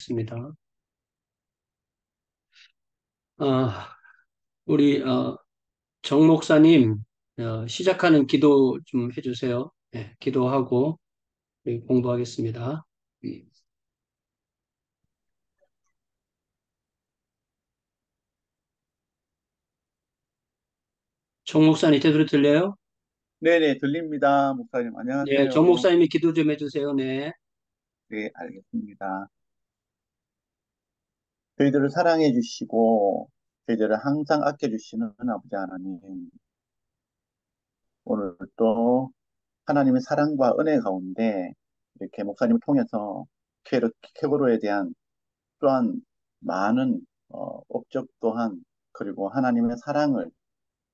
있습니다. 어, 우리 어, 정 목사님 어, 시작하는 기도 좀 해주세요. 네, 기도하고 공부하겠습니다. 정 목사님 제대로 들려요? 네네, 들립니다. 목사님, 안녕하세요. 네, 정 목사님이 기도 좀 해주세요. 네. 네, 알겠습니다. 저희들을 사랑해 주시고, 저희들을 항상 아껴주시는 아버지 하나님, 오늘 또 하나님의 사랑과 은혜 가운데 이렇게 목사님을 통해서 쾌로, 쾌고로에 대한 또한 많은 어, 업적 또한 그리고 하나님의 사랑을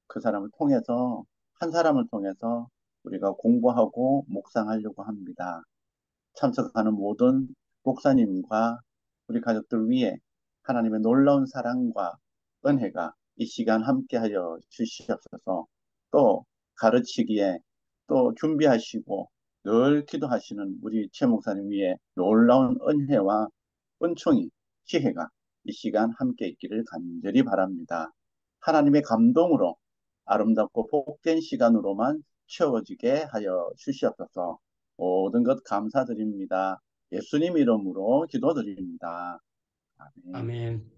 그 사람을 통해서 한 사람을 통해서 우리가 공부하고 묵상하려고 합니다. 참석하는 모든 목사님과 우리 가족들 위해 하나님의 놀라운 사랑과 은혜가 이 시간 함께하여 주시옵소서. 또 가르치기에 또 준비하시고 늘 기도하시는 우리 최 목사님 위에 놀라운 은혜와 은총이 지혜가 이 시간 함께 있기를 간절히 바랍니다. 하나님의 감동으로 아름답고 복된 시간으로만 채워지게 하여 주시옵소서. 모든 것 감사드립니다. 예수님 이름으로 기도드립니다. 아멘.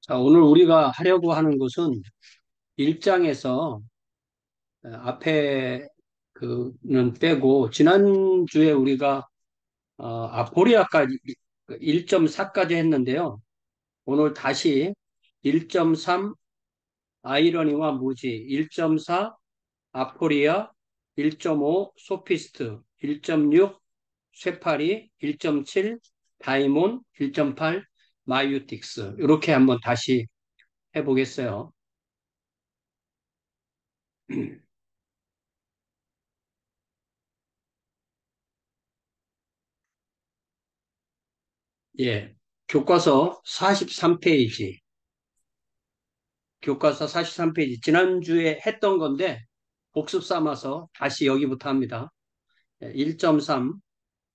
자, 오늘 우리가 하려고 하는 것은 1장에서 앞에 그는 빼고 지난주에 우리가 어, 아포리아까지 1.4까지 했는데요. 오늘 다시 1.3 아이러니와 무지, 1.4 아포리아, 1.5 소피스트, 1.6 쇠파리, 1.7 다이몬, 1.8 maieutics 이렇게 한번 다시 해보겠어요. 예, 교과서 43페이지. 교과서 43페이지. 지난주에 했던 건데 복습 삼아서 다시 여기부터 합니다. 1.3 예,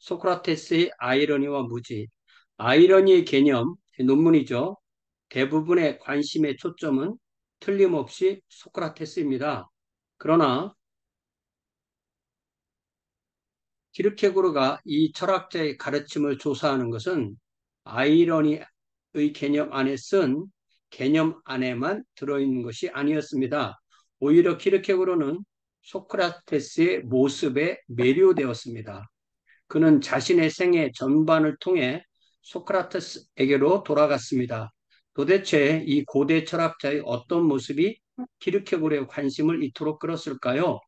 소크라테스의 아이러니와 무지. 아이러니의 개념, 논문이죠. 대부분의 관심의 초점은 틀림없이 소크라테스입니다. 그러나 키르케고르가 이 철학자의 가르침을 조사하는 것은 아이러니의 개념 안에 쓴 개념 안에만 들어있는 것이 아니었습니다. 오히려 키르케고르는 소크라테스의 모습에 매료되었습니다. 그는 자신의 생애 전반을 통해 소크라테스에게로 돌아갔습니다. 도대체 이 고대 철학자의 어떤 모습이 키르케고르의 관심을 이토록 끌었을까요?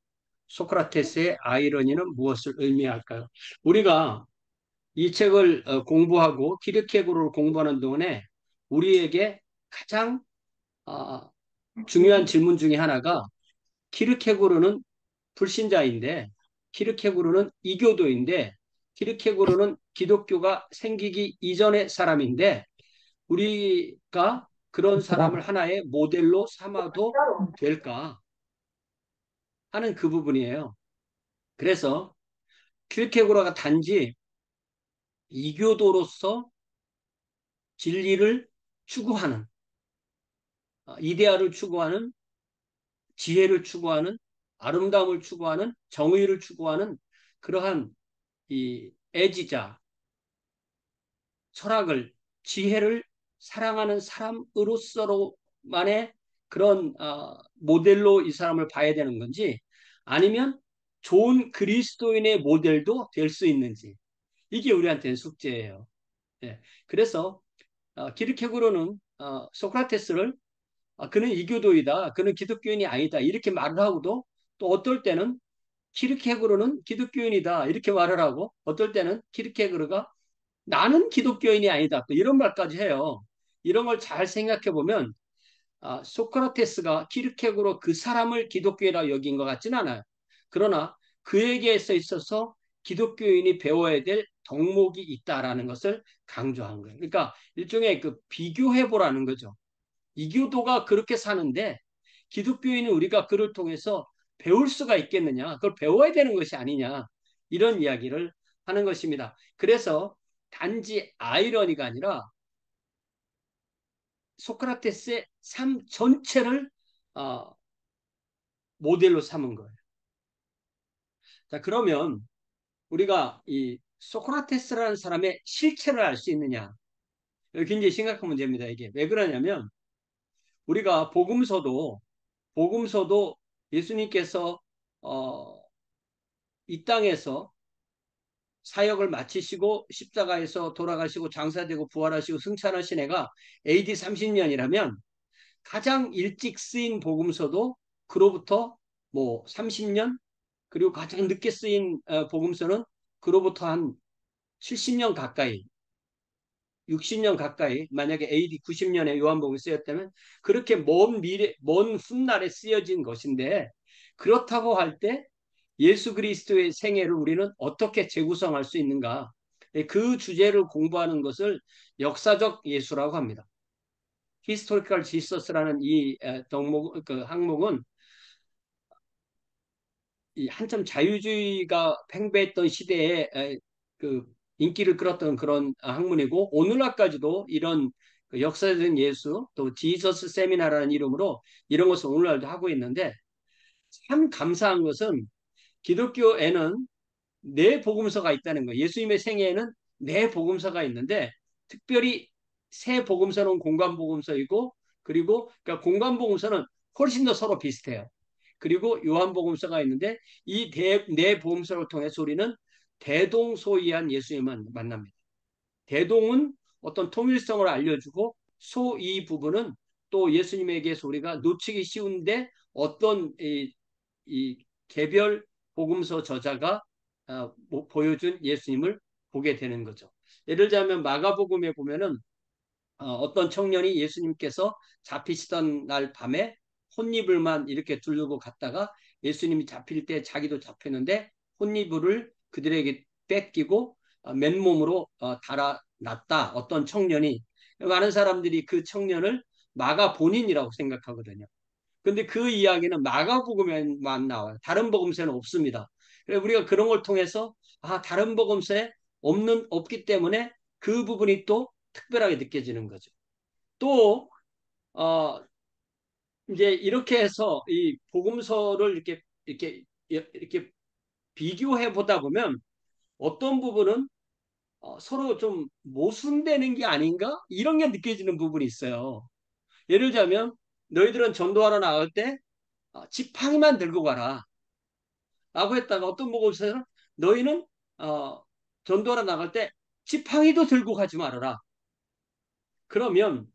소크라테스의 아이러니는 무엇을 의미할까요? 우리가 이 책을 어, 공부하고 키르케고르를 공부하는 동안에 우리에게 가장 어, 중요한 질문 중에 하나가 키르케고르는 불신자인데 키르케고르는 이교도인데 키르케고르는 기독교가 생기기 이전의 사람인데 우리가 그런 사람을 하나의 모델로 삼아도 될까 하는 그 부분이에요. 그래서 키르케고르가 단지 이교도로서 진리를 추구하는 어, 이데아를 추구하는 지혜를 추구하는 아름다움을 추구하는 정의를 추구하는 그러한 이 애지자 철학을 지혜를 사랑하는 사람으로서로만의 그런 어, 모델로 이 사람을 봐야 되는 건지 아니면 좋은 그리스도인의 모델도 될 수 있는지 이게 우리한테는 숙제예요. 네. 그래서 어, 기르케고로는 어, 소크라테스를 아, 그는 이교도이다. 그는 기독교인이 아니다. 이렇게 말을 하고도 또 어떨 때는 키르케그르는 기독교인이다. 이렇게 말을 하고 어떨 때는 키르케그르가 나는 기독교인이 아니다. 또 이런 말까지 해요. 이런 걸 잘 생각해 보면 아, 소크라테스가 키르케그로 그 사람을 기독교인이라 여긴 것 같지는 않아요. 그러나 그에게서 있어서 기독교인이 배워야 될 덕목이 있다라는 것을 강조한 거예요. 그러니까 일종의 그 비교해 보라는 거죠. 이교도가 그렇게 사는데 기독교인은 우리가 그를 통해서 배울 수가 있겠느냐? 그걸 배워야 되는 것이 아니냐? 이런 이야기를 하는 것입니다. 그래서 단지 아이러니가 아니라 소크라테스의 삶 전체를 어, 모델로 삼은 거예요. 자, 그러면 우리가 이 소크라테스라는 사람의 실체를 알 수 있느냐? 굉장히 심각한 문제입니다. 이게 왜 그러냐면 우리가 복음서도 복음서도 예수님께서 어, 이 땅에서 사역을 마치시고 십자가에서 돌아가시고 장사되고 부활하시고 승천하신 애가 AD 30년이라면 가장 일찍 쓰인 복음서도 그로부터 뭐 30년? 그리고 가장 늦게 쓰인 어, 복음서는 그로부터 한 70년 가까이 60년 가까이 만약에 AD 90년에 요한복음이 쓰였다면 그렇게 먼 미래 먼 훗날에 쓰여진 것인데 그렇다고 할 때 예수 그리스도의 생애를 우리는 어떻게 재구성할 수 있는가 그 주제를 공부하는 것을 역사적 예수라고 합니다. historical Jesus라는 이 덕목 그 항목은 이 한참 자유주의가 팽배했던 시대에 그 인기를 끌었던 그런 학문이고 오늘날까지도 이런 그 역사적인 예수 또 지저스 세미나라는 이름으로 이런 것을 오늘날도 하고 있는데 참 감사한 것은 기독교에는 네 복음서가 있다는 거예요. 예수님의 생애에는 네 복음서가 있는데 특별히 세 복음서는 공간 복음서이고 그리고 그러니까 공간 복음서는 훨씬 더 서로 비슷해요. 그리고 요한 복음서가 있는데 이네 복음서를 통해서 우리는 대동소이한 예수님을 만납니다. 대동은 어떤 통일성을 알려주고 소이 부분은 또 예수님에게서 우리가 놓치기 쉬운데 어떤 이, 이 개별 복음서 저자가 어, 보여준 예수님을 보게 되는 거죠. 예를 들자면 마가복음에 보면은 어, 떤 청년이 예수님께서 잡히시던 날 밤에 혼이불만 이렇게 두르고 갔다가 예수님이 잡힐 때 자기도 잡혔는데 혼이불을 그들에게 뺏기고 어, 맨몸으로 어, 달아났다. 어떤 청년이 많은 사람들이 그 청년을 마가 본인이라고 생각하거든요. 근데 그 이야기는 마가복음에만 나와요. 다른 복음서는 없습니다. 그래서 우리가 그런 걸 통해서 아 다른 복음서에 없는 없기 때문에 그 부분이 또 특별하게 느껴지는 거죠. 또 어, 이제 이렇게 해서 이 복음서를 이렇게 이렇게 이렇게 비교해 보다 보면 어떤 부분은 어, 서로 좀 모순되는 게 아닌가 이런 게 느껴지는 부분이 있어요. 예를 들자면 너희들은 전도하러 나갈 때 어, 지팡이만 들고 가라 라고 했다가 어떤 복음서는 너희는 어, 전도하러 나갈 때 지팡이도 들고 가지 말아라. 그러면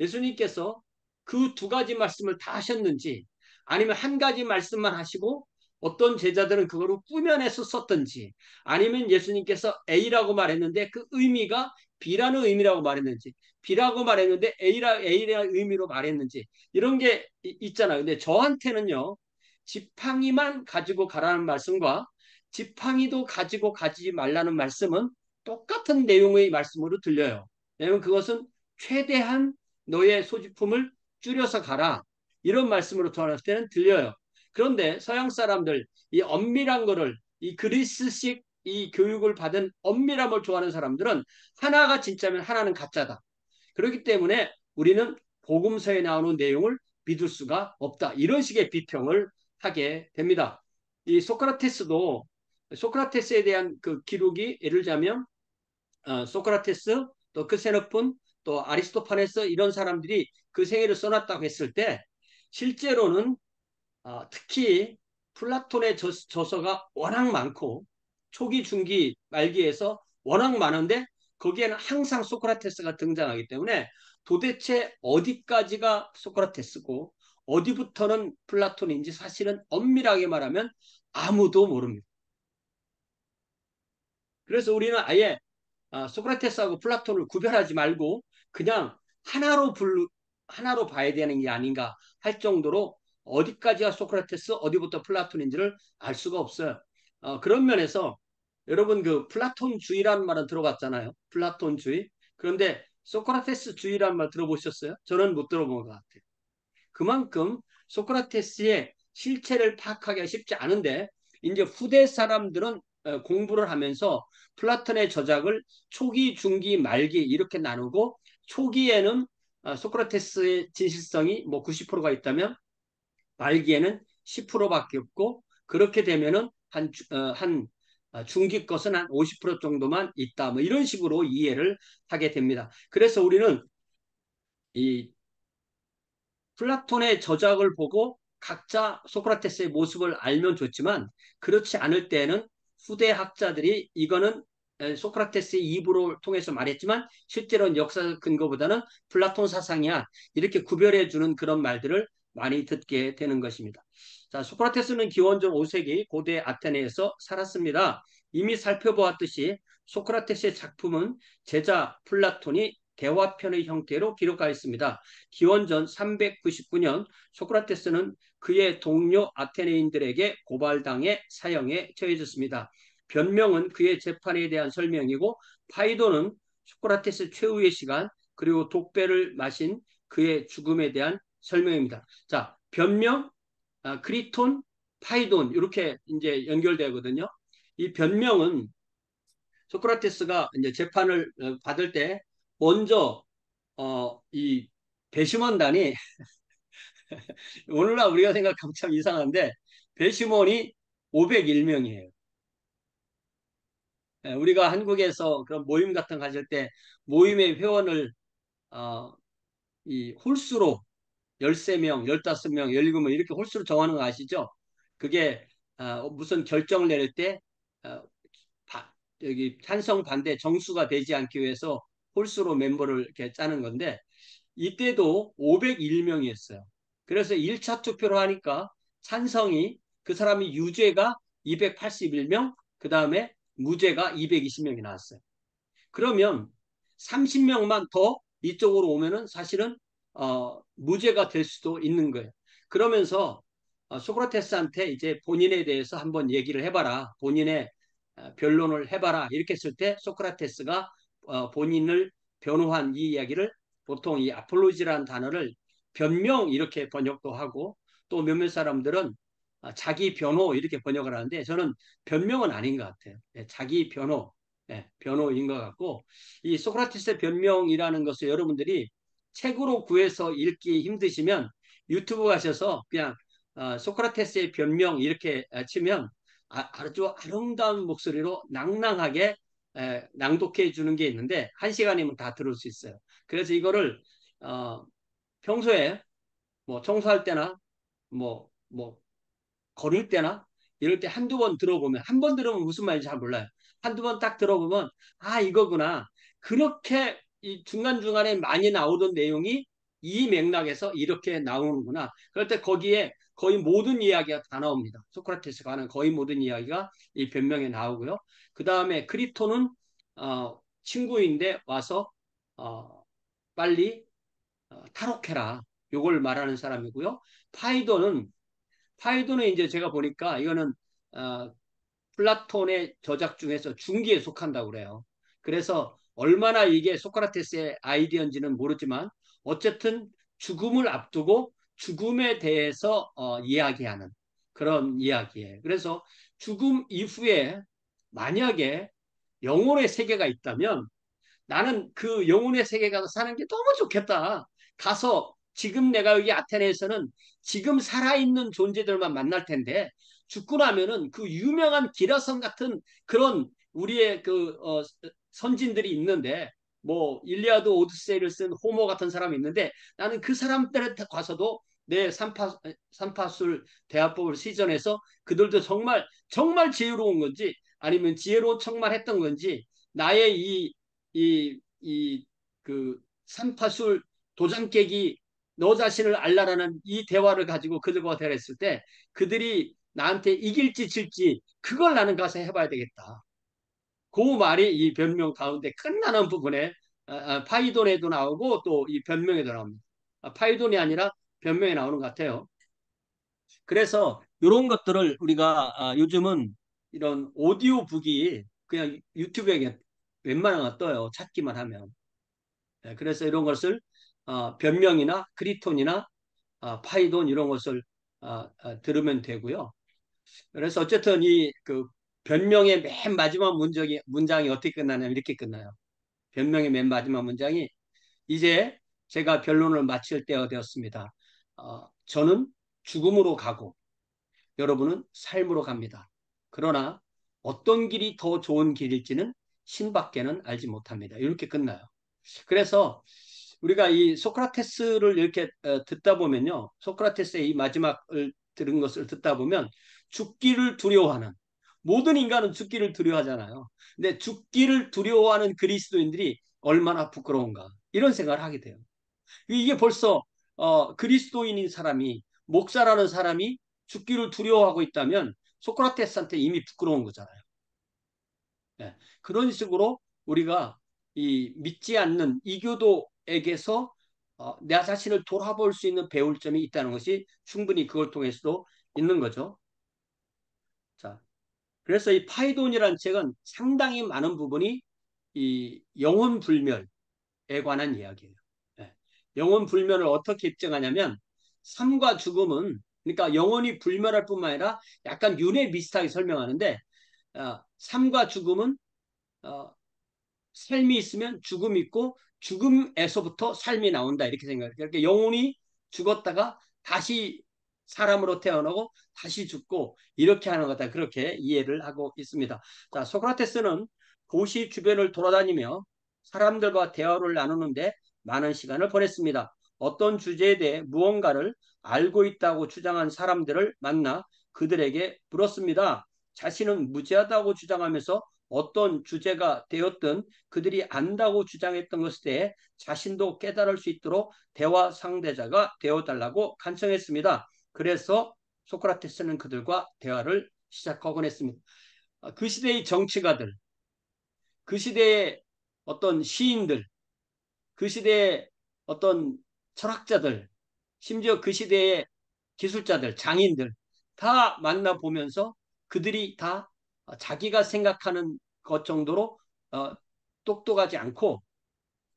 예수님께서 그 두 가지 말씀을 다 하셨는지 아니면 한 가지 말씀만 하시고 어떤 제자들은 그거를 꾸며내서 썼든지 아니면 예수님께서 A라고 말했는데 그 의미가 B라는 의미라고 말했는지 B라고 말했는데 A라, A라는 의미로 말했는지 이런 게 있잖아요. 근데 저한테는요. 지팡이만 가지고 가라는 말씀과 지팡이도 가지고 가지 말라는 말씀은 똑같은 내용의 말씀으로 들려요. 왜냐하면 그것은 최대한 너의 소지품을 줄여서 가라. 이런 말씀으로 저할 때는 들려요. 그런데 서양 사람들 이 엄밀한 거를 이 그리스식 이 교육을 받은 엄밀함을 좋아하는 사람들은 하나가 진짜면 하나는 가짜다. 그렇기 때문에 우리는 복음서에 나오는 내용을 믿을 수가 없다. 이런 식의 비평을 하게 됩니다. 이 소크라테스도 소크라테스에 대한 그 기록이 예를 들자면 어, 소크라테스 또 크세노폰 또 아리스토파네스 이런 사람들이 그 생애를 써놨다고 했을 때 실제로는 어, 특히 플라톤의 저, 저서가 워낙 많고 초기, 중기, 말기에서 워낙 많은데 거기에는 항상 소크라테스가 등장하기 때문에 도대체 어디까지가 소크라테스고 어디부터는 플라톤인지 사실은 엄밀하게 말하면 아무도 모릅니다. 그래서 우리는 아예 아, 소크라테스하고 플라톤을 구별하지 말고 그냥 하나로 불 하나로 봐야 되는 게 아닌가 할 정도로 어디까지가 소크라테스, 어디부터 플라톤인지를 알 수가 없어요. 어, 그런 면에서 여러분 그 플라톤주의라는 말은 들어봤잖아요. 플라톤주의. 그런데 소크라테스주의라는 말 들어보셨어요? 저는 못 들어본 것 같아요. 그만큼 소크라테스의 실체를 파악하기가 쉽지 않은데 이제 후대 사람들은 어, 공부를 하면서 플라톤의 저작을 초기, 중기, 말기 이렇게 나누고 초기에는 어, 소크라테스의 진실성이 뭐 90%가 있다면 말기에는 10%밖에 없고 그렇게 되면은 한, 어, 한 어, 중기 것은 한 50% 정도만 있다. 뭐 이런 식으로 이해를 하게 됩니다. 그래서 우리는 이 플라톤의 저작을 보고 각자 소크라테스의 모습을 알면 좋지만 그렇지 않을 때는 후대 학자들이 이거는 소크라테스의 입으로 통해서 말했지만 실제로는 역사적 근거보다는 플라톤 사상이야 이렇게 구별해 주는 그런 말들을 많이 듣게 되는 것입니다. 자, 소크라테스는 기원전 5세기 고대 아테네에서 살았습니다. 이미 살펴보았듯이 소크라테스의 작품은 제자 플라톤이 대화편의 형태로 기록하였습니다. 기원전 399년 소크라테스는 그의 동료 아테네인들에게 고발당해 사형에 처해졌습니다. 변명은 그의 재판에 대한 설명이고 파이도는 소크라테스 최후의 시간 그리고 독배를 마신 그의 죽음에 대한 설명입니다. 자, 변명, 아, 크리톤, 파이돈 이렇게 이제 연결되거든요. 이 변명은 소크라테스가 이제 재판을 어, 받을 때 먼저 어, 이 배심원단이 오늘날 우리가 생각하면 참 이상한데 배심원이 501명이에요. 예, 우리가 한국에서 그런 모임 같은 거 하실 때 모임의 회원을 어, 이 홀수로 13명, 15명, 17명 이렇게 홀수로 정하는 거 아시죠? 그게 어, 무슨 결정을 내릴 때 어, 바, 여기 찬성 반대 정수가 되지 않기 위해서 홀수로 멤버를 이렇게 짜는 건데 이때도 501명이었어요. 그래서 1차 투표로 하니까 찬성이 그 사람이 유죄가 281명, 그 다음에 무죄가 220명이 나왔어요. 그러면 30명만 더 이쪽으로 오면은 사실은 어, 무죄가 될 수도 있는 거예요. 그러면서 어, 소크라테스한테 이제 본인에 대해서 한번 얘기를 해봐라. 본인의 어, 변론을 해봐라. 이렇게 했을 때 소크라테스가 어, 본인을 변호한 이 이야기를 보통 이 아폴로지라는 단어를 변명 이렇게 번역도 하고 또 몇몇 사람들은 아, 자기 변호 이렇게 번역을 하는데 저는 변명은 아닌 것 같아요. 네, 자기 변호, 네, 변호인 것 같고 이 소크라테스의 변명이라는 것을 여러분들이 책으로 구해서 읽기 힘드시면 유튜브 가셔서 그냥 어, 소크라테스의 변명 이렇게 치면 아, 아주 아름다운 목소리로 낭낭하게 에, 낭독해 주는 게 있는데 한 시간이면 다 들을 수 있어요. 그래서 이거를 어, 평소에 뭐 청소할 때나 뭐뭐 뭐 걸을 때나 이럴 때 한두 번 들어보면 한 번 들으면 무슨 말인지 잘 몰라요. 한두 번 딱 들어보면 아 이거구나. 그렇게 이 중간중간에 많이 나오던 내용이 이 맥락에서 이렇게 나오는구나. 그럴 때 거기에 거의 모든 이야기가 다 나옵니다. 소크라테스가 하는 거의 모든 이야기가 이 변명에 나오고요. 그 다음에 크리토는 어, 친구인데 와서 어, 빨리 어, 탈옥해라. 요걸 말하는 사람이고요. 파이도는 파이도는 이제 제가 보니까 이거는 어, 플라톤의 저작 중에서 중기에 속한다고 그래요. 그래서 얼마나 이게 소크라테스의 아이디어인지는 모르지만 어쨌든 죽음을 앞두고 죽음에 대해서 어, 이야기하는 그런 이야기예요. 그래서 죽음 이후에 만약에 영혼의 세계가 있다면 나는 그 영혼의 세계 가서 사는 게 너무 좋겠다. 가서 지금 내가 여기 아테네에서는 지금 살아있는 존재들만 만날 텐데 죽고 나면은 그 유명한 기라성 같은 그런 우리의 그 어, 선진들이 있는데 뭐 일리아드 오드세이를 쓴 호모 같은 사람이 있는데 나는 그 사람들한테 가서도 내 삼파, 삼파술 대화법을 시전해서 그들도 정말 정말 지혜로운 건지 아니면 지혜로운 척만 했던 건지 나의 이 이 이 그 삼파술 도장 깨기 너 자신을 알라라는 이 대화를 가지고 그들과 대화했을 때 그들이 나한테 이길지 질지 그걸 나는 가서 해봐야 되겠다. 그 말이 이 변명 가운데 끝나는 부분에 아, 아, 파이돈에도 나오고 또 이 변명에도 나옵니다. 아, 파이돈이 아니라 변명에 나오는 것 같아요. 그래서 이런 것들을 우리가 요즘은 이런 오디오북이 그냥 유튜브에 웬만한 거 떠요. 찾기만 하면. 네, 그래서 이런 것을 어, 변명이나 크리톤이나 파이돈 이런 것을 들으면 되고요. 그래서 어쨌든 이 그 변명의 맨 마지막 문장이, 문장이 어떻게 끝나냐면 이렇게 끝나요. 변명의 맨 마지막 문장이 이제 제가 변론을 마칠 때가 되었습니다. 어, 저는 죽음으로 가고 여러분은 삶으로 갑니다. 그러나 어떤 길이 더 좋은 길일지는 신밖에는 알지 못합니다. 이렇게 끝나요. 그래서 우리가 이 소크라테스를 이렇게 어, 듣다 보면요. 소크라테스의 이 마지막을 들은 것을 듣다 보면 죽기를 두려워하는 모든 인간은 죽기를 두려워하잖아요. 근데 죽기를 두려워하는 그리스도인들이 얼마나 부끄러운가 이런 생각을 하게 돼요. 이게 벌써 어, 그리스도인인 사람이 목사라는 사람이 죽기를 두려워하고 있다면 소크라테스한테 이미 부끄러운 거잖아요. 네. 그런 식으로 우리가 이 믿지 않는 이교도에게서 어, 내 자신을 돌아볼 수 있는 배울 점이 있다는 것이 충분히 그걸 통해서도 있는 거죠. 자, 그래서 이 파이돈이라는 책은 상당히 많은 부분이 이 영혼 불멸에 관한 이야기예요. 네. 영혼 불멸을 어떻게 입증하냐면 삶과 죽음은 그러니까 영혼이 불멸할 뿐만 아니라 약간 윤회 비슷하게 설명하는데 어, 삶과 죽음은 어, 삶이 있으면 죽음이 있고 죽음에서부터 삶이 나온다 이렇게 생각해요. 그러니까 영혼이 죽었다가 다시 사람으로 태어나고 다시 죽고 이렇게 하는 거다 그렇게 이해를 하고 있습니다. 자 소크라테스는 도시 주변을 돌아다니며 사람들과 대화를 나누는데 많은 시간을 보냈습니다. 어떤 주제에 대해 무언가를 알고 있다고 주장한 사람들을 만나 그들에게 물었습니다. 자신은 무지하다고 주장하면서 어떤 주제가 되었든 그들이 안다고 주장했던 것에 대해 자신도 깨달을 수 있도록 대화 상대자가 되어달라고 간청했습니다. 그래서 소크라테스는 그들과 대화를 시작하곤 했습니다. 그 시대의 정치가들, 그 시대의 어떤 시인들, 그 시대의 어떤 철학자들, 심지어 그 시대의 기술자들, 장인들 다 만나보면서 그들이 다 자기가 생각하는 것 정도로 어, 똑똑하지 않고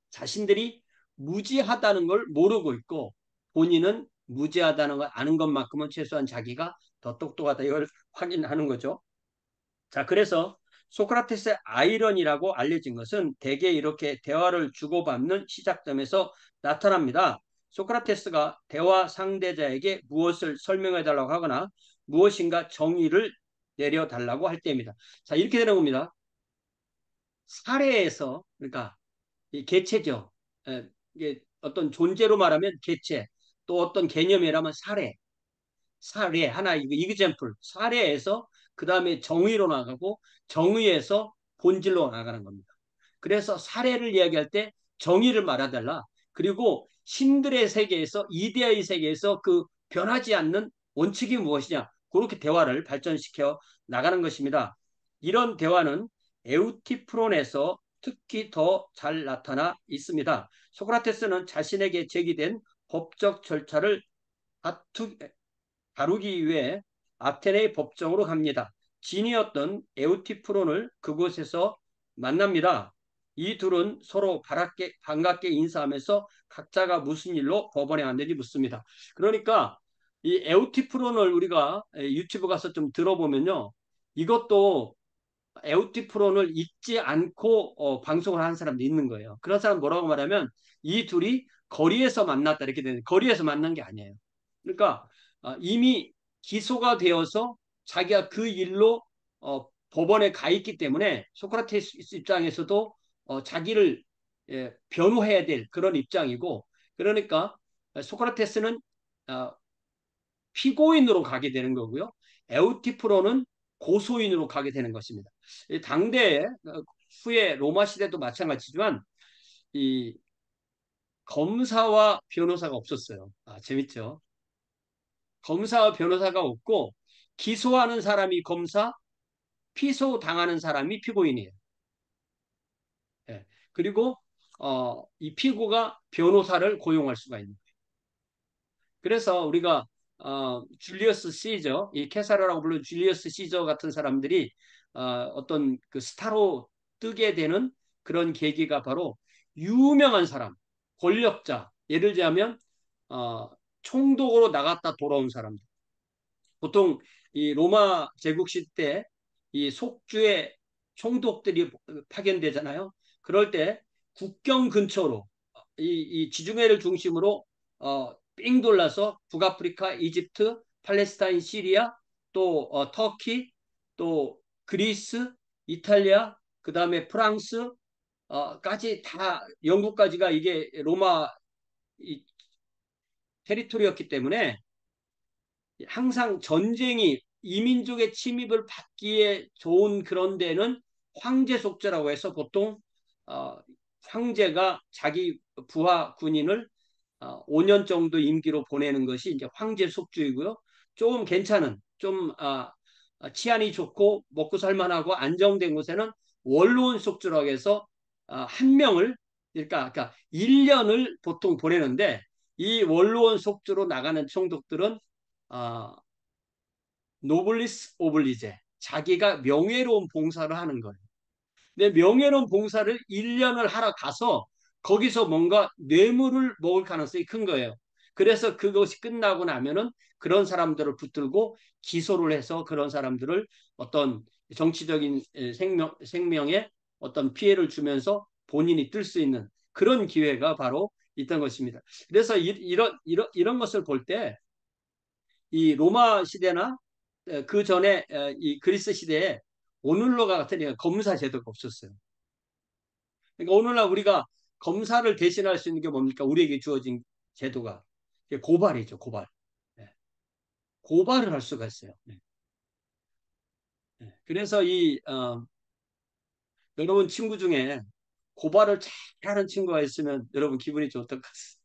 자신들이 무지하다는 걸 모르고 있고 본인은 무지하다는 걸 아는 것만큼은 최소한 자기가 더 똑똑하다 이걸 확인하는 거죠. 자, 그래서 소크라테스의 아이러니라고 알려진 것은 대개 이렇게 대화를 주고받는 시작점에서 나타납니다. 소크라테스가 대화 상대자에게 무엇을 설명해 달라고 하거나 무엇인가 정의를 내려 달라고 할 때입니다. 자, 이렇게 되는 겁니다. 사례에서, 그러니까 이 개체죠. 에, 이게 어떤 존재로 말하면 개체, 또 어떤 개념이라면 사례, 사례, 하나, 이그젠플, 사례에서 그 다음에 정의로 나가고 정의에서 본질로 나가는 겁니다. 그래서 사례를 이야기할 때 정의를 말하달라. 그리고 신들의 세계에서 이데아의 세계에서 그 변하지 않는 원칙이 무엇이냐 그렇게 대화를 발전시켜 나가는 것입니다. 이런 대화는 에우티프론에서 특히 더 잘 나타나 있습니다. 소크라테스는 자신에게 제기된 법적 절차를 다투, 다루기 위해 아테네 법정으로 갑니다. 진이었던 에우티프론을 그곳에서 만납니다. 이 둘은 서로 반갑게, 반갑게 인사하면서 각자가 무슨 일로 법원에 왔는지 묻습니다. 그러니까 이 에우티프론을 우리가 유튜브 가서 좀 들어보면요. 이것도 에우티프론을 잊지 않고 어, 방송을 하는 사람도 있는 거예요. 그런 사람 뭐라고 말하면 이 둘이 거리에서 만났다 이렇게 되는 거리에서 만난 게 아니에요. 그러니까 어, 이미 기소가 되어서 자기가 그 일로 어, 법원에 가 있기 때문에 소크라테스 입장에서도 어, 자기를 예, 변호해야 될 그런 입장이고 그러니까 소크라테스는 어, 피고인으로 가게 되는 거고요. 에우티프로는 고소인으로 가게 되는 것입니다. 당대 어, 후에 로마 시대도 마찬가지지만 이 검사와 변호사가 없었어요. 아, 재밌죠? 검사와 변호사가 없고 기소하는 사람이 검사, 피소 당하는 사람이 피고인이에요. 네. 그리고 어, 이 피고가 변호사를 고용할 수가 있는 거예요. 그래서 우리가 어, 줄리어스 시저, 이 케사르라고 불리는 줄리어스 시저 같은 사람들이 어, 떤 그 스타로 뜨게 되는 그런 계기가 바로 유명한 사람, 권력자, 예를 들자면 어, 총독으로 나갔다 돌아온 사람들. 보통 이 로마 제국 시대 이 속주의 총독들이 파견되잖아요. 그럴 때 국경 근처로 이, 이 지중해를 중심으로 어, 삥 돌라서 북아프리카, 이집트, 팔레스타인, 시리아, 또 어, 터키, 또 그리스, 이탈리아, 그 다음에 프랑스, 어 까지 다 영국까지가 이게 로마 이 테리토리였기 때문에 항상 전쟁이 이민족의 침입을 받기에 좋은 그런 데는 황제 속죄라고 해서 보통 어, 황제가 자기 부하 군인을 어, 5년 정도 임기로 보내는 것이 이제 황제 속주이고요. 조금 괜찮은 좀 아, 치안이 좋고 먹고 살만하고 안정된 곳에는 원로원 속주라고 해서 아, 한 명을 그러니까, 그러니까 1년을 보통 보내는데 이 원로원 속주로 나가는 총독들은 아, 노블리스 오블리제 자기가 명예로운 봉사를 하는 거예요. 근데 명예로운 봉사를 1년을 하러 가서 거기서 뭔가 뇌물을 먹을 가능성이 큰 거예요. 그래서 그것이 끝나고 나면은 그런 사람들을 붙들고 기소를 해서 그런 사람들을 어떤 정치적인 생명, 생명에 어떤 피해를 주면서 본인이 뜰 수 있는 그런 기회가 바로 있던 것입니다. 그래서 이, 이런, 이런, 이런 것을 볼 때 이 로마 시대나 그 전에 이 그리스 시대에 오늘로가 같은 검사 제도가 없었어요. 그러니까 오늘날 우리가 검사를 대신할 수 있는 게 뭡니까? 우리에게 주어진 제도가 고발이죠, 고발. 네. 고발을 할 수가 있어요. 네. 네. 그래서 이 어, 여러분 친구 중에 고발을 잘하는 친구가 있으면 여러분 기분이 좋을 것 같습니다.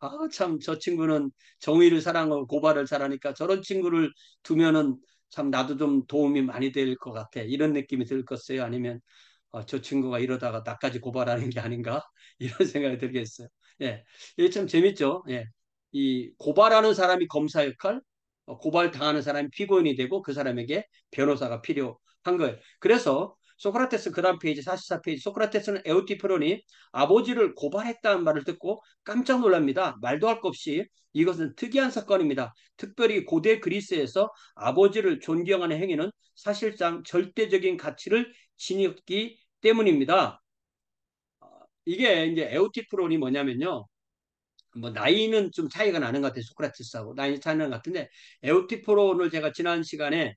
아, 참, 저 친구는 정의를 사랑하고 고발을 잘하니까 저런 친구를 두면은 참 나도 좀 도움이 많이 될 것 같아. 이런 느낌이 들겠어요. 아니면 어, 저 친구가 이러다가 나까지 고발하는 게 아닌가? 이런 생각이 들겠어요. 예. 이게 참 재밌죠. 예. 이 고발하는 사람이 검사 역할, 어, 고발 당하는 사람이 피고인이 되고 그 사람에게 변호사가 필요한 거예요. 그래서 소크라테스 그 다음 페이지 44페이지 소크라테스는 에우티프론이 아버지를 고발했다는 말을 듣고 깜짝 놀랍니다. 말도 할 것 없이 이것은 특이한 사건입니다. 특별히 고대 그리스에서 아버지를 존경하는 행위는 사실상 절대적인 가치를 지녔기 때문입니다. 어, 이게 이제 에우티프론이 뭐냐면요. 뭐 나이는 좀 차이가 나는 것 같아요. 소크라테스하고 나이 차이는 나는 것 같은데 에우티프론을 제가 지난 시간에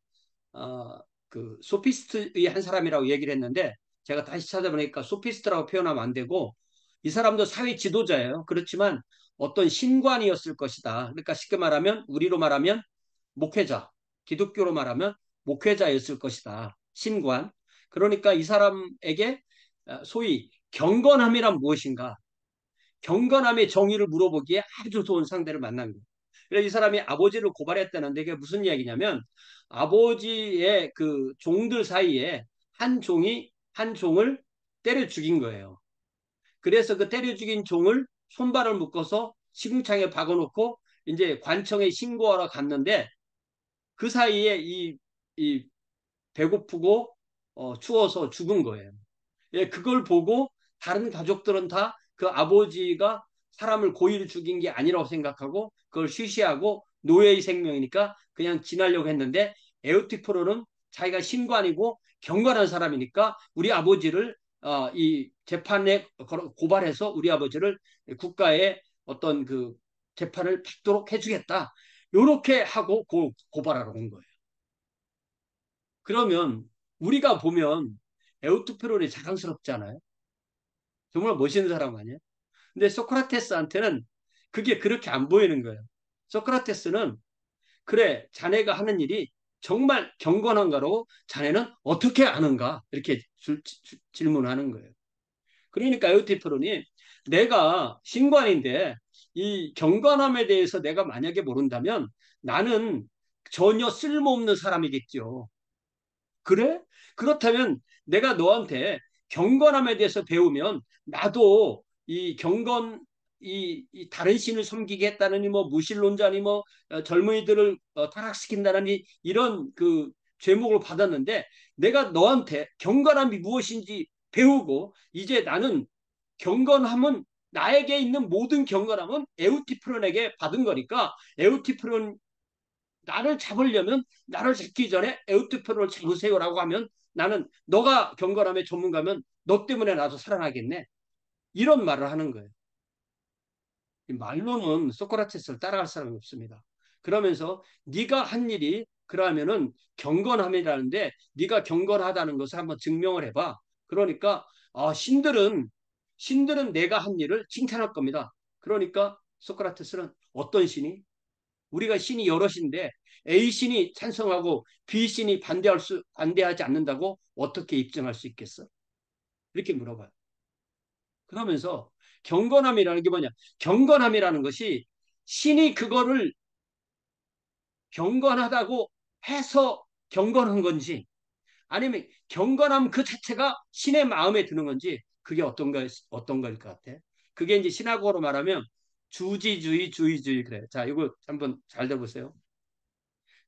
어, 그 소피스트의 한 사람이라고 얘기를 했는데 제가 다시 찾아보니까 소피스트라고 표현하면 안 되고 이 사람도 사회 지도자예요. 그렇지만 어떤 신관이었을 것이다. 그러니까 쉽게 말하면 우리로 말하면 목회자, 기독교로 말하면 목회자였을 것이다. 신관. 그러니까 이 사람에게 어, 소위 경건함이란 무엇인가? 경건함의 정의를 물어보기에 아주 좋은 상대를 만난 거예요. 이 사람이 아버지를 고발했다는데 이게 무슨 이야기냐면 아버지의 그 종들 사이에 한 종이 한 종을 때려 죽인 거예요. 그래서 그 때려 죽인 종을 손발을 묶어서 시궁창에 박아놓고 이제 관청에 신고하러 갔는데 그 사이에 이, 이 배고프고 어, 추워서 죽은 거예요. 예, 그걸 보고 다른 가족들은 다 그 아버지가 사람을 고의로 죽인 게 아니라고 생각하고 그걸 쉬쉬하고 노예의 생명이니까 그냥 지나려고 했는데 에우티프로는 자기가 신관이고 경건한 사람이니까 우리 아버지를 어, 이 재판에 고발해서 우리 아버지를 국가의 어떤 그 재판을 받도록 해주겠다. 이렇게 하고 고, 고발하러 온 거예요. 그러면 우리가 보면 에우티프론이 자랑스럽잖아요. 정말 멋있는 사람 아니에요? 근데 소크라테스한테는 그게 그렇게 안 보이는 거예요. 소크라테스는 그래 자네가 하는 일이 정말 경건한가로 자네는 어떻게 아는가 이렇게 주, 주, 질문하는 거예요. 그러니까 에우티프론이 내가 신관인데 이 경건함에 대해서 내가 만약에 모른다면 나는 전혀 쓸모없는 사람이겠죠. 그래? 그렇다면 내가 너한테 경건함에 대해서 배우면 나도 이 경건 이, 이 다른 신을 섬기겠다느니 뭐 무신론자니 뭐 어, 젊은이들을 어, 타락시킨다느니 이런 그 죄목을 받았는데 내가 너한테 경건함이 무엇인지 배우고 이제 나는 경건함은 나에게 있는 모든 경건함은 에우티프론에게 받은 거니까 에우티프론과 나를 잡으려면 나를 잡기 전에 에우티프론을 잡으세요라고 하면 나는 너가 경건함의 전문가면 너 때문에 나도 살아나겠네. 이런 말을 하는 거예요. 말로는 소크라테스를 따라갈 사람이 없습니다. 그러면서 네가 한 일이 그러면은 경건함이라는데 네가 경건하다는 것을 한번 증명을 해봐. 그러니까 아, 신들은 신들은 내가 한 일을 칭찬할 겁니다. 그러니까 소크라테스는 어떤 신이 우리가 신이 여럿인데 A 신이 찬성하고 B 신이 반대할 수 반대하지 않는다고 어떻게 입증할 수 있겠어? 이렇게 물어봐요. 그러면서 경건함이라는 게 뭐냐? 경건함이라는 것이 신이 그거를 경건하다고 해서 경건한 건지 아니면 경건함 그 자체가 신의 마음에 드는 건지 그게 어떤 거 어떤 거일 것 같아? 그게 이제 신학으로 말하면 주지주의, 주의주의 그래. 자, 이거 한번 잘 들어보세요.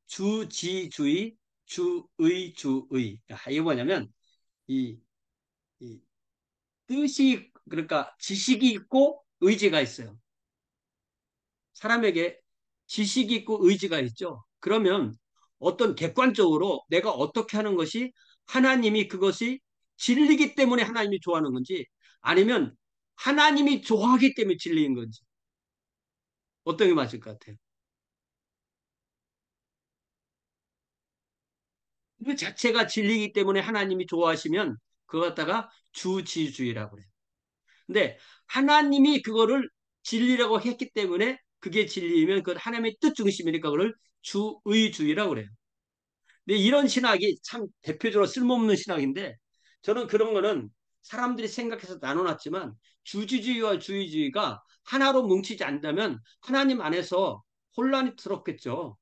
주지주의, 주의, 주의. 이게 뭐냐면 이, 이 뜻이 그러니까 지식이 있고 의지가 있어요. 사람에게 지식이 있고 의지가 있죠. 그러면 어떤 객관적으로 내가 어떻게 하는 것이 하나님이 그것이 진리기 때문에 하나님이 좋아하는 건지 아니면 하나님이 좋아하기 때문에 진리인 건지 어떤 게 맞을 것 같아요? 그 자체가 진리이기 때문에 하나님이 좋아하시면 그거 갖다가 주지주의라고 그래요. 근데 하나님이 그거를 진리라고 했기 때문에 그게 진리이면 그 하나님의 뜻 중심이니까 그걸 주의주의라고 그래요. 근데 이런 신학이 참 대표적으로 쓸모없는 신학인데 저는 그런 거는 사람들이 생각해서 나눠놨지만 주지주의와 주의주의가 하나로 뭉치지 않다면 하나님 안에서 혼란이 들었겠죠.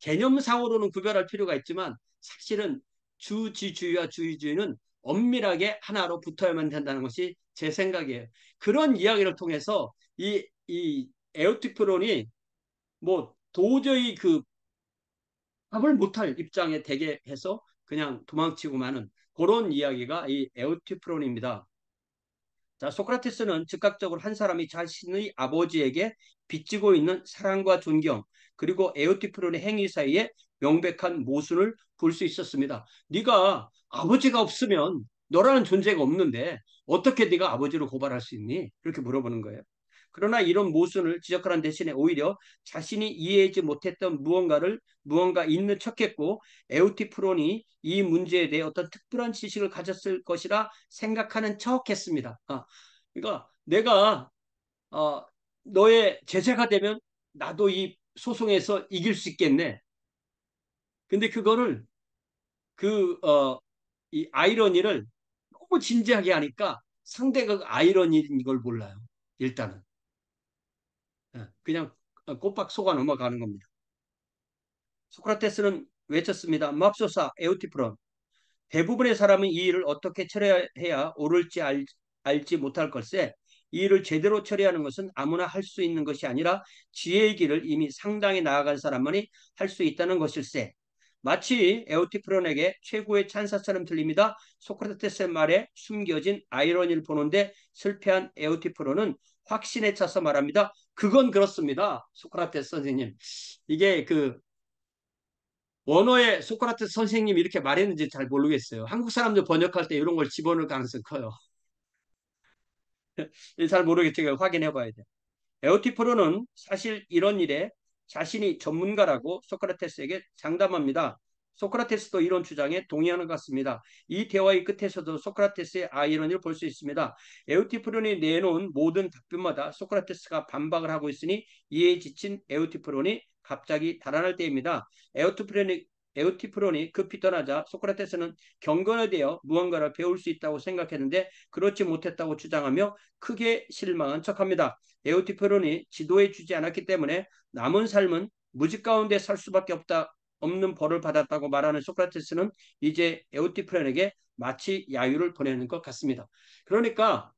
개념상으로는 구별할 필요가 있지만 사실은 주지주의와 주의주의는 엄밀하게 하나로 붙어야만 된다는 것이 제 생각이에요. 그런 이야기를 통해서 이, 이 에오티프론이 뭐 도저히 그 답을 못할 입장에 되게 해서 그냥 도망치고 마는 그런 이야기가 이 에오티프론입니다. 자, 소크라테스는 즉각적으로 한 사람이 자신의 아버지에게 빚지고 있는 사랑과 존경 그리고 에오티프론의 행위 사이에 명백한 모순을 볼 수 있었습니다. 네가 아버지가 없으면 너라는 존재가 없는데 어떻게 네가 아버지를 고발할 수 있니? 이렇게 물어보는 거예요. 그러나 이런 모순을 지적하는 대신에 오히려 자신이 이해하지 못했던 무언가를 무언가 있는 척했고 에우티프론이 이 문제에 대해 어떤 특별한 지식을 가졌을 것이라 생각하는 척했습니다. 아, 그러니까 내가 어, 너의 제자가 되면 나도 이 소송에서 이길 수 있겠네. 근데 그거를 그 어, 이 아이러니를 너무 진지하게 하니까 상대가 아이러니인 걸 몰라요. 일단은. 예, 그냥 꼬박 속아 넘어가는 겁니다. 소크라테스는 외쳤습니다. 맙소사 에우티프론. 대부분의 사람은 이 일을 어떻게 처리해야 옳을지 알, 알지 못할 걸세. 이 일을 제대로 처리하는 것은 아무나 할 수 있는 것이 아니라 지혜의 길을 이미 상당히 나아간 사람만이 할 수 있다는 것일세. 마치 에우티프론에게 최고의 찬사처럼 들립니다. 소크라테스의 말에 숨겨진 아이러니를 보는데 실패한 에우티프론은 확신에 차서 말합니다. 그건 그렇습니다. 소크라테스 선생님. 이게 그 원어의 소크라테스 선생님이 이렇게 말했는지 잘 모르겠어요. 한국 사람들 번역할 때 이런 걸 집어넣을 가능성이 커요. 잘 모르겠지만 확인해 봐야 돼요. 에오티프로는 사실 이런 일에 자신이 전문가라고 소크라테스에게 장담합니다. 소크라테스도 이런 주장에 동의하는 것 같습니다. 이 대화의 끝에서도 소크라테스의 아이러니를 볼 수 있습니다. 에우티프론이 내놓은 모든 답변마다 소크라테스가 반박을 하고 있으니 이에 지친 에우티프론이 갑자기 달아날 때입니다. 에우티프론이 에우티프론이 급히 떠나자 소크라테스는 경건에 대해 무언가를 배울 수 있다고 생각했는데 그렇지 못했다고 주장하며 크게 실망한 척합니다. 에우티프론이 지도해 주지 않았기 때문에 남은 삶은 무지 가운데 살 수밖에 없다 없는 벌을 받았다고 말하는 소크라테스는 이제 에우티프론에게 마치 야유를 보내는 것 같습니다. 그러니까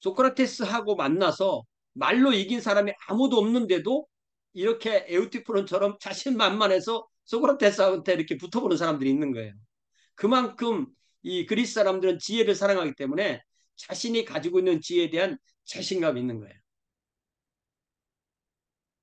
소크라테스하고 만나서 말로 이긴 사람이 아무도 없는데도 이렇게 에우티프론처럼 자신만만해서 소크라테스한테 이렇게 붙어보는 사람들이 있는 거예요. 그만큼 이 그리스 사람들은 지혜를 사랑하기 때문에 자신이 가지고 있는 지혜에 대한 자신감이 있는 거예요.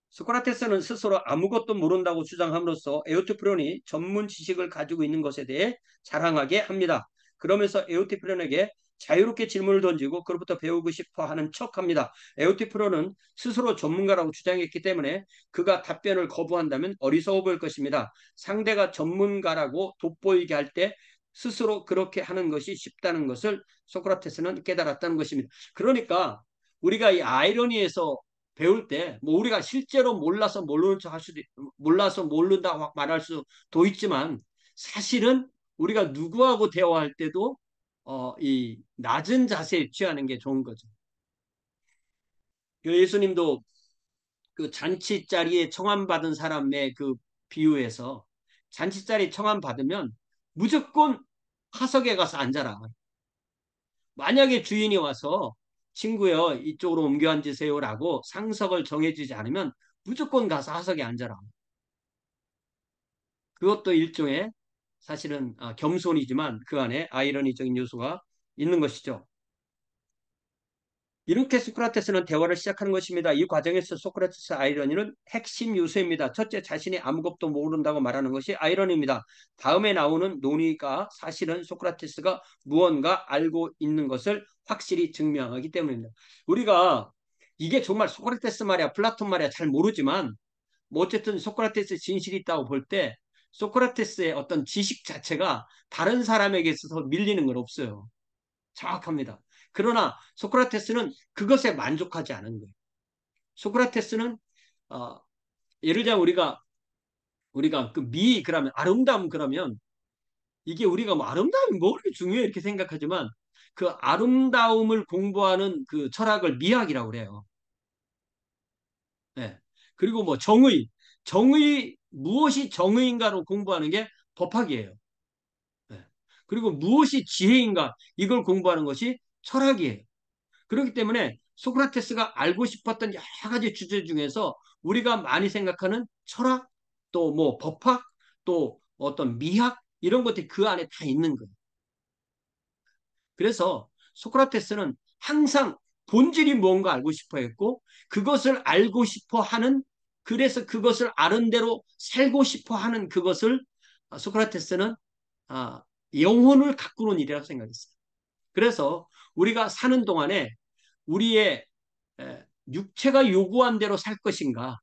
소크라테스는 스스로 아무것도 모른다고 주장함으로써 에우티프론이 전문 지식을 가지고 있는 것에 대해 자랑하게 합니다. 그러면서 에우티프론에게 자유롭게 질문을 던지고 그로부터 배우고 싶어 하는 척합니다. 에우티프론은 스스로 전문가라고 주장했기 때문에 그가 답변을 거부한다면 어리석어 보일 것입니다. 상대가 전문가라고 돋보이게 할 때 스스로 그렇게 하는 것이 쉽다는 것을 소크라테스는 깨달았다는 것입니다. 그러니까 우리가 이 아이러니에서 배울 때 뭐 우리가 실제로 몰라서 모르는 척 할 수도 몰라서 모른다 말할 수도 있지만 사실은 우리가 누구하고 대화할 때도 어, 이 낮은 자세에 취하는 게 좋은 거죠. 그 예수님도 그 잔치 자리에 청함 받은 사람의 그 비유에서 잔치 자리 청함 받으면 무조건 화석에 가서 앉아라. 만약에 주인이 와서 친구여 이쪽으로 옮겨 앉으세요라고 상석을 정해주지 않으면 무조건 가서 하석에 앉아라. 그것도 일종의 사실은 아, 겸손이지만 그 안에 아이러니적인 요소가 있는 것이죠. 이렇게 소크라테스는 대화를 시작하는 것입니다. 이 과정에서 소크라테스 아이러니는 핵심 요소입니다. 첫째, 자신이 아무것도 모른다고 말하는 것이 아이러니입니다. 다음에 나오는 논의가 사실은 소크라테스가 무언가 알고 있는 것을 확실히 증명하기 때문입니다. 우리가 이게 정말 소크라테스 말이야, 플라톤 말이야 잘 모르지만 뭐 어쨌든 소크라테스 진실이 있다고 볼 때 소크라테스의 어떤 지식 자체가 다른 사람에게 있어서 밀리는 건 없어요. 정확합니다. 그러나 소크라테스는 그것에 만족하지 않은 거예요. 소크라테스는 어, 예를 들면 우리가 우리가 그 미 그러면 아름다움 그러면 이게 우리가 뭐 아름다움이 뭐 그렇게 중요해 이렇게 생각하지만 그 아름다움을 공부하는 그 철학을 미학이라고 그래요. 네. 그리고 뭐 정의, 정의 무엇이 정의인가로 공부하는 게 법학이에요. 네. 그리고 무엇이 지혜인가 이걸 공부하는 것이 철학이에요. 그렇기 때문에 소크라테스가 알고 싶었던 여러 가지 주제 중에서 우리가 많이 생각하는 철학, 또 뭐 법학, 또 어떤 미학 이런 것들이 그 안에 다 있는 거예요. 그래서 소크라테스는 항상 본질이 뭔가 알고 싶어 했고 그것을 알고 싶어 하는 그래서 그것을 아는 대로 살고 싶어 하는 그것을 소크라테스는 아, 영혼을 가꾸는 일이라고 생각했어요. 그래서 우리가 사는 동안에 우리의 육체가 요구한 대로 살 것인가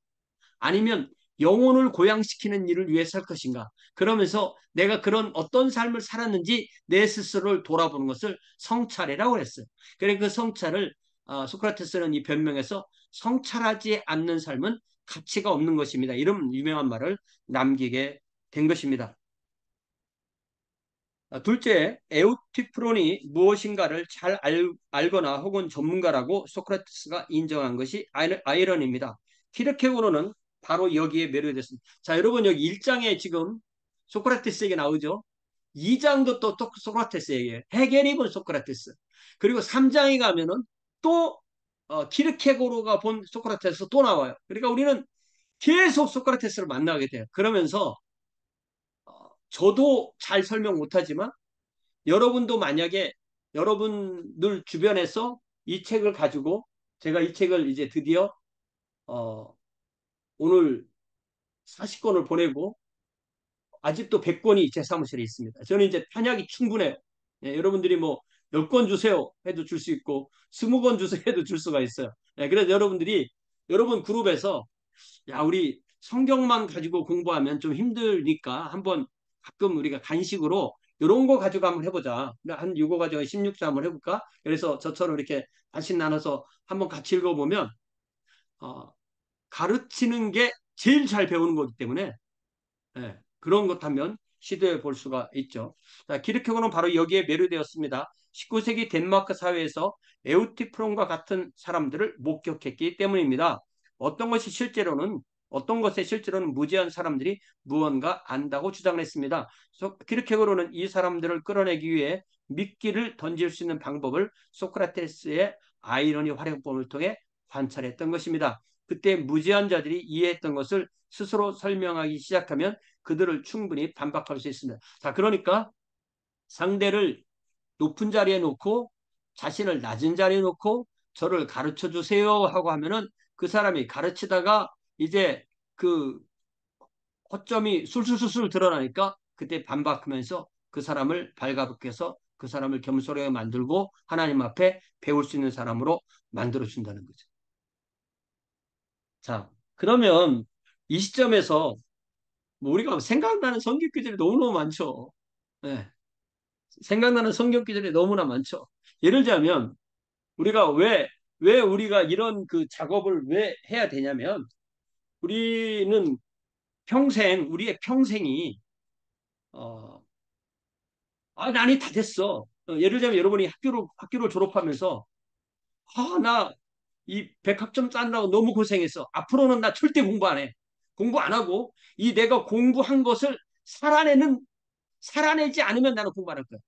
아니면 영혼을 고양시키는 일을 위해 살 것인가 그러면서 내가 그런 어떤 삶을 살았는지 내 스스로를 돌아보는 것을 성찰이라고 했어요. 그래서 그 성찰을 어, 소크라테스는 이 변명에서 성찰하지 않는 삶은 가치가 없는 것입니다. 이런 유명한 말을 남기게 된 것입니다. 아, 둘째, 에우티프론이 무엇인가를 잘 알, 거나 혹은 전문가라고 소크라테스가 인정한 것이 아이러니입니다. 키르케고르는 바로 여기에 매료됐습니다. 자, 여러분 여기 1장에 지금 소크라테스에게 나오죠. 2장도 또, 또 소크라테스에게 해겔이 소크라테스. 그리고 3장에 가면은 또 어, 키르케고르가 본 소크라테스 또 나와요. 그러니까 우리는 계속 소크라테스를 만나게 돼요. 그러면서 저도 잘 설명 못하지만 여러분도 만약에 여러분들 주변에서 이 책을 가지고 제가 이 책을 이제 드디어 어, 오늘 40권을 보내고 아직도 100권이 제 사무실에 있습니다. 저는 이제 편약이 충분해요. 예, 여러분들이 뭐 10권 주세요 해도 줄 수 있고 20권 주세요 해도 줄 수가 있어요. 예, 그래서 여러분들이 여러분 그룹에서 야 우리 성경만 가지고 공부하면 좀 힘드니까 한번 가끔 우리가 간식으로 이런 거 가지고 한번 해보자. 한 6호 과정에 16자 한번 해볼까? 그래서 저처럼 이렇게 반씩 나눠서 한번 같이 읽어보면 어, 가르치는 게 제일 잘 배우는 거기 때문에 네, 그런 것 하면 시도해 볼 수가 있죠. 자, 기르케고는 바로 여기에 매료되었습니다. 19세기 덴마크 사회에서 에우티프론과 같은 사람들을 목격했기 때문입니다. 어떤 것이 실제로는 어떤 것에 실제로는 무지한 사람들이 무언가 안다고 주장을 했습니다. 기르케고로는 이 사람들을 끌어내기 위해 미끼를 던질 수 있는 방법을 소크라테스의 아이러니 활용법을 통해 관찰했던 것입니다. 그때 무지한 자들이 이해했던 것을 스스로 설명하기 시작하면 그들을 충분히 반박할 수 있습니다. 자, 그러니까 상대를 높은 자리에 놓고 자신을 낮은 자리에 놓고 저를 가르쳐 주세요 하고 하면은 그 사람이 가르치다가 이제 그 허점이 술술술술 드러나니까 그때 반박하면서 그 사람을 발가벗겨서 그 사람을 겸손하게 만들고 하나님 앞에 배울 수 있는 사람으로 만들어 준다는 거죠. 자, 그러면 이 시점에서 뭐 우리가 생각나는 성경 구절이 너무너무 많죠. 네. 생각나는 성경 구절이 너무나 많죠. 예를 들자면 우리가 왜, 왜 우리가 이런 그 작업을 왜 해야 되냐면 우리는 평생, 우리의 평생이, 어, 아, 나니 다 됐어. 어, 예를 들면 여러분이 학교를, 학교를 졸업하면서, 아, 나 이 백학점 딴다고 너무 고생했어. 앞으로는 나 절대 공부 안 해. 공부 안 하고, 이 내가 공부한 것을 살아내는, 살아내지 않으면 나는 공부 안 할 거야.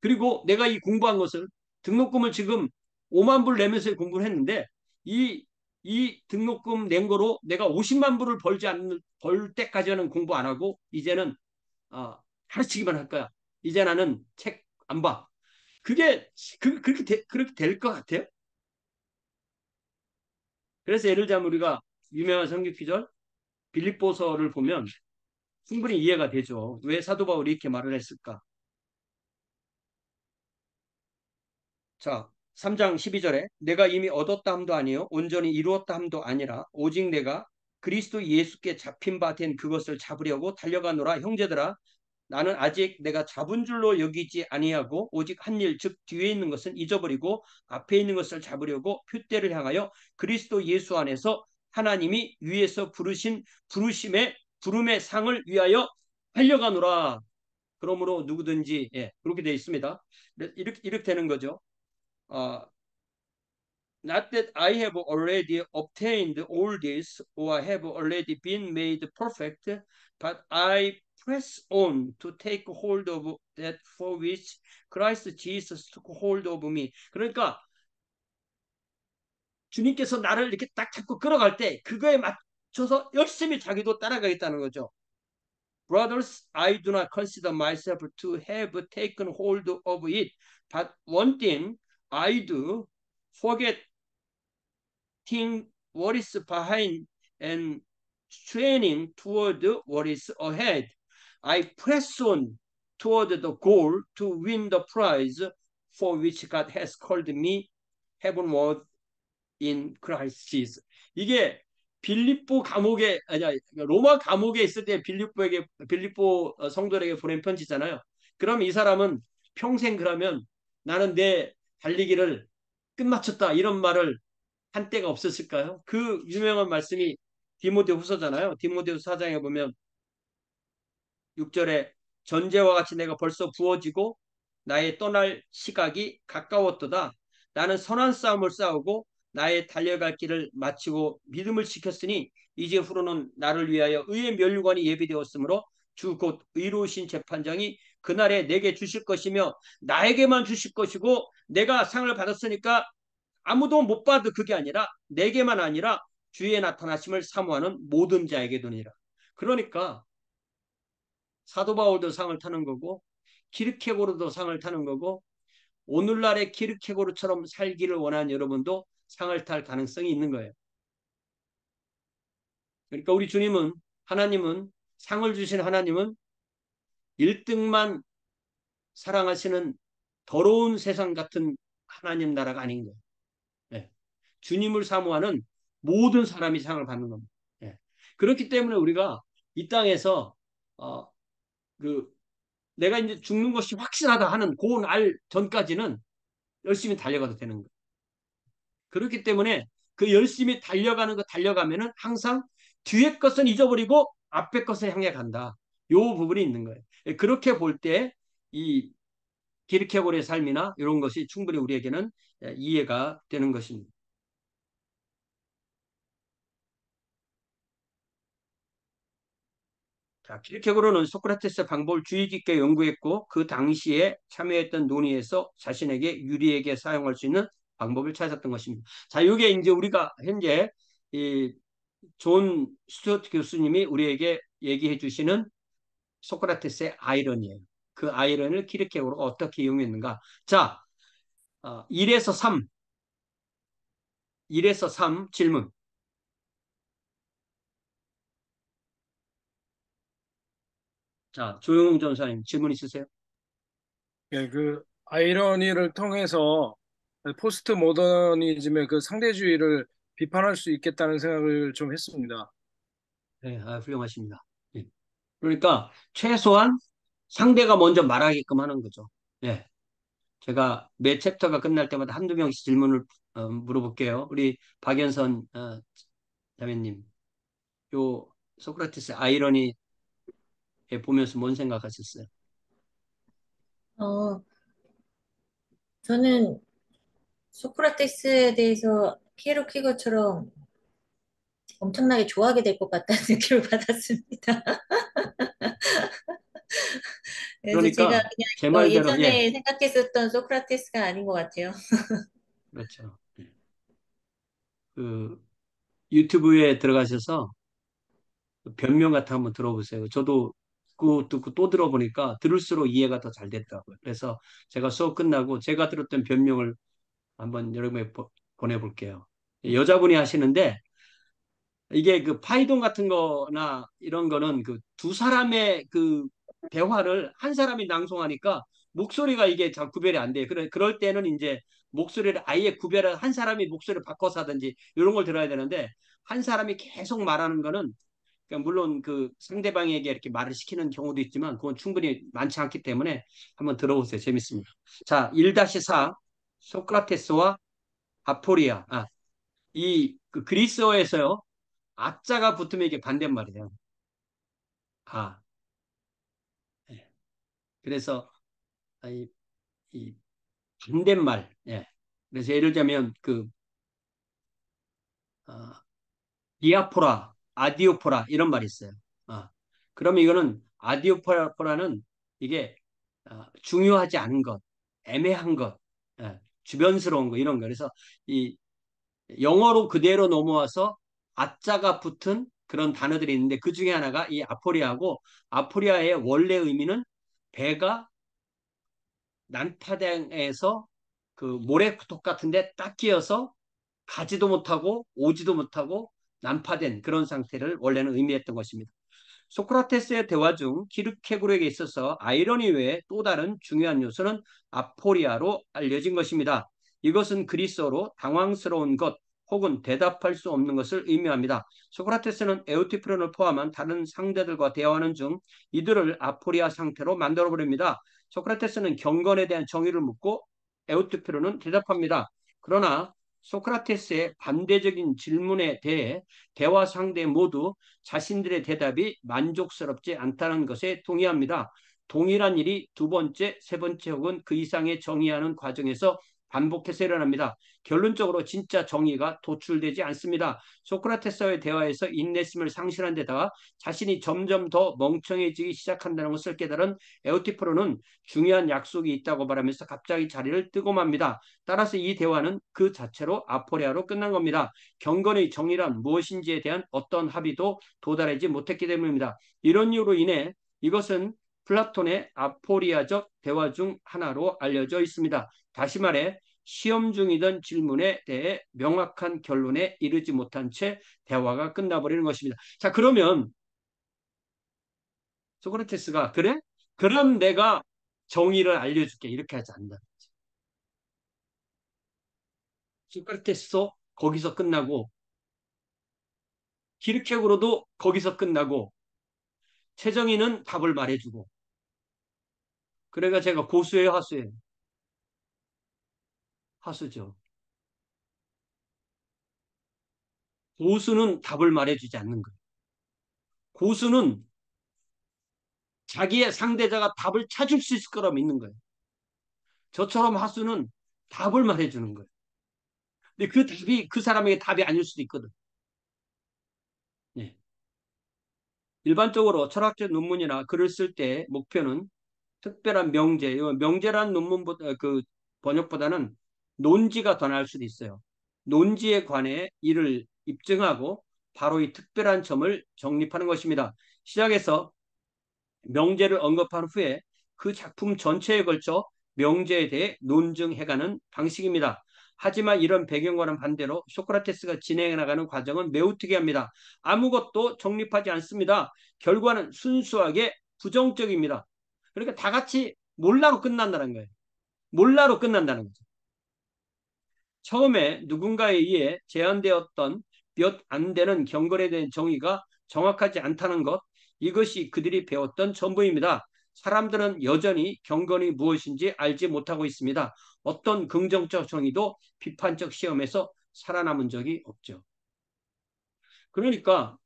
그리고 내가 이 공부한 것을 등록금을 지금 5만 불 내면서 공부를 했는데, 이, 이 등록금 낸 거로 내가 50만 불을 벌지 않는, 벌 때까지는 공부 안 하고, 이제는, 어, 가르치기만 할 거야. 이제 나는 책 안 봐. 그게 그, 그렇게 되, 그렇게 될 것 같아요. 그래서 예를 들자면 우리가 유명한 성경 기절 빌립보서를 보면 충분히 이해가 되죠. 왜 사도 바울이 이렇게 말을 했을까? 자, 3장 12절에 내가 이미 얻었다 함도 아니요 온전히 이루었다 함도 아니라 오직 내가 그리스도 예수께 잡힌 바 된 그것을 잡으려고 달려가노라 형제들아 나는 아직 내가 잡은 줄로 여기지 아니하고 오직 한 일 즉 뒤에 있는 것은 잊어버리고 앞에 있는 것을 잡으려고 표대를 향하여 그리스도 예수 안에서 하나님이 위에서 부르신 부르심의 부름의 상을 위하여 달려가노라. 그러므로 누구든지 예, 그렇게 되어 있습니다. 이렇게 이렇게 되는 거죠. 어, Not that I have already obtained all this or have already been made perfect, but I press on to take hold of that for which Christ Jesus took hold of me. 그러니까 주님께서 나를 이렇게 딱 잡고 끌어갈 때 그거에 맞 춰서 열심히 자기도 따라가겠다는 거죠. Brothers, I do not consider myself to have taken hold of it, but one thing I do, forgetting what is behind and straining toward what is ahead. I press on toward the goal to win the prize for which God has called me heavenward in Christ Jesus. 이게 빌립보 감옥에 아니 로마 감옥에 있을 때 빌립보에게 빌립보 성도들에게 보낸 편지잖아요. 그럼 이 사람은 평생 그러면 나는 내 달리기를 끝마쳤다 이런 말을 한 때가 없었을까요? 그 유명한 말씀이 디모데 후서잖아요. 디모데 후서 4장에 보면 6절에 전제와 같이 내가 벌써 부어지고 나의 떠날 시각이 가까웠도다. 나는 선한 싸움을 싸우고 나의 달려갈 길을 마치고 믿음을 지켰으니 이제 후로는 나를 위하여 의의 멸류관이 예비되었으므로 주 곧 의로우신 재판장이 그날에 내게 주실 것이며 나에게만 주실 것이고 내가 상을 받았으니까 아무도 못 받을 그게 아니라 내게만 아니라 주의 나타나심을 사모하는 모든 자에게 도니라. 그러니까 사도 바울도 상을 타는 거고 키르케고르도 상을 타는 거고 오늘날의 키르케고르처럼 살기를 원하는 여러분도 상을 탈 가능성이 있는 거예요. 그러니까 우리 주님은 하나님은 상을 주신 하나님은 1등만 사랑하시는 더러운 세상 같은 하나님 나라가 아닌 거예요. 네. 주님을 사모하는 모든 사람이 상을 받는 겁니다. 네. 그렇기 때문에 우리가 이 땅에서 어, 그 내가 이제 죽는 것이 확실하다 하는 그날 전까지는 열심히 달려가도 되는 거예요. 그렇기 때문에 그 열심히 달려가는 거 달려가면은 항상 뒤에 것은 잊어버리고 앞에 것을 향해 간다. 요 부분이 있는 거예요. 그렇게 볼 때 이 키르케고르의 삶이나 이런 것이 충분히 우리에게는 이해가 되는 것입니다. 자, 키르케고르는 소크라테스 방법을 주의 깊게 연구했고 그 당시에 참여했던 논의에서 자신에게 유리하게 사용할 수 있는 방법을 찾았던 것입니다. 자, 이게 이제 우리가 현재 이 존 스튜어트 교수님이 우리에게 얘기해 주시는 소크라테스의 아이러니예요. 그 아이러니를 키르케고르가 어떻게 이용했는가? 자, 어, 1에서 3. 1에서 3 질문. 자, 조용 전사님 질문 있으세요? 예, 그 아이러니를 통해서 포스트 모더니즘의 그 상대주의를 비판할 수 있겠다는 생각을 좀 했습니다. 네, 아, 훌륭하십니다. 예. 그러니까 최소한 상대가 먼저 말하게끔 하는 거죠. 예. 제가 매 챕터가 끝날 때마다 한두 명씩 질문을 어, 물어볼게요. 우리 박연선 어, 자매님, 요 소크라테스 아이러니에 보면서 뭔 생각하셨어요? 어, 저는 소크라테스에 대해서 피에로 키거처럼 엄청나게 좋아하게 될 것 같다는 느낌을 받았습니다. 그래서 그러니까 제가 그냥 제 어, 말대로 예전에 예, 생각했었던 소크라테스가 아닌 것 같아요. 그렇죠. 예. 그 유튜브에 들어가셔서 변명 같은 거 한번 들어보세요. 저도 그 듣고 또 들어보니까 들을수록 이해가 더 잘 됐더라고요. 그래서 제가 수업 끝나고 제가 들었던 변명을 한번 여러분에 보- 보내볼게요. 여자분이 하시는데 이게 그 파이돈 같은 거나 이런 거는 그 두 사람의 그 대화를 한 사람이 낭송하니까 목소리가 이게 잘 구별이 안 돼요. 그래, 그럴 때는 이제 목소리를 아예 구별을 한 사람이 목소리를 바꿔서 하든지 이런 걸 들어야 되는데 한 사람이 계속 말하는 거는 그러니까 물론 그 상대방에게 이렇게 말을 시키는 경우도 있지만 그건 충분히 많지 않기 때문에 한번 들어보세요. 재밌습니다. 자, 1-4 소크라테스와 아포리아. 아, 이 그 그리스어에서요. 아자가 붙으면 이게 반대말이에요. 아. 예. 그래서 이, 이 반대말. 예. 그래서 예를 들자면 그 어, 디아포라, 아디오포라 이런 말이 있어요. 아. 그러면 이거는 아디오포라는 이게 어, 중요하지 않은 것, 애매한 것, 예. 주변스러운 거 이런 거. 그래서 이 영어로 그대로 넘어와서 아자가 붙은 그런 단어들이 있는데 그 중에 하나가 이 아포리아고 아포리아의 원래 의미는 배가 난파당에서 그 모래톱 같은데 딱 끼어서 가지도 못하고 오지도 못하고 난파된 그런 상태를 원래는 의미했던 것입니다. 소크라테스의 대화 중 키르케고르에게 있어서 아이러니 외에 또 다른 중요한 요소는 아포리아로 알려진 것입니다. 이것은 그리스어로 당황스러운 것 혹은 대답할 수 없는 것을 의미합니다. 소크라테스는 에우티프론을 포함한 다른 상대들과 대화하는 중 이들을 아포리아 상태로 만들어 버립니다. 소크라테스는 경건에 대한 정의를 묻고 에우티프론은 대답합니다. 그러나 소크라테스의 반대적인 질문에 대해 대화 상대 모두 자신들의 대답이 만족스럽지 않다는 것에 동의합니다. 동일한 일이 두 번째, 세 번째 혹은 그 이상의 정의하는 과정에서 반복해서 일어납니다. 결론적으로 진짜 정의가 도출되지 않습니다. 소크라테스와의 대화에서 인내심을 상실한 데다가 자신이 점점 더 멍청해지기 시작한다는 것을 깨달은 에오티프로는 중요한 약속이 있다고 말하면서 갑자기 자리를 뜨고 맙니다. 따라서 이 대화는 그 자체로 아포레아로 끝난 겁니다. 경건의 정의란 무엇인지에 대한 어떤 합의도 도달하지 못했기 때문입니다. 이런 이유로 인해 이것은 플라톤의 아포리아적 대화 중 하나로 알려져 있습니다. 다시 말해 시험 중이던 질문에 대해 명확한 결론에 이르지 못한 채 대화가 끝나버리는 것입니다. 자 그러면 소크라테스가 그래? 그럼 내가 정의를 알려줄게 이렇게 하지 않는다. 소크라테스도 거기서 끝나고 키르케고로도 거기서 끝나고 최정희는 답을 말해주고 그래가 제가 고수예요 하수예요 하수죠. 고수는 답을 말해주지 않는 거예요. 고수는 자기의 상대자가 답을 찾을 수 있을 거라 믿는 거예요. 저처럼 하수는 답을 말해주는 거예요. 근데 그 답이 그 사람에게 답이 아닐 수도 있거든. 네. 일반적으로 철학적 논문이나 글을 쓸 때 목표는 특별한 명제, 명제란 논문보다 그 번역보다는 논지가 더 나을 수도 있어요. 논지에 관해 이를 입증하고 바로 이 특별한 점을 정립하는 것입니다. 시작에서 명제를 언급한 후에 그 작품 전체에 걸쳐 명제에 대해 논증해가는 방식입니다. 하지만 이런 배경과는 반대로 소크라테스가 진행해 나가는 과정은 매우 특이합니다. 아무것도 정립하지 않습니다. 결과는 순수하게 부정적입니다. 그러니까 다 같이 몰라로 끝난다는 거예요. 몰라로 끝난다는 거죠. 처음에 누군가에 의해 제안되었던 몇 안 되는 경건에 대한 정의가 정확하지 않다는 것, 이것이 그들이 배웠던 전부입니다. 사람들은 여전히 경건이 무엇인지 알지 못하고 있습니다. 어떤 긍정적 정의도 비판적 시험에서 살아남은 적이 없죠. 그러니까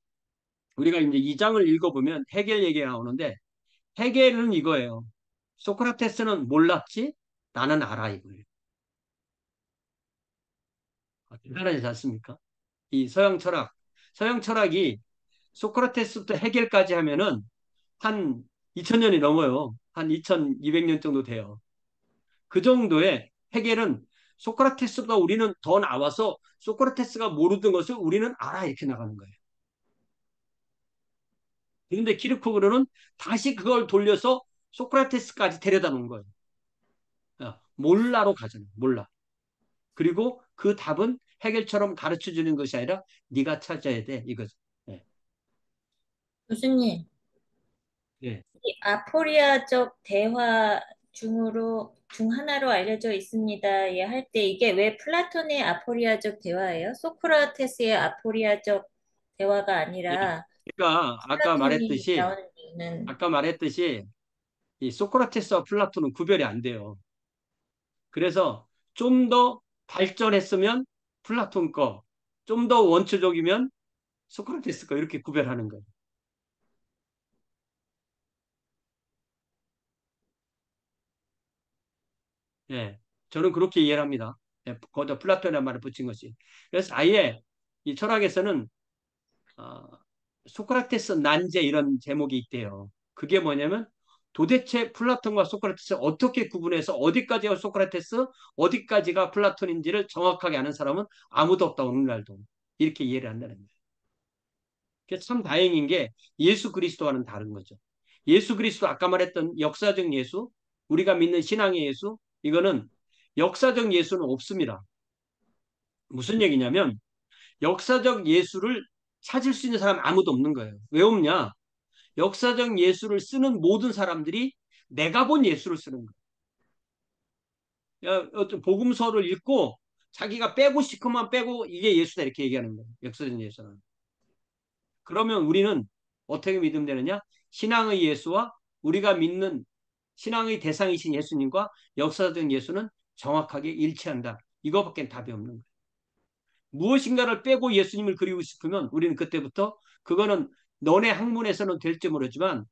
우리가 이제 이 장을 읽어보면 해겔 얘기가 나오는데 해겔은 이거예요. 소크라테스는 몰랐지 나는 알아 이거예요. 아, 대단하지 않습니까? 이 서양 철학, 서양 철학이 소크라테스부터 해겔까지 하면은 한 2000년이 넘어요. 한 2200년 정도 돼요. 그 정도의 해겔은 소크라테스보다 우리는 더 나와서 소크라테스가 모르던 것을 우리는 알아 이렇게 나가는 거예요. 그런데 키르코그르는 다시 그걸 돌려서 소크라테스까지 데려다 놓은 거예요. 몰라로 가잖아요. 몰라. 그리고 그 답은 해결처럼 가르쳐 주는 것이 아니라 네가 찾아야 돼 이거죠. 네. 교수님, 네. 이 아포리아적 대화 중으로 중 하나로 알려져 있습니다. 예, 할 때 이게 왜 플라톤의 아포리아적 대화예요? 소크라테스의 아포리아적 대화가 아니라 그러니까 아까 말했듯이 이유는 아까 말했듯이 이 소크라테스와 플라톤은 구별이 안 돼요. 그래서 좀 더 발전했으면 플라톤 거, 좀 더 원초적이면 소크라테스 거 이렇게 구별하는 거예요. 예, 저는 그렇게 이해를 합니다. 예, 거기다 플라톤이라는 말을 붙인 것이. 그래서 아예 이 철학에서는 어, 소크라테스 난제 이런 제목이 있대요. 그게 뭐냐면 도대체 플라톤과 소크라테스 어떻게 구분해서 어디까지가 소크라테스, 어디까지가 플라톤인지를 정확하게 아는 사람은 아무도 없다 오늘날도 이렇게 이해를 한다는 거예요. 참 다행인 게 예수 그리스도와는 다른 거죠. 예수 그리스도 아까 말했던 역사적 예수, 우리가 믿는 신앙의 예수, 이거는 역사적 예수는 없습니다. 무슨 얘기냐면 역사적 예수를 찾을 수 있는 사람 아무도 없는 거예요. 왜 없냐? 역사적 예수를 쓰는 모든 사람들이 내가 본 예수를 쓰는 거예요. 어떤 복음서를 읽고 자기가 빼고 싶으면 빼고 이게 예수다 이렇게 얘기하는 거예요. 역사적 예수는. 그러면 우리는 어떻게 믿으면 되느냐? 신앙의 예수와 우리가 믿는 신앙의 대상이신 예수님과 역사적 예수는 정확하게 일치한다. 이거밖에 답이 없는 거예요. 무엇인가를 빼고 예수님을 그리고 싶으면 우리는 그때부터 그거는 너네 학문에서는 될지 모르지만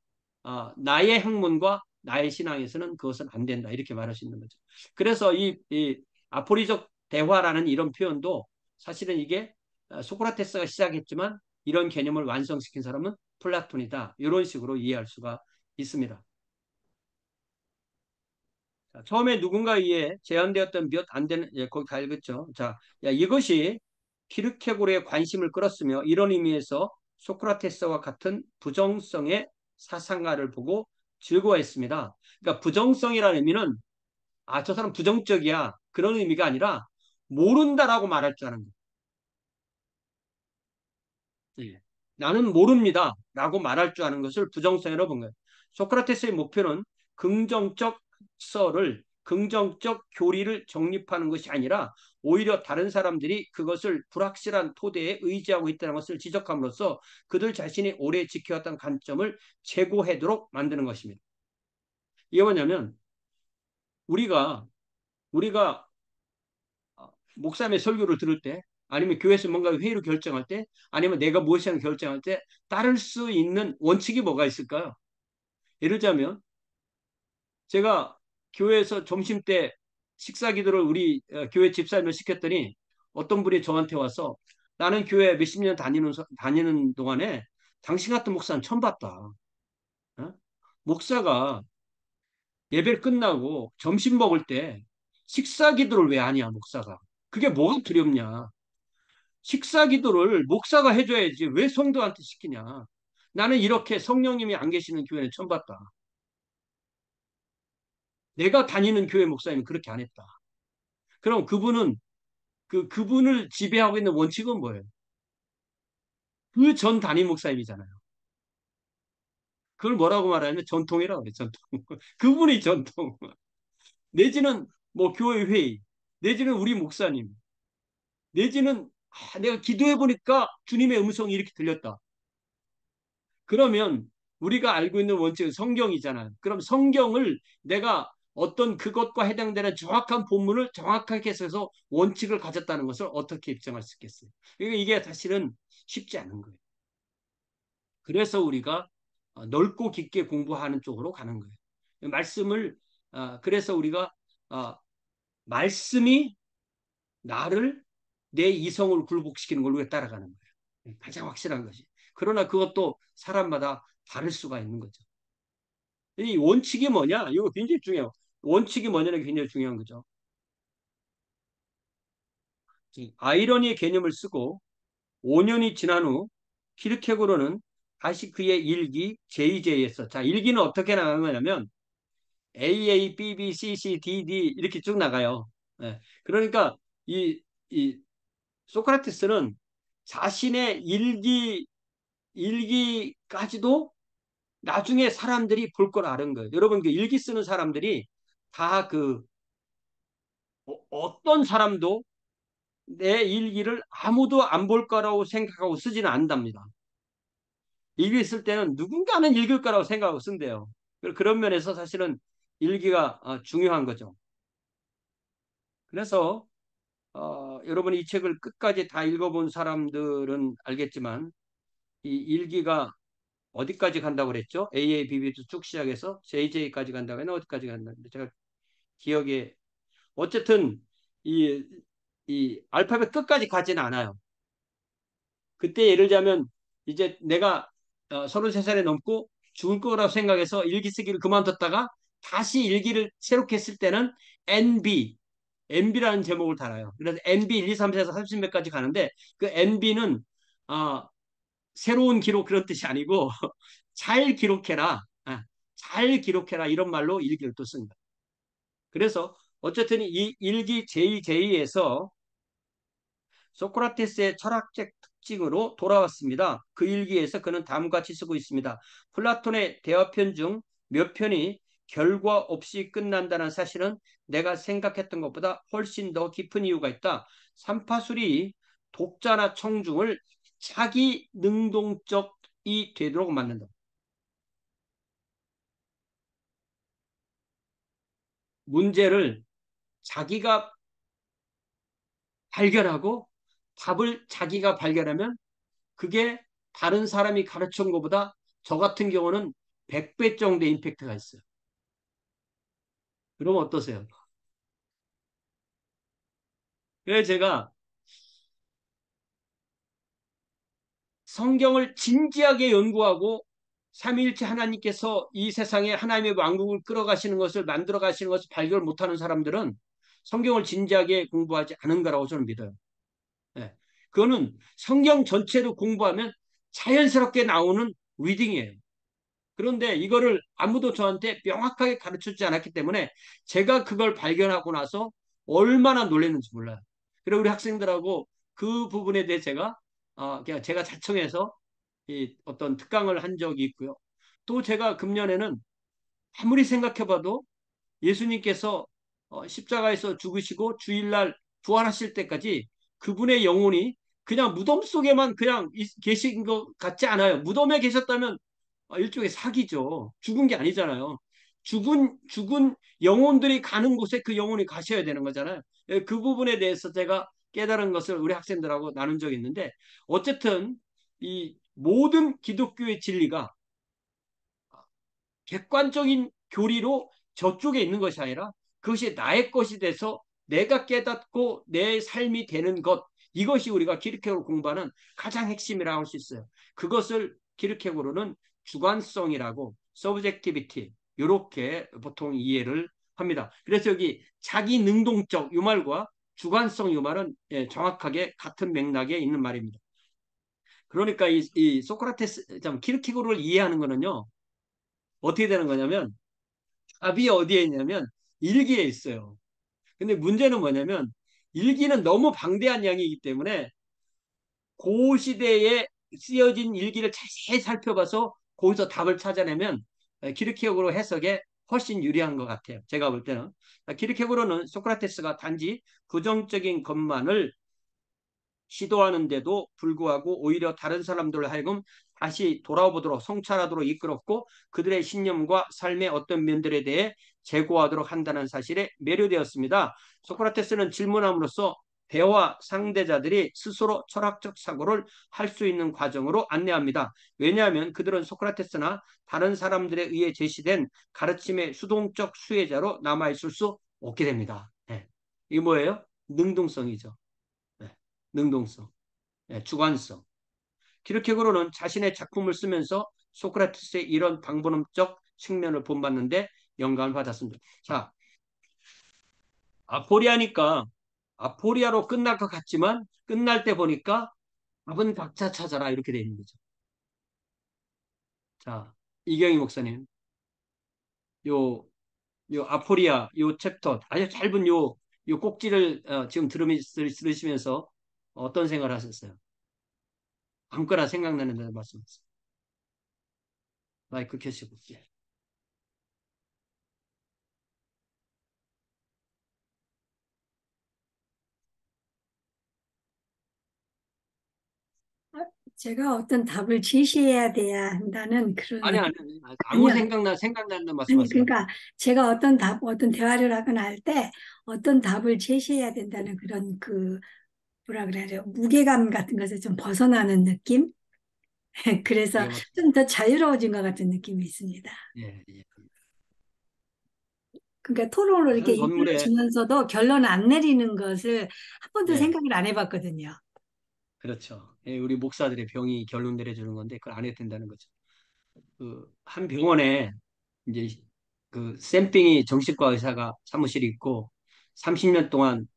어, 나의 학문과 나의 신앙에서는 그것은 안 된다 이렇게 말할 수 있는 거죠. 그래서 이, 이 아포리적 대화라는 이런 표현도 사실은 이게 어, 소크라테스가 시작했지만 이런 개념을 완성시킨 사람은 플라톤이다 이런 식으로 이해할 수가 있습니다. 자, 처음에 누군가에 의해 제안되었던 몇 안 되는 예, 거기 다 읽었죠. 자, 야, 이것이 키르케고르의 관심을 끌었으며 이런 의미에서 소크라테스와 같은 부정성의 사상가를 보고 즐거워했습니다. 그러니까 부정성이라는 의미는 아, 저 사람 부정적이야. 그런 의미가 아니라 모른다라고 말할 줄 아는 거예요. 예. 나는 모릅니다. 라고 말할 줄 아는 것을 부정성이라고 본 거예요. 소크라테스의 목표는 긍정적 썰을 긍정적 교리를 정립하는 것이 아니라 오히려 다른 사람들이 그것을 불확실한 토대에 의지하고 있다는 것을 지적함으로써 그들 자신이 오래 지켜왔던 관점을 제고하도록 만드는 것입니다. 이게 뭐냐면 우리가 우리가 목사님의 설교를 들을 때 아니면 교회에서 뭔가 회의를 결정할 때 아니면 내가 무엇이든 결정할 때 따를 수 있는 원칙이 뭐가 있을까요? 예를 들자면 제가 교회에서 점심 때 식사 기도를 우리 어, 교회 집사님을 시켰더니 어떤 분이 저한테 와서 나는 교회 몇십 년 다니는 다니는 동안에 당신 같은 목사는 처음 봤다. 어? 목사가 예배 끝나고 점심 먹을 때 식사 기도를 왜 하냐 목사가 그게 뭐가 두렵냐 식사 기도를 목사가 해줘야지 왜 성도한테 시키냐 나는 이렇게 성령님이 안 계시는 교회는 처음 봤다 내가 다니는 교회 목사님은 그렇게 안 했다. 그럼 그분은 그 그분을 지배하고 있는 원칙은 뭐예요? 그 전 담임 목사님이잖아요. 그걸 뭐라고 말하냐면 전통이라고 그래, 전통. 그분이 전통. 내지는 뭐 교회 회의, 내지는 우리 목사님, 내지는 아, 내가 기도해 보니까 주님의 음성이 이렇게 들렸다. 그러면 우리가 알고 있는 원칙은 성경이잖아요. 그럼 성경을 내가 어떤 그것과 해당되는 정확한 본문을 정확하게 써서 원칙을 가졌다는 것을 어떻게 입증할 수 있겠어요? 그러니까 이게 사실은 쉽지 않은 거예요. 그래서 우리가 넓고 깊게 공부하는 쪽으로 가는 거예요. 말씀을 아, 그래서 우리가 아, 말씀이 나를 내 이성을 굴복시키는 걸 우리가 따라가는 거예요. 가장 확실한 것이. 그러나 그것도 사람마다 다를 수가 있는 거죠. 이 원칙이 뭐냐? 이거 굉장히 중요해요. 원칙이 뭐냐는 굉장히 중요한 거죠. 아이러니의 개념을 쓰고 5년이 지난 후 키르케고르는 다시 그의 일기 JJ에서 자 일기는 어떻게 나가냐면 AA, BB, CC, DD 이렇게 쭉 나가요. 네. 그러니까 이, 이 소크라테스는 자신의 일기 일기까지도 나중에 사람들이 볼 걸 아는 거예요. 여러분 그 일기 쓰는 사람들이 다 그 어, 떤 사람도 내 일기를 아무도 안 볼 거라고 생각하고 쓰지는 않답니다. 일기 쓸 때는 누군가는 읽을 거라고 생각하고 쓴대요. 그런 면에서 사실은 일기가 어, 중요한 거죠. 그래서 어, 여러분이 이 책을 끝까지 다 읽어본 사람들은 알겠지만 이 일기가 어디까지 간다고 그랬죠? AA, BB도 쭉 시작해서 JJ까지 간다고 했나 어디까지 간다는데 제가 기억에 어쨌든 이, 이 알파벳 끝까지 가지는 않아요. 그때 예를 들자면 이제 내가 어, 33살에 넘고 죽을 거라고 생각해서 일기 쓰기를 그만뒀다가 다시 일기를 새롭게 쓸 때는 NB, NB라는 제목을 달아요. 그래서 NB 1, 2, 3, 4에서 30몇 가지 가는데 그 NB는 어, 새로운 기록 그런 뜻이 아니고 잘 기록해라. 아, 잘 기록해라 이런 말로 일기를 또 씁니다. 그래서 어쨌든 이 일기 JJ에서 소크라테스의 철학적 특징으로 돌아왔습니다. 그 일기에서 그는 다음과 같이 쓰고 있습니다. 플라톤의 대화편 중 몇 편이 결과 없이 끝난다는 사실은 내가 생각했던 것보다 훨씬 더 깊은 이유가 있다. 삼파술이 독자나 청중을 자기 능동적이 되도록 만든다. 문제를 자기가 발견하고 답을 자기가 발견하면 그게 다른 사람이 가르친 것보다 저 같은 경우는 100배 정도의 임팩트가 있어요. 그럼 어떠세요? 그래서 제가 성경을 진지하게 연구하고 삼위일체 하나님께서 이 세상에 하나님의 왕국을 끌어가시는 것을 만들어 가시는 것을 발견 못하는 사람들은 성경을 진지하게 공부하지 않은 거라고 저는 믿어요. 네. 그거는 성경 전체를 공부하면 자연스럽게 나오는 reading이에요. 그런데 이거를 아무도 저한테 명확하게 가르쳐주지 않았기 때문에 제가 그걸 발견하고 나서 얼마나 놀랐는지 몰라요. 그리고 우리 학생들하고 그 부분에 대해 제가 어, 제가 자청해서 이 어떤 특강을 한 적이 있고요. 또 제가 금년에는 아무리 생각해봐도 예수님께서 어, 십자가에서 죽으시고 주일날 부활하실 때까지 그분의 영혼이 그냥 무덤 속에만 그냥 계신 것 같지 않아요. 무덤에 계셨다면 어, 일종의 사기죠. 죽은 게 아니잖아요. 죽은 죽은 영혼들이 가는 곳에 그 영혼이 가셔야 되는 거잖아요. 예, 그 부분에 대해서 제가 깨달은 것을 우리 학생들하고 나눈 적이 있는데 어쨌든 이 모든 기독교의 진리가 객관적인 교리로 저쪽에 있는 것이 아니라 그것이 나의 것이 돼서 내가 깨닫고 내 삶이 되는 것 이것이 우리가 기르케고로 공부하는 가장 핵심이라고 할수 있어요. 그것을 기르케고로는 주관성이라고 subjectivity 이렇게 보통 이해를 합니다. 그래서 여기 자기 능동적 이 말과 주관성 이 말은 예, 정확하게 같은 맥락에 있는 말입니다. 그러니까 이, 이 소크라테스, 참 키르키고를 이해하는 거는요. 어떻게 되는 거냐면 답이 어디에 있냐면 일기에 있어요. 근데 문제는 뭐냐면 일기는 너무 방대한 양이기 때문에 고 시대에 쓰여진 일기를 자세히 살펴봐서 거기서 답을 찾아내면 기르케고로 해석에 훨씬 유리한 것 같아요. 제가 볼 때는. 기르케고로는 소크라테스가 단지 부정적인 것만을 시도하는데도 불구하고 오히려 다른 사람들을 하여금 다시 돌아보도록 성찰하도록 이끌었고 그들의 신념과 삶의 어떤 면들에 대해 재고하도록 한다는 사실에 매료되었습니다. 소크라테스는 질문함으로써 대화 상대자들이 스스로 철학적 사고를 할 수 있는 과정으로 안내합니다. 왜냐하면 그들은 소크라테스나 다른 사람들에 의해 제시된 가르침의 수동적 수혜자로 남아있을 수 없게 됩니다. 네. 이게 뭐예요? 능동성이죠. 네. 능동성, 네. 주관성. 기르케고로는 자신의 작품을 쓰면서 소크라테스의 이런 방법론적 측면을 본받는데 영감을 받았습니다. 자, 아포리아니까 아포리아로 끝날 것 같지만 끝날 때 보니까 답은 각자 찾아라 이렇게 되어 있는 거죠. 자, 이경희 목사님. 요, 요 아포리아, 요 챕터, 아주 짧은 요, 요 꼭지를 어, 지금 들으시면서 어떤 생각을 하셨어요? 아무거나 생각나는 대로 말씀하세요. 마이크 켜시고. 예. 제가 어떤 답을 제시해야 돼야 한다는 그런 아니, 아니, 아니. 아무 아니요. 생각나, 생각나는 말씀하세요. 그러니까 제가 어떤 답 어떤 대화를 하거나 할 때 어떤 답을 제시해야 된다는 그런 그 뭐라 그래야 요 무게감 같은 것을 좀 벗어나는 느낌? 그래서 예, 맞습니다. 좀더 자유로워진 것 같은 느낌이 있습니다. 예, 예. 그러니까 토론으로 이렇게 이끌어 주면서도 결론 안 내리는 것을 한 번도 예. 생각을 안 해봤거든요. 그렇죠. 예, 우리 목사들의 병이 결론 내려주는 건데 그걸 안 해도 된다는 거죠. 그 한 병원에 이제 그 샘핑이 정신과 의사가 사무실이 있고 30년 동안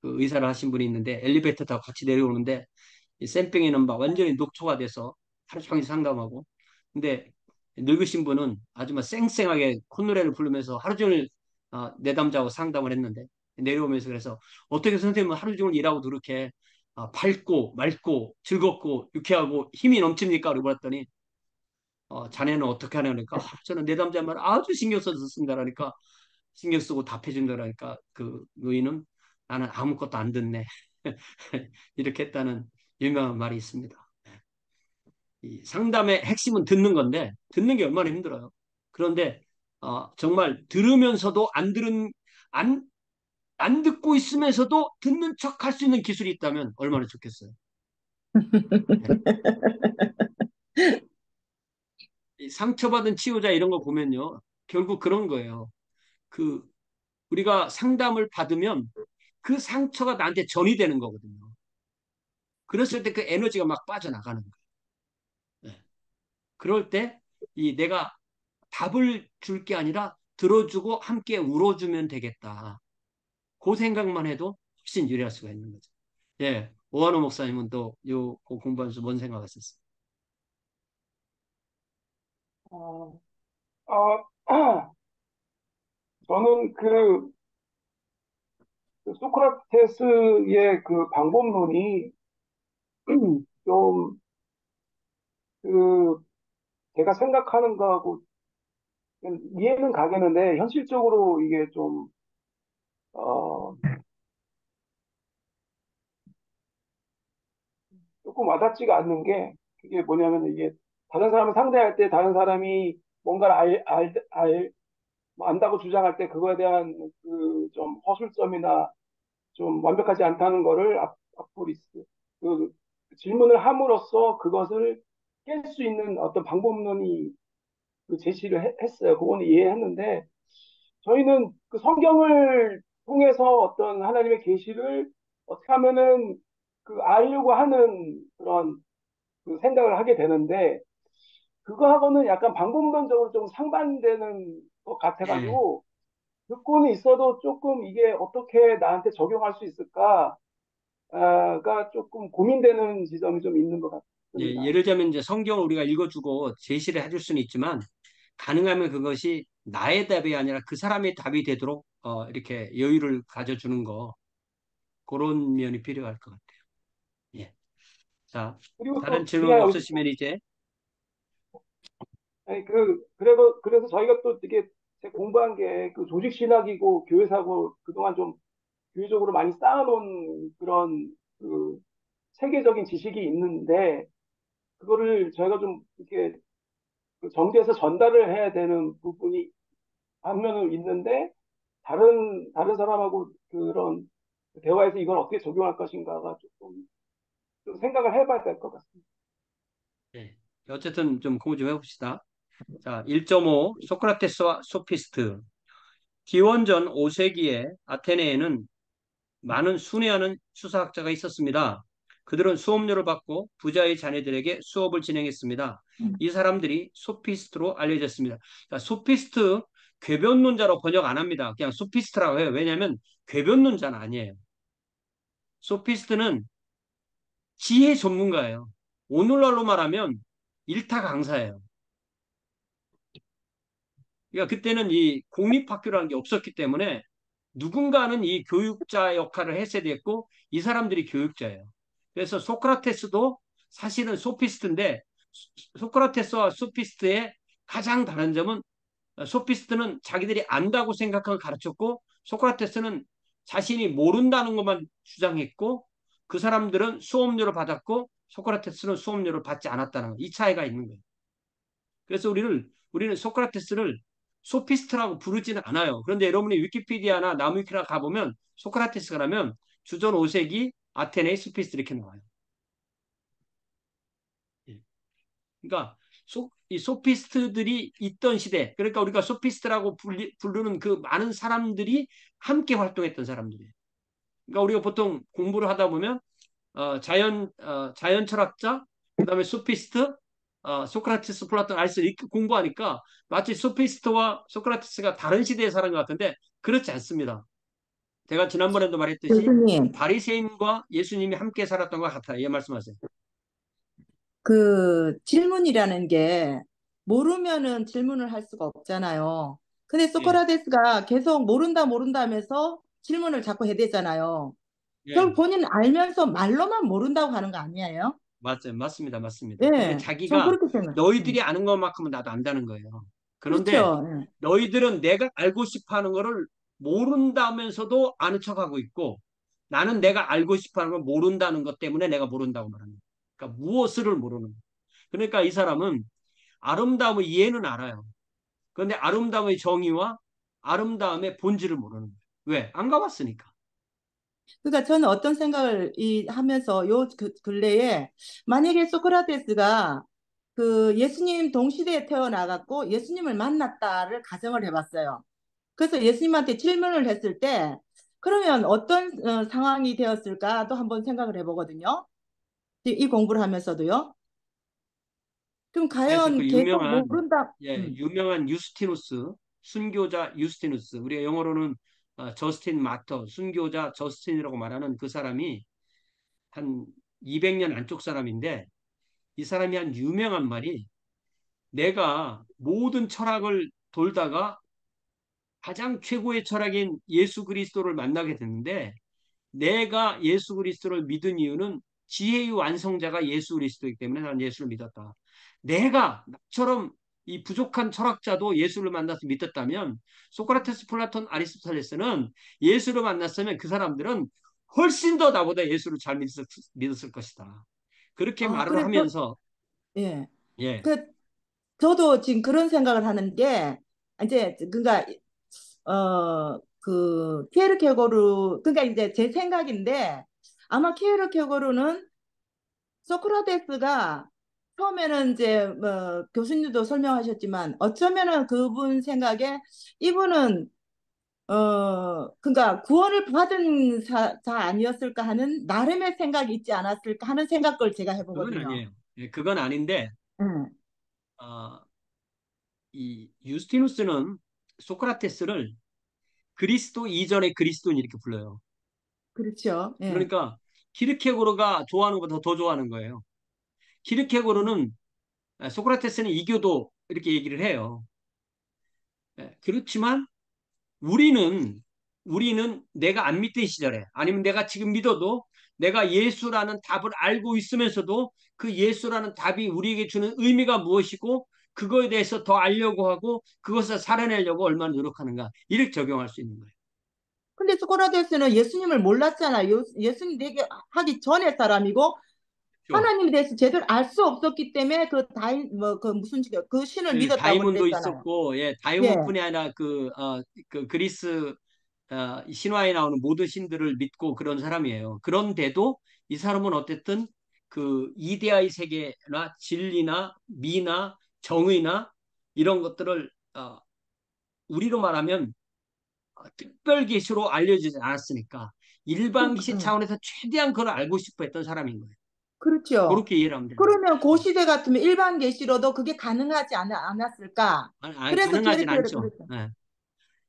그 의사를 하신 분이 있는데 엘리베이터 타고 같이 내려오는데 이 샘핑이는 막 완전히 녹초가 돼서 하루 종일 상담하고 근데 늙으신 분은 아주 막 쌩쌩하게 콧노래를 부르면서 하루 종일 어, 내담자고 상담을 했는데 내려오면서 그래서 어떻게 선생님은 하루 종일 일하고 그렇게 어, 밝고 맑고 즐겁고 유쾌하고 힘이 넘칩니까? 그러고 봤더니 어, 자네는 어떻게 하냐니까 아, 저는 내담자 말 아주 신경 써서 쓴다라니까 신경 쓰고 답해준다라니까 그 의인은 나는 아무것도 안 듣네 이렇게 했다는 유명한 말이 있습니다. 이 상담의 핵심은 듣는 건데 듣는 게 얼마나 힘들어요. 그런데 어, 정말 들으면서도 안 들은 안, 안 듣고 있으면서도 듣는 척 할 수 있는 기술이 있다면 얼마나 좋겠어요. 네. 이 상처받은 치유자 이런 거 보면요. 결국 그런 거예요. 그 우리가 상담을 받으면 그 상처가 나한테 전이 되는 거거든요. 그랬을 때 그 에너지가 막 빠져나가는 거예요. 네. 그럴 때 이 내가 답을 줄 게 아니라 들어주고 함께 울어주면 되겠다. 그 생각만 해도 훨씬 유리할 수가 있는 거죠. 예, 오한호 목사님은 또요 그 공부하면서 뭔 생각하셨어요? 어, 어, 저는 그, 그 소크라테스의 그 방법론이 좀, 그, 제가 생각하는 거하고 이해는 가겠는데, 현실적으로 이게 좀, 어, 조금 와닿지가 않는 게, 그게 뭐냐면 이게 다른 사람을 상대할 때 다른 사람이 뭔가를 알, 알, 알, 뭐 안다고 주장할 때 그거에 대한 그 좀 허술점이나 좀 완벽하지 않다는 거를 아, 아포리스 그 질문을 함으로써 그것을 깰 수 있는 어떤 방법론이 그 제시를 해- 했어요. 그거는 이해했는데 저희는 그 성경을 통해서 어떤 하나님의 계시를 어떻게 하면은 그 알려고 하는 그런 그 생각을 하게 되는데 그거하고는 약간 방법론적으로 좀 상반되는 것 같아가지고 듣고는 있어도 조금 이게 어떻게 나한테 적용할 수 있을까가 조금 고민되는 지점이 좀 있는 것 예, 같습니다. 예 를 들면 이제 성경을 우리가 읽어주고 제시를 해줄 수는 있지만 가능하면 그것이 나의 답이 아니라 그 사람의 답이 되도록 어, 이렇게 여유를 가져주는 거 그런 면이 필요할 것 같아요. 예. 자, 다른 또 질문 없으시면 이제 아니, 그, 그래서, 그래서 저희가 또 되게 제가 공부한 게 그 조직 신학이고 교회사고 그동안 좀 교회적으로 많이 쌓아놓은 그런 그 세계적인 지식이 있는데 그거를 저희가 좀 이렇게 그 정제해서 전달을 해야 되는 부분이 반면은 있는데 다른 다른 사람하고 그런 대화에서 이걸 어떻게 적용할 것인가가 조금 좀 생각을 해봐야 될 것 같습니다. 네. 어쨌든 좀 공부 좀 해봅시다. 자, 1.5 소크라테스와 소피스트. 기원전 5세기에 아테네에는 많은 순회하는 수사학자가 있었습니다. 그들은 수업료를 받고 부자의 자녀들에게 수업을 진행했습니다. 음. 이 사람들이 소피스트로 알려졌습니다. 자, 소피스트 궤변론자로 번역 안 합니다. 그냥 소피스트라고 해요. 왜냐하면 궤변론자는 아니에요. 소피스트는 지혜 전문가예요. 오늘날로 말하면 일타 강사예요. 그러니까 그때는 이 공립학교라는 게 없었기 때문에 누군가는 이 교육자 역할을 했어야 됐고 이 사람들이 교육자예요. 그래서 소크라테스도 사실은 소피스트인데 소크라테스와 소피스트의 가장 다른 점은 소피스트는 자기들이 안다고 생각하고 가르쳤고 소크라테스는 자신이 모른다는 것만 주장했고 그 사람들은 수업료를 받았고 소크라테스는 수업료를 받지 않았다는 이 차이가 있는 거예요. 그래서 우리는 우리는 소크라테스를 소피스트라고 부르지는 않아요. 그런데 여러분이 위키피디아나 나무위키나 가보면 소크라테스가 라면 주전 5세기 아테네의 소피스트 이렇게 나와요. 예. 그러니까 소, 이 소피스트들이 있던 시대, 그러니까 우리가 소피스트라고 불리, 부르는 그 많은 사람들이 함께 활동했던 사람들이에요. 그러니까 우리가 보통 공부를 하다 보면 어, 자연 어, 자연 철학자, 그다음에 소피스트, 어, 소크라테스, 플라톤, 이렇게 공부하니까 마치 소피스트와 소크라테스가 다른 시대에 사는 것 같은데 그렇지 않습니다. 제가 지난번에도 말했듯이 교수님, 바리새인과 예수님이 함께 살았던 것 같아요. 예, 말씀하세요. 그 질문이라는 게 모르면은 질문을 할 수가 없잖아요. 근데 소크라테스가 계속 모른다 모른다 하면서 질문을 자꾸 해대잖아요. 예, 그럼 본인 알면서 말로만 모른다고 하는 거 아니에요? 맞아요. 맞습니다. 맞습니다. 예, 자기가 그렇게. 너희들이 아는 것만큼은 나도 안다는 거예요. 그런데 그렇죠. 예. 너희들은 내가 알고 싶어 하는 거를 모른다면서도 아는 척하고 있고 나는 내가 알고 싶어 하는 걸 모른다는 것 때문에 내가 모른다고 말하는 거예요. 그러니까 무엇을 모르는 거예요. 그러니까 이 사람은 아름다움의 이해는 알아요. 그런데 아름다움의 정의와 아름다움의 본질을 모르는 거예요. 왜? 안 가봤으니까. 그러니까 저는 어떤 생각을 이 하면서 요 그, 근래에 만약에 소크라테스가 그 예수님 동시대에 태어나갖고 예수님을 만났다를 가정을 해봤어요. 그래서 예수님한테 질문을 했을 때 그러면 어떤 어, 상황이 되었을까도 한번 생각을 해보거든요. 이, 이 공부를 하면서도요. 그럼 그래서 과연 그 유명한 모른다. 예, 음, 유명한 유스티누스, 순교자 유스티누스, 우리가 영어로는 어, 저스틴 마터, 순교자 저스틴이라고 말하는 그 사람이 한 200년 안쪽 사람인데 이 사람이 한 유명한 말이 내가 모든 철학을 돌다가 가장 최고의 철학인 예수 그리스도를 만나게 됐는데 내가 예수 그리스도를 믿은 이유는 지혜의 완성자가 예수 그리스도이기 때문에 나는 예수를 믿었다. 내가 나처럼 이 부족한 철학자도 예수를 만나서 믿었다면 소크라테스, 플라톤, 아리스토텔레스는 예수를 만났으면 그 사람들은 훨씬 더 나보다 예수를 잘 믿었을, 믿었을 것이다. 그렇게 아, 말을 그래서 하면서 예. 예, 그 저도 지금 그런 생각을 하는 게 이제 그러니까 어그 키에르 케고르 그러니까 이제 제 생각인데 아마 키에르 케고르는 소크라테스가 처음에는 이제 뭐 교수님도 설명하셨지만 어쩌면은 그분 생각에 이분은 어 그러니까 구원을 받은 사, 자 아니었을까 하는 나름의 생각이 있지 않았을까 하는 생각을 제가 그건 해보거든요. 아니에요. 예, 그건 아닌데 음, 어, 이 유스티누스는 소크라테스를 그리스도 이전의 그리스도인 이렇게 불러요. 그렇죠. 예. 그러니까 키르케고르가 좋아하는 것보다 더 좋아하는 거예요. 키르케고르는 아, 소크라테스는 이교도 이렇게 얘기를 해요. 예, 그렇지만 우리는 우리는 내가 안 믿던 시절에 아니면 내가 지금 믿어도 내가 예수라는 답을 알고 있으면서도 그 예수라는 답이 우리에게 주는 의미가 무엇이고 그거에 대해서 더 알려고 하고 그것을 살아내려고 얼마나 노력하는가 이렇게 적용할 수 있는 거예요. 근데 소크라테스는 예수님을 몰랐잖아요. 예수님 되게 하기 전에 사람이고. 하나님에 대해서 제대로 알 수 없었기 때문에 그 다인 뭐그 무슨 그 신을 그 믿었다고 다이몬도 그랬잖아요. 있었고, 예, 다이몬뿐이 아니라 그, 어, 그 그리스 어, 신화에 나오는 모든 신들을 믿고 그런 사람이에요. 그런데도 이 사람은 어쨌든 그 이데아의 세계나 진리나 미나 정의나 이런 것들을 어, 우리로 말하면 어, 특별 계시로 알려지지 않았으니까 일반 계시 음. 차원에서 최대한 그걸 알고 싶어 했던 사람인 거예요. 그렇죠. 그렇게 이해를 하면 돼요. 그러면 그 시대 같으면 일반 계시로도 그게 가능하지 않, 않았을까? 아니, 아니, 그래서 가능하진 캐릭터를 않죠. 그렇죠. 예.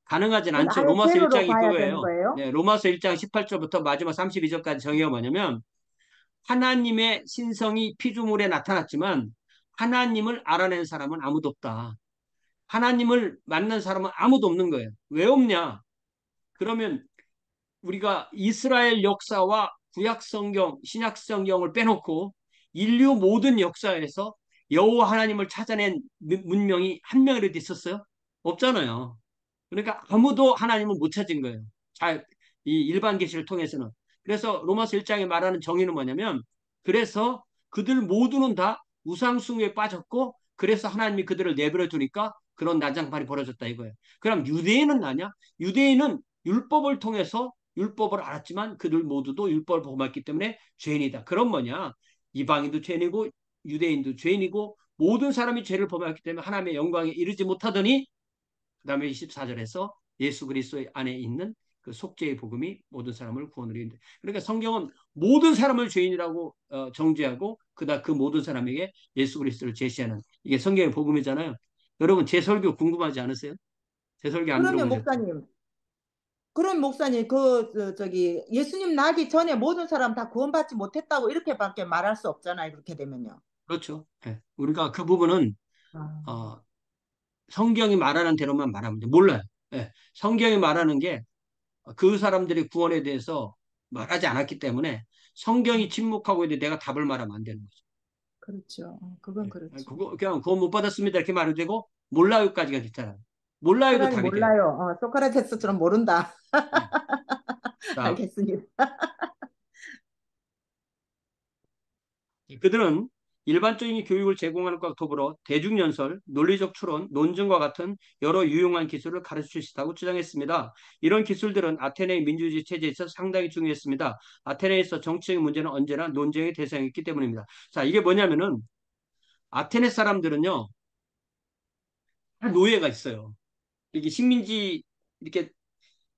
가능하진 않죠. 아예 로마서 세로로 1장이 봐야 되는 그거예요. 거예요? 네, 로마서 1장 18절부터 마지막 32절까지 정의가 뭐냐면 하나님의 신성이 피조물에 나타났지만 하나님을 알아낸 사람은 아무도 없다. 하나님을 만난 사람은 아무도 없는 거예요. 왜 없냐? 그러면 우리가 이스라엘 역사와 구약 성경, 신약 성경을 빼놓고 인류 모든 역사에서 여호와 하나님을 찾아낸 문명이 한 명이라도 있었어요? 없잖아요. 그러니까 아무도 하나님을 못 찾은 거예요. 자, 이 일반 계시를 통해서는. 그래서 로마서 1장에 말하는 정의는 뭐냐면 그래서 그들 모두는 다 우상숭에 빠졌고 그래서 하나님이 그들을 내버려 두니까 그런 난장판이 벌어졌다 이거예요. 그럼 유대인은 나냐? 유대인은 율법을 통해서 율법을 알았지만 그들 모두도 율법을 범했기 때문에 죄인이다. 그럼 뭐냐? 이방인도 죄인이고 유대인도 죄인이고 모든 사람이 죄를 범했기 때문에 하나님의 영광에 이르지 못하더니 그 다음에 24절에서 예수 그리스도 안에 있는 그 속죄의 복음이 모든 사람을 구원을 이룬다. 그러니까 성경은 모든 사람을 죄인이라고 어, 정죄하고 그다 그 모든 사람에게 예수 그리스도를 제시하는 이게 성경의 복음이잖아요. 여러분 제 설교 궁금하지 않으세요? 제 설교 안 그러면 들어보셨죠? 목사님, 그럼 목사님 그 저, 저기 예수님 나기 전에 모든 사람 다 구원받지 못했다고 이렇게밖에 말할 수 없잖아요. 그렇게 되면요. 그렇죠. 예. 우리가 그 부분은 아, 어, 성경이 말하는 대로만 말하면 돼. 몰라요. 예. 성경이 말하는 게 그 사람들의 구원에 대해서 말하지 않았기 때문에 성경이 침묵하고 있는데 내가 답을 말하면 안 되는 거죠. 그렇죠. 그건 예. 그렇죠. 그거 그냥 그거 못 받았습니다 이렇게 말해도 되고 몰라요까지가 됐잖아요. 몰라요도 돼요. 몰라요. 어, 소크라테스처럼 모른다. 자, 알겠습니다. 그들은 일반적인 교육을 제공하는 것과 더불어 대중연설, 논리적 추론, 논증과 같은 여러 유용한 기술을 가르칠 수 있다고 주장했습니다. 이런 기술들은 아테네의 민주주의 체제에서 상당히 중요했습니다. 아테네에서 정치적인 문제는 언제나 논쟁의 대상이었기 때문입니다. 자, 이게 뭐냐면은 아테네 사람들은요, 다 노예가 있어요. 이게 식민지 이렇게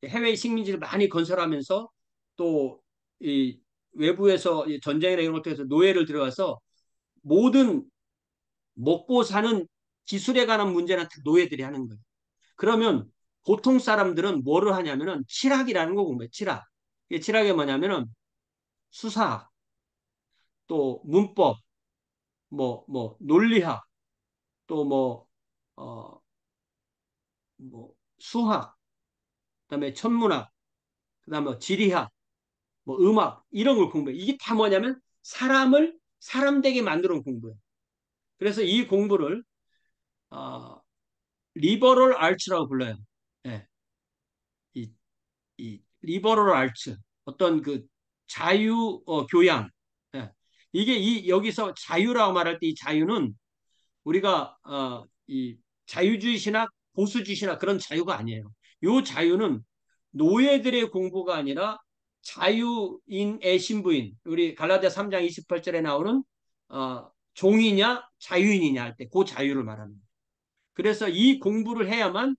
해외 식민지를 많이 건설하면서 또 이 외부에서 전쟁이나 이런 것들에서 노예를 들어가서 모든 먹고 사는 기술에 관한 문제는 다 노예들이 하는 거예요. 그러면 보통 사람들은 뭐를 하냐면은 칠학이라는 거 공부해. 칠학. 이게 칠학이 뭐냐면은 수사학, 또 문법, 뭐, 뭐, 논리학, 또 뭐, 어, 뭐, 수학, 그다음에 천문학, 그다음에 지리학, 뭐 음악 이런 걸 공부해. 이게 다 뭐냐면 사람을 사람 되게 만드는 공부예요. 그래서 이 공부를 어, 리버럴 알츠라고 불러요. 예. 이, 이 리버럴 알츠 어떤 그 자유 어, 교양. 예. 이게 이 여기서 자유라고 말할 때 이 자유는 우리가 어, 이 자유주의 신학, 보수주의 신학 그런 자유가 아니에요. 요 자유는 노예들의 공부가 아니라 자유인의 신부인 우리 갈라디아 3장 28절에 나오는 어, 종이냐 자유인이냐 할 때 그 자유를 말합니다. 그래서 이 공부를 해야만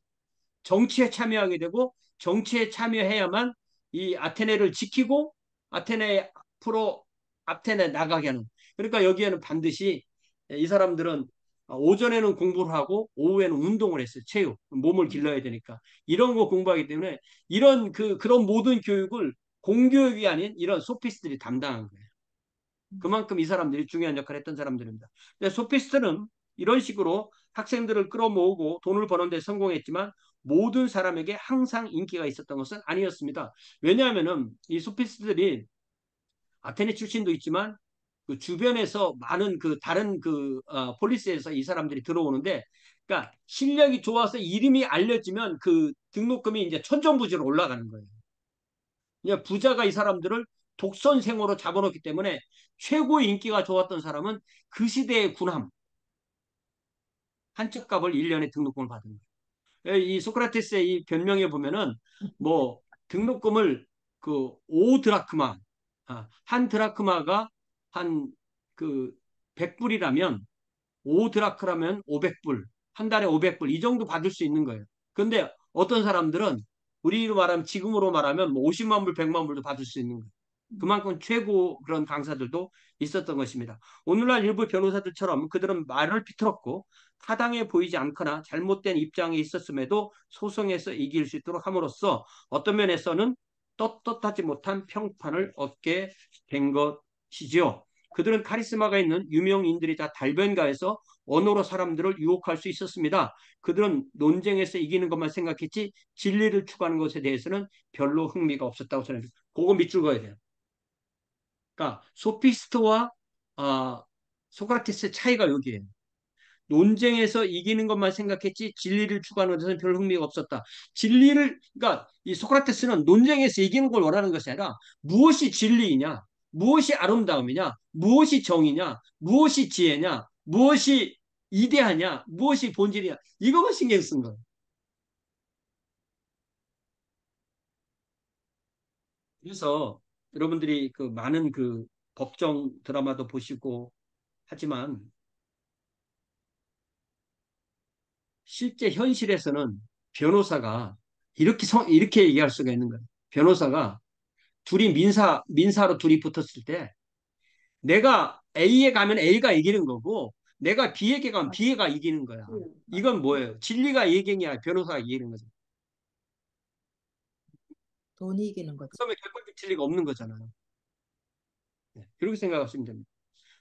정치에 참여하게 되고 정치에 참여해야만 이 아테네를 지키고 아테네 앞으로 아테네 나가게 하는 그러니까 여기에는 반드시 이 사람들은 오전에는 공부를 하고 오후에는 운동을 했어요. 체육, 몸을 길러야 되니까 이런 거 공부하기 때문에 이런 그 그런 모든 교육을 공교육이 아닌 이런 소피스트들이 담당한 거예요. 그만큼 이 사람들이 중요한 역할을 했던 사람들입니다. 근데 소피스트는 이런 식으로 학생들을 끌어모으고 돈을 버는 데 성공했지만 모든 사람에게 항상 인기가 있었던 것은 아니었습니다. 왜냐하면은 이 소피스트들이 아테네 출신도 있지만 그 주변에서 많은 그 다른 그 어, 폴리스에서 이 사람들이 들어오는데 그러니까 실력이 좋아서 이름이 알려지면 그 등록금이 이제 천정부지로 올라가는 거예요. 그냥 부자가 이 사람들을 독선생으로 잡아놓기 때문에 최고 인기가 좋았던 사람은 그 시대의 군함 한 척 값을 1년에 등록금을 받은 거예요. 이 소크라테스의 이 변명에 보면은 뭐 등록금을 그 5드라크마 아, 한 드라크마가 한 그 100불이라면 5드라크라면 500불 한 달에 500불 이 정도 받을 수 있는 거예요. 근데 어떤 사람들은 우리로 말하면 지금으로 말하면 뭐 50만 불, 100만 불도 받을 수 있는 거예요. 그만큼 최고 그런 강사들도 있었던 것입니다. 오늘날 일부 변호사들처럼 그들은 말을 비틀었고 타당해 보이지 않거나 잘못된 입장에 있었음에도 소송에서 이길 수 있도록 함으로써 어떤 면에서는 떳떳하지 못한 평판을 얻게 된 것 이지요. 그들은 카리스마가 있는 유명인들이 다 달변가에서 언어로 사람들을 유혹할 수 있었습니다. 그들은 논쟁에서 이기는 것만 생각했지 진리를 추구하는 것에 대해서는 별로 흥미가 없었다고 생각합니다. 그거 밑줄 그어야 돼요. 그러니까 소피스트와 어, 소크라테스의 차이가 여기에요. 논쟁에서 이기는 것만 생각했지 진리를 추구하는 것은 별 흥미가 없었다. 진리를 그러니까 이 소크라테스는 논쟁에서 이기는 걸 원하는 것이 아니라 무엇이 진리이냐, 무엇이 아름다움이냐, 무엇이 정의냐, 무엇이 지혜냐, 무엇이 이대하냐, 무엇이 본질이냐? 이것만 신경 쓴 거예요. 그래서 여러분들이 그 많은 그 법정 드라마도 보시고 하지만 실제 현실에서는 변호사가 이렇게 성, 이렇게 얘기할 수가 있는 거예요. 변호사가 둘이 민사 민사로 둘이 붙었을 때 내가 A에 가면 A가 이기는 거고 내가 B에게 가면 B가 이기는 거야. 이건 뭐예요? 진리가 이기는 게 변호사가 이기는 거죠. 돈이 이기는 거죠. 그러면 객관적 진리가 없는 거잖아요. 네, 그렇게 생각하시면 됩니다.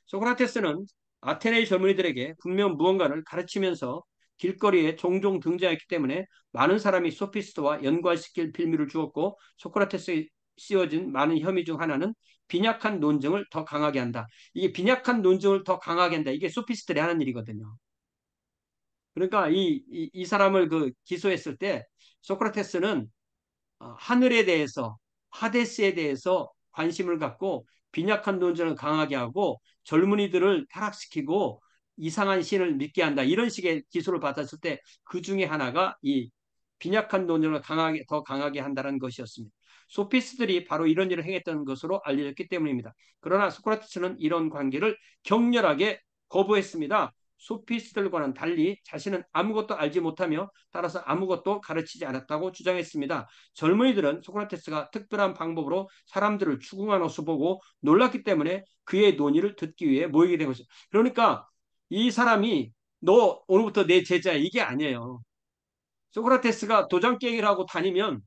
소크라테스는 아테네의 젊은이들에게 분명 무언가를 가르치면서 길거리에 종종 등장했기 때문에 많은 사람이 소피스트와 연관시킬 빌미를 주었고 소크라테스에 씌워진 많은 혐의 중 하나는 빈약한 논증을 더 강하게 한다. 이게 빈약한 논증을 더 강하게 한다. 이게 소피스트들이 하는 일이거든요. 그러니까 이, 이, 이 사람을 그 기소했을 때 소크라테스는 어, 하늘에 대해서 하데스에 대해서 관심을 갖고 빈약한 논증을 강하게 하고 젊은이들을 타락시키고 이상한 신을 믿게 한다. 이런 식의 기소를 받았을 때 그 중에 하나가 이 빈약한 논증을 강하게 더 강하게 한다는 것이었습니다. 소피스들이 바로 이런 일을 행했던 것으로 알려졌기 때문입니다. 그러나 소크라테스는 이런 관계를 격렬하게 거부했습니다. 소피스들과는 달리 자신은 아무것도 알지 못하며 따라서 아무것도 가르치지 않았다고 주장했습니다. 젊은이들은 소크라테스가 특별한 방법으로 사람들을 추궁한 것을 보고 놀랐기 때문에 그의 논의를 듣기 위해 모이게 된 것이죠. 그러니까 이 사람이 너 오늘부터 내 제자야 이게 아니에요. 소크라테스가 도장 깨기를 하고 다니면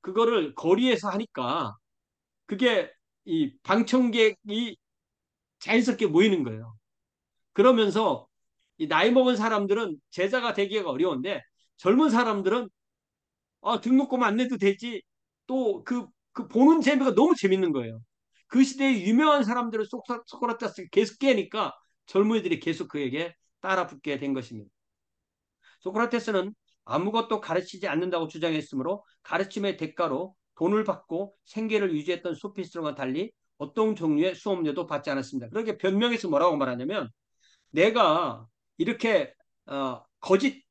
그거를 거리에서 하니까 그게 이 방청객이 자연스럽게 모이는 거예요. 그러면서 이 나이 먹은 사람들은 제자가 되기가 어려운데 젊은 사람들은 아, 등록금 안 내도 되지. 또 그 그 보는 재미가 너무 재밌는 거예요. 그 시대에 유명한 사람들을 소크라테스 계속 깨니까 젊은이들이 계속 그에게 따라 붙게 된 것입니다. 소크라테스는 아무것도 가르치지 않는다고 주장했으므로 가르침의 대가로 돈을 받고 생계를 유지했던 소피스트와 달리 어떤 종류의 수업료도 받지 않았습니다. 그렇게 변명해서 뭐라고 말하냐면 내가 이렇게 어, 거짓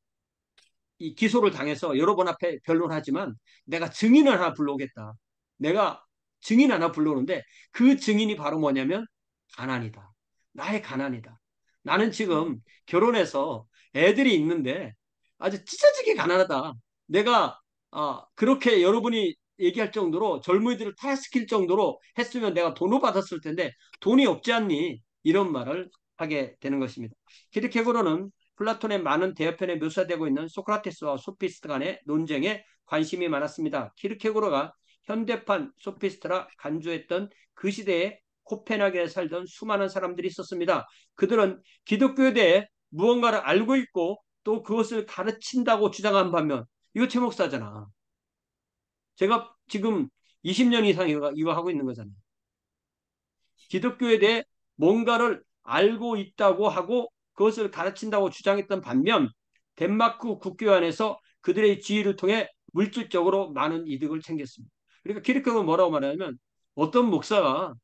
이 기소를 당해서 여러 번 앞에 변론하지만 내가 증인을 하나 불러오겠다. 내가 증인 하나 불러오는데 그 증인이 바로 뭐냐면 가난이다. 나의 가난이다. 나는 지금 결혼해서 애들이 있는데 아주 찢어지게 가난하다. 내가 아, 그렇게 여러분이 얘기할 정도로 젊은이들을 타락시킬 정도로 했으면 내가 돈을 받았을 텐데 돈이 없지 않니? 이런 말을 하게 되는 것입니다. 키르케고르는 플라톤의 많은 대화편에 묘사되고 있는 소크라테스와 소피스트 간의 논쟁에 관심이 많았습니다. 키르케고르가 현대판 소피스트라 간주했던 그 시대에 코펜하겐에 살던 수많은 사람들이 있었습니다. 그들은 기독교에 대해 무언가를 알고 있고 또 그것을 가르친다고 주장한 반면 이거 최 목사잖아. 제가 지금 20년 이상 이거, 하고 있는 거잖아요. 기독교에 대해 뭔가를 알고 있다고 하고 그것을 가르친다고 주장했던 반면 덴마크 국교 안에서 그들의 지위를 통해 물질적으로 많은 이득을 챙겼습니다. 그러니까 키르케고는 뭐라고 말하냐면 어떤 목사가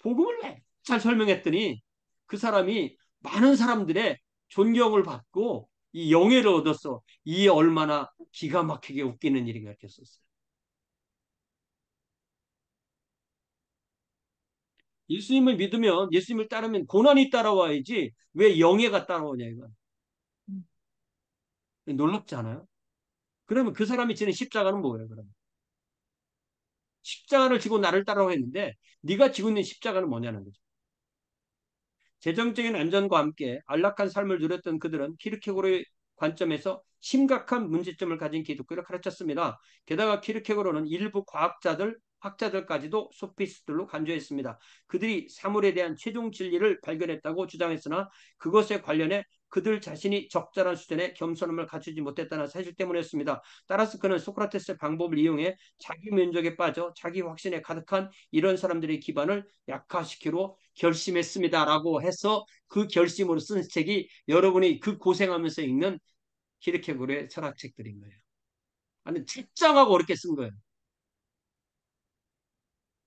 복음을 잘 설명했더니 그 사람이 많은 사람들의 존경을 받고 이 영예를 얻었어. 이 얼마나 기가 막히게 웃기는 일이 가르쳤었어요. 예수님을 믿으면 예수님을 따르면 고난이 따라와야지 왜 영예가 따라오냐 이거. 놀랍지 않아요? 그러면 그 사람이 지는 십자가는 뭐예요? 그러면 십자가를 지고 나를 따라와 했는데 네가 지고 있는 십자가는 뭐냐는 거죠. 재정적인 안전과 함께 안락한 삶을 누렸던 그들은 키르케고르의 관점에서 심각한 문제점을 가진 기독교를 가르쳤습니다. 게다가 키르케고르는 일부 과학자들, 학자들까지도 소피스트로 간주했습니다. 그들이 사물에 대한 최종 진리를 발견했다고 주장했으나 그것에 관련해 그들 자신이 적절한 수준의 겸손함을 갖추지 못했다는 사실 때문이었습니다. 따라서 그는 소크라테스의 방법을 이용해 자기 면적에 빠져 자기 확신에 가득한 이런 사람들의 기반을 약화시키로 결심했습니다라고 해서 그 결심으로 쓴 책이 여러분이 그 고생하면서 읽는 키르케고르의 철학책들인 거예요. 아니 책장하고 어렵게 쓴 거예요.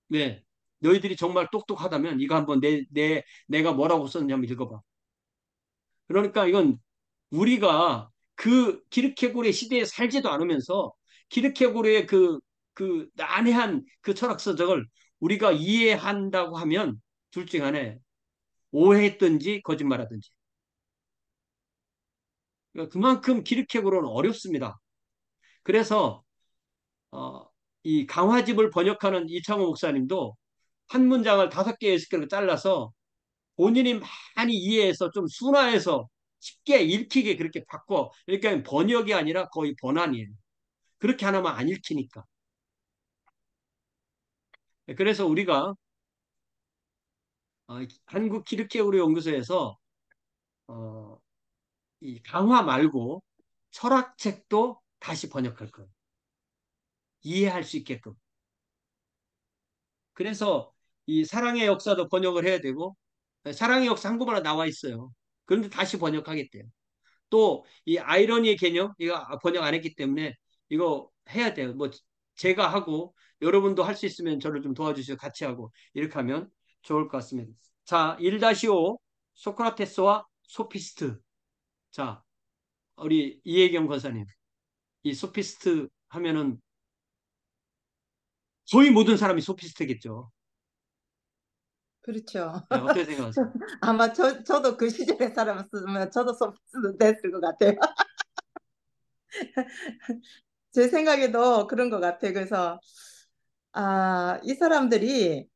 왜? 너희들이 정말 똑똑하다면 이거 한번 내, 내, 내가 뭐라고 한번 읽어봐. 그러니까 이건 우리가 그 키르케고르의 시대에 살지도 않으면서 키르케고르의 그, 그 난해한 그 철학서적을 우리가 이해한다고 하면 둘 중 하나에 오해했든지 거짓말하든지. 그러니까 그만큼 키르케고르는 어렵습니다. 그래서 어, 이 강화집을 번역하는 이창호 목사님도 한 문장을 다섯 개, 여섯 개로 잘라서 본인이 많이 이해해서 좀 순화해서 쉽게 읽히게 그렇게 바꿔. 그러니까 번역이 아니라 거의 번안이에요. 그렇게 하나만 안 읽히니까. 그래서 우리가 어, 한국 키르케우르 연구소에서 어, 이 강화 말고 철학책도 다시 번역할 거예요. 이해할 수 있게끔. 그래서 이 사랑의 역사도 번역을 해야 되고 사랑의 역사 한국어로 나와 있어요. 그런데 다시 번역하겠대요. 또 이 아이러니의 개념 이거 번역 안 했기 때문에 이거 해야 돼요. 뭐 제가 하고 여러분도 할 수 있으면 저를 좀 도와주시고 같이 하고 이렇게 하면 좋을 것 같습니다. 자, 1-5 소크라테스와 소피스트. 자, 우리 이혜경 권사님. 이 소피스트 하면은 거의 모든 사람이 소피스트겠죠. 그렇죠. 네, 어떻게 생각하세요? 아마 저, 저도 그 시절의 사람이었으면 저도 소피스트 됐을 것 같아요. 제 생각에도 그런 것 같아요. 그래서 아, 이 사람들이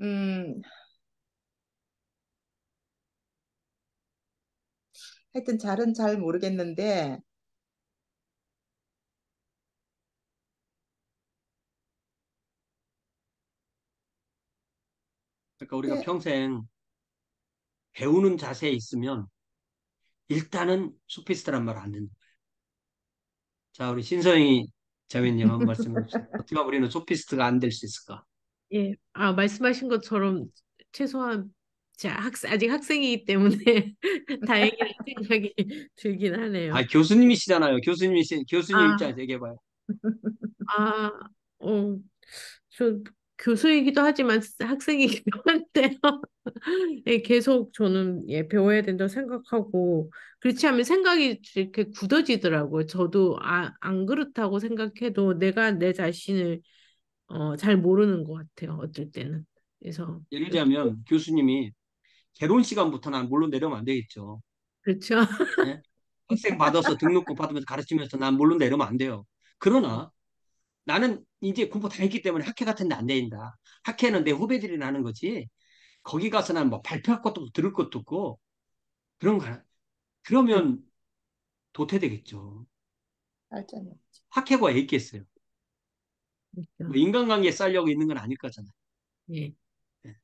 음, 하여튼 잘은 잘 모르겠는데 그러니까 우리가 네. 평생 배우는 자세에 있으면 일단은 소피스트란 말 안 듣는 거예요. 자, 우리 신서영이 자매님 한 말씀 해주세요. 어떻게 우리는 소피스트가 안 될 수 있을까? 예, 아, 말씀하신 것처럼 최소한 제 학, 아직 학생이기 때문에 다행이라는 생각이 들긴 하네요. 아, 교수님이시잖아요. 교수님이시, 교수님 아. 입장에서 얘기해봐요. 아, 어, 저 교수이기도 하지만 학생이기도 한데요. 예, 계속 저는 예, 배워야 된다고 생각하고 그렇지 않으면 생각이 이렇게 굳어지더라고요. 저도 아, 안 그렇다고 생각해도 내가 내 자신을 어, 잘 모르는 것 같아요. 어떨 때는. 그래서 예를 들자면 교수님이 개론 시간부터 난 물론 내려면 안 되겠죠. 그렇죠. 학생 받아서 등록금 받으면서 가르치면서 난 물론 내려면 안 돼요. 그러나 나는 이제 공부 다 했기 때문에 학회 같은 데안 된다. 학회는 내 후배들이 나는 거지. 거기 가서 난 뭐 발표할 것도 없고 들을 것도 없고 그런 거 그러면 도태되겠죠. 알잖아요. 학회가 왜 있겠어요? 뭐 인간관계에 쌓려고 있는 건 아닐 거잖아요. 예. 네.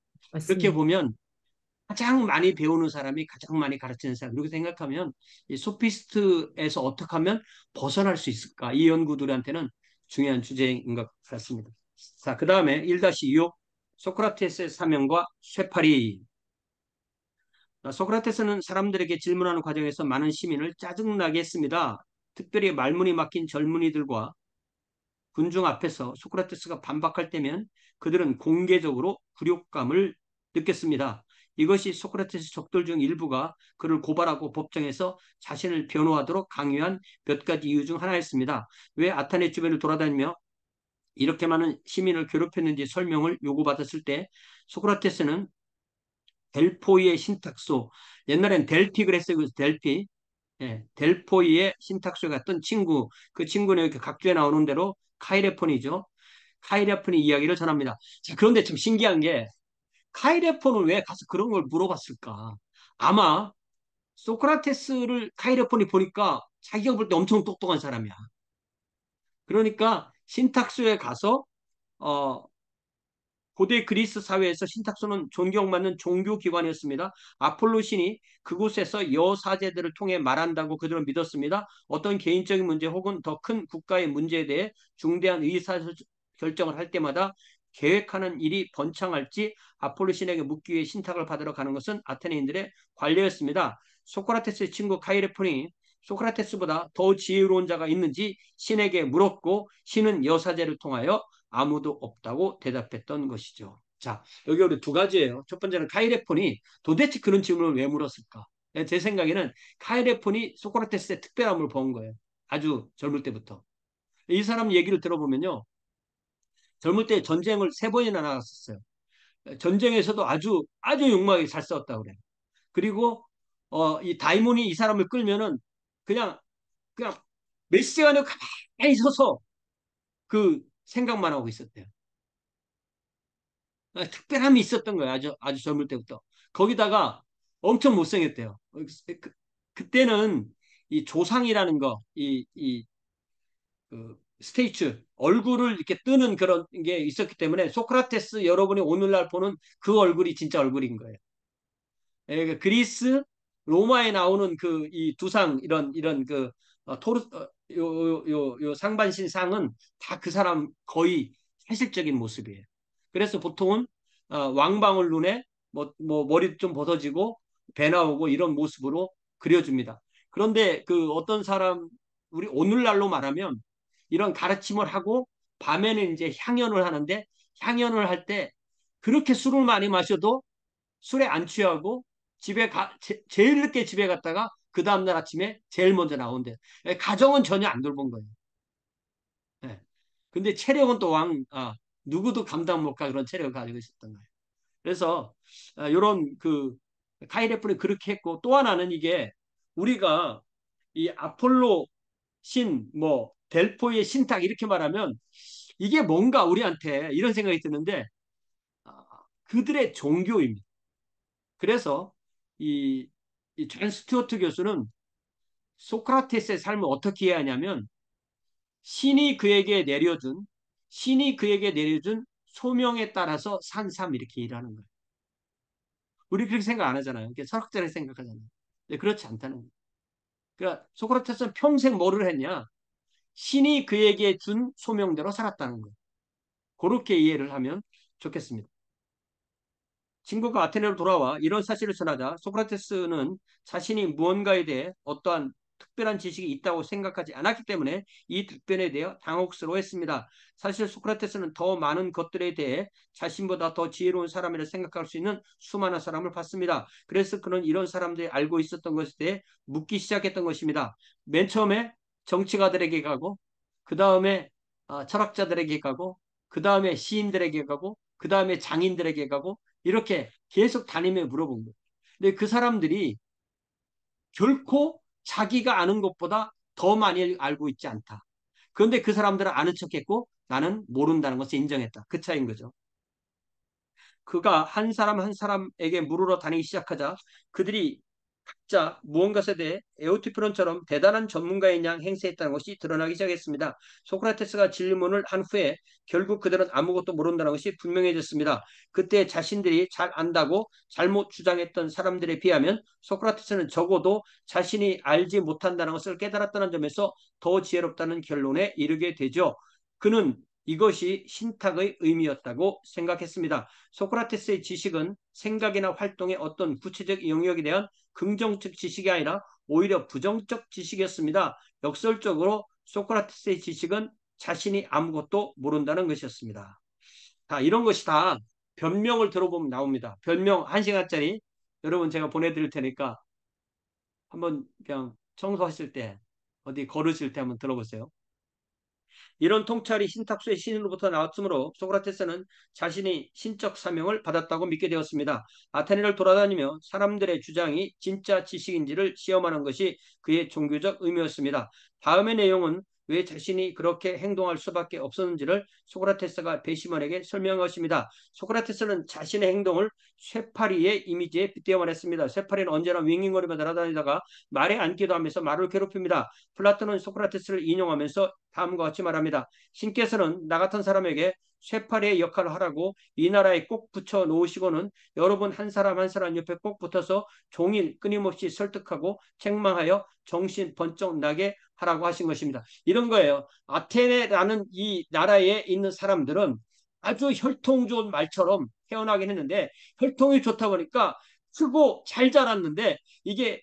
그렇게. 보면 가장 많이 배우는 사람이 가장 많이 가르치는 사람 이렇게 생각하면 이 소피스트에서 어떻게 하면 벗어날 수 있을까? 이 연구들한테는 중요한 주제인 것 같습니다. 자, 그 다음에 1-6 소크라테스의 사명과 쇠파리. 소크라테스는 사람들에게 질문하는 과정에서 많은 시민을 짜증나게 했습니다. 특별히 말문이 막힌 젊은이들과 군중 앞에서 소크라테스가 반박할 때면 그들은 공개적으로 굴욕감을 느꼈습니다. 이것이 소크라테스 적들 중 일부가 그를 고발하고 법정에서 자신을 변호하도록 강요한 몇 가지 이유 중 하나였습니다. 왜 아타네 주변을 돌아다니며 이렇게 많은 시민을 괴롭혔는지 설명을 요구받았을 때 소크라테스는 델포이의 신탁소 옛날엔 델피 그랬어요. 그래서 델피 예, 델포이의 신탁소에 갔던 친구 그 친구는 이렇게 각주에 나오는 대로 카이레폰이죠. 카이레폰의 이야기를 전합니다. 자, 그런데 좀 신기한 게 카이레폰은 왜 가서 그런 걸 물어봤을까? 아마 소크라테스를 카이레폰이 보니까 자기가 볼 때 엄청 똑똑한 사람이야. 그러니까 신탁소에 가서 어, 고대 그리스 사회에서 신탁소는 존경받는 종교기관이었습니다. 아폴로 신이 그곳에서 여사제들을 통해 말한다고 그들은 믿었습니다. 어떤 개인적인 문제 혹은 더 큰 국가의 문제에 대해 중대한 의사결정을 할 때마다 계획하는 일이 번창할지 아폴로 신에게 묻기 위해 신탁을 받으러 가는 것은 아테네인들의 관례였습니다. 소크라테스의 친구 카이레폰이 소크라테스보다 더 지혜로운 자가 있는지 신에게 물었고 신은 여사제를 통하여 아무도 없다고 대답했던 것이죠. 자, 여기 우리 두 가지예요. 첫 번째는 카이레폰이 도대체 그런 질문을 왜 물었을까? 제 생각에는 카이레폰이 소크라테스의 특별함을 본 거예요. 아주 젊을 때부터. 이 사람 얘기를 들어보면요. 젊을 때 전쟁을 세 번이나 나갔었어요. 전쟁에서도 아주 아주 용감하게 잘 싸웠다 그래요. 그리고 어, 이 다이몬이 이 사람을 끌면은 그냥 그냥 몇 시간을 가만히 서서 그 생각만 하고 있었대요. 아, 특별함이 있었던 거예요. 아주 아주 젊을 때부터. 거기다가 엄청 못생겼대요. 그, 그때는 이 조상이라는 거, 이, 이, 그, 스테이츠, 얼굴을 이렇게 뜨는 그런 게 있었기 때문에 소크라테스 여러분이 오늘날 보는 그 얼굴이 진짜 얼굴인 거예요. 예, 그리스, 로마에 나오는 그 이 두상 이런 이런 그 어, 토르 어, 요, 요, 요 상반신 상은 다 그 사람 거의 현실적인 모습이에요. 그래서 보통은 어, 왕방울 눈에 뭐, 뭐 머리 좀 벗어지고 배 나오고 이런 모습으로 그려줍니다. 그런데 그 어떤 사람 우리 오늘날로 말하면 이런 가르침을 하고 밤에는 이제 향연을 하는데 향연을 할 때 그렇게 술을 많이 마셔도 술에 안 취하고 집에 가 제, 일 늦게 집에 갔다가 그 다음날 아침에 제일 먼저 나온대. 예, 가정은 전혀 안 돌본 거예요. 네. 근데 체력은 또 왕, 아, 누구도 감당 못할 그런 체력을 가지고 있었던 거예요. 그래서 아, 이런 그 카이레프는 그렇게 했고 또 하나는 이게 우리가 이 아폴로 신, 뭐 델포의 신탁 이렇게 말하면 이게 뭔가 우리한테 이런 생각이 드는데 아, 그들의 종교입니다. 그래서 이 이존 스튜어트 교수는 소크라테스의 삶을 어떻게 이해하냐면 신이 그에게 내려준 신이 그에게 내려준 소명에 따라서 산삶 이렇게 일하는 거예요. 우리 그렇게 생각 안 하잖아요. 설학자를 생각하잖아요. 근데 그렇지 않다는 거예요. 그러니까 소크라테스는 평생 뭐를 했냐? 신이 그에게 준 소명대로 살았다는 거예요. 그렇게 이해를 하면 좋겠습니다. 친구가 아테네로 돌아와 이런 사실을 전하자 소크라테스는 자신이 무언가에 대해 어떠한 특별한 지식이 있다고 생각하지 않았기 때문에 이 답변에 대해 당혹스러워했습니다. 사실 소크라테스는 더 많은 것들에 대해 자신보다 더 지혜로운 사람이라 생각할 수 있는 수많은 사람을 봤습니다. 그래서 그는 이런 사람들이 알고 있었던 것에 대해 묻기 시작했던 것입니다. 맨 처음에 정치가들에게 가고 그 다음에 어, 철학자들에게 가고 그 다음에 시인들에게 가고 그 다음에 장인들에게 가고 이렇게 계속 다니며 물어본 거예요. 근데 그 사람들이 결코 자기가 아는 것보다 더 많이 알고 있지 않다. 그런데 그 사람들은 아는 척했고 나는 모른다는 것을 인정했다. 그 차이인 거죠. 그가 한 사람 한 사람에게 물으러 다니기 시작하자 그들이 각자 무언가에 대해 에오티프론처럼 대단한 전문가인 양 행세했다는 것이 드러나기 시작했습니다. 소크라테스가 질문을 한 후에 결국 그들은 아무것도 모른다는 것이 분명해졌습니다. 그때 자신들이 잘 안다고 잘못 주장했던 사람들에 비하면 소크라테스는 적어도 자신이 알지 못한다는 것을 깨달았다는 점에서 더 지혜롭다는 결론에 이르게 되죠. 그는 이것이 신탁의 의미였다고 생각했습니다. 소크라테스의 지식은 생각이나 활동의 어떤 구체적 영역에 대한 긍정적 지식이 아니라 오히려 부정적 지식이었습니다. 역설적으로 소크라테스의 지식은 자신이 아무것도 모른다는 것이었습니다. 자, 이런 것이 다 변명을 들어보면 나옵니다. 변명 1시간짜리 여러분 제가 보내드릴 테니까 한번 그냥 청소하실 때 어디 걸으실 때 한번 들어보세요. 이런 통찰이 신탁수의 신으로부터 나왔으므로 소크라테스는 자신이 신적 사명을 받았다고 믿게 되었습니다. 아테네를 돌아다니며 사람들의 주장이 진짜 지식인지를 시험하는 것이 그의 종교적 의미였습니다. 다음의 내용은 왜 자신이 그렇게 행동할 수밖에 없었는지를 소크라테스가 배시몬에게 설명한 것입니다. 소크라테스는 자신의 행동을 쇠파리의 이미지에 빗대어 말했습니다. 쇠파리는 언제나 윙윙거리며 날아다니다가 말에 앉기도 하면서 말을 괴롭힙니다. 플라톤은 소크라테스를 인용하면서 다음과 같이 말합니다. 신께서는 나 같은 사람에게 쇠파리의 역할을 하라고 이 나라에 꼭 붙여 놓으시고는 여러분 한 사람 한 사람 옆에 꼭 붙어서 종일 끊임없이 설득하고 책망하여 정신 번쩍 나게 하라고 하신 것입니다. 이런 거예요. 아테네라는 이 나라에 있는 사람들은 아주 혈통 좋은 말처럼 태어나긴 했는데 혈통이 좋다 보니까 크고 잘 자랐는데 이게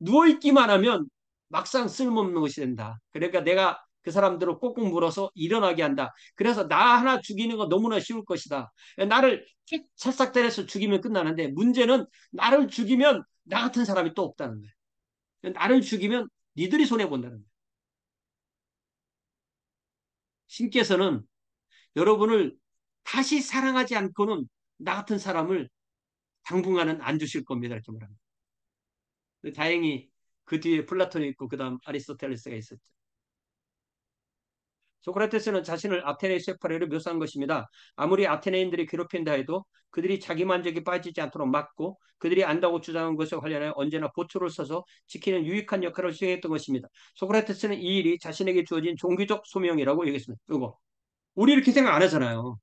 누워있기만 하면 막상 쓸모없는 것이 된다. 그러니까 내가 그 사람들을 꼭꼭 물어서 일어나게 한다. 그래서 나 하나 죽이는 건 너무나 쉬울 것이다. 나를 찰싹 때려서 죽이면 끝나는데 문제는 나를 죽이면 나 같은 사람이 또 없다는 거예요. 나를 죽이면 니들이 손해본다는 거예요. 신께서는 여러분을 다시 사랑하지 않고는 나 같은 사람을 당분간은 안 주실 겁니다. 이렇게 말합니다. 다행히 그 뒤에 플라톤이 있고 그 다음 아리스토텔레스가 있었죠. 소크라테스는 자신을 아테네 세파레로 묘사한 것입니다. 아무리 아테네인들이 괴롭힌다 해도 그들이 자기 만족에 빠지지 않도록 막고 그들이 안다고 주장한 것에 관련하여 언제나 보초를 써서 지키는 유익한 역할을 수행했던 것입니다. 소크라테스는 이 일이 자신에게 주어진 종교적 소명이라고 얘기했습니다. 이거 우리 이렇게 생각 안 하잖아요.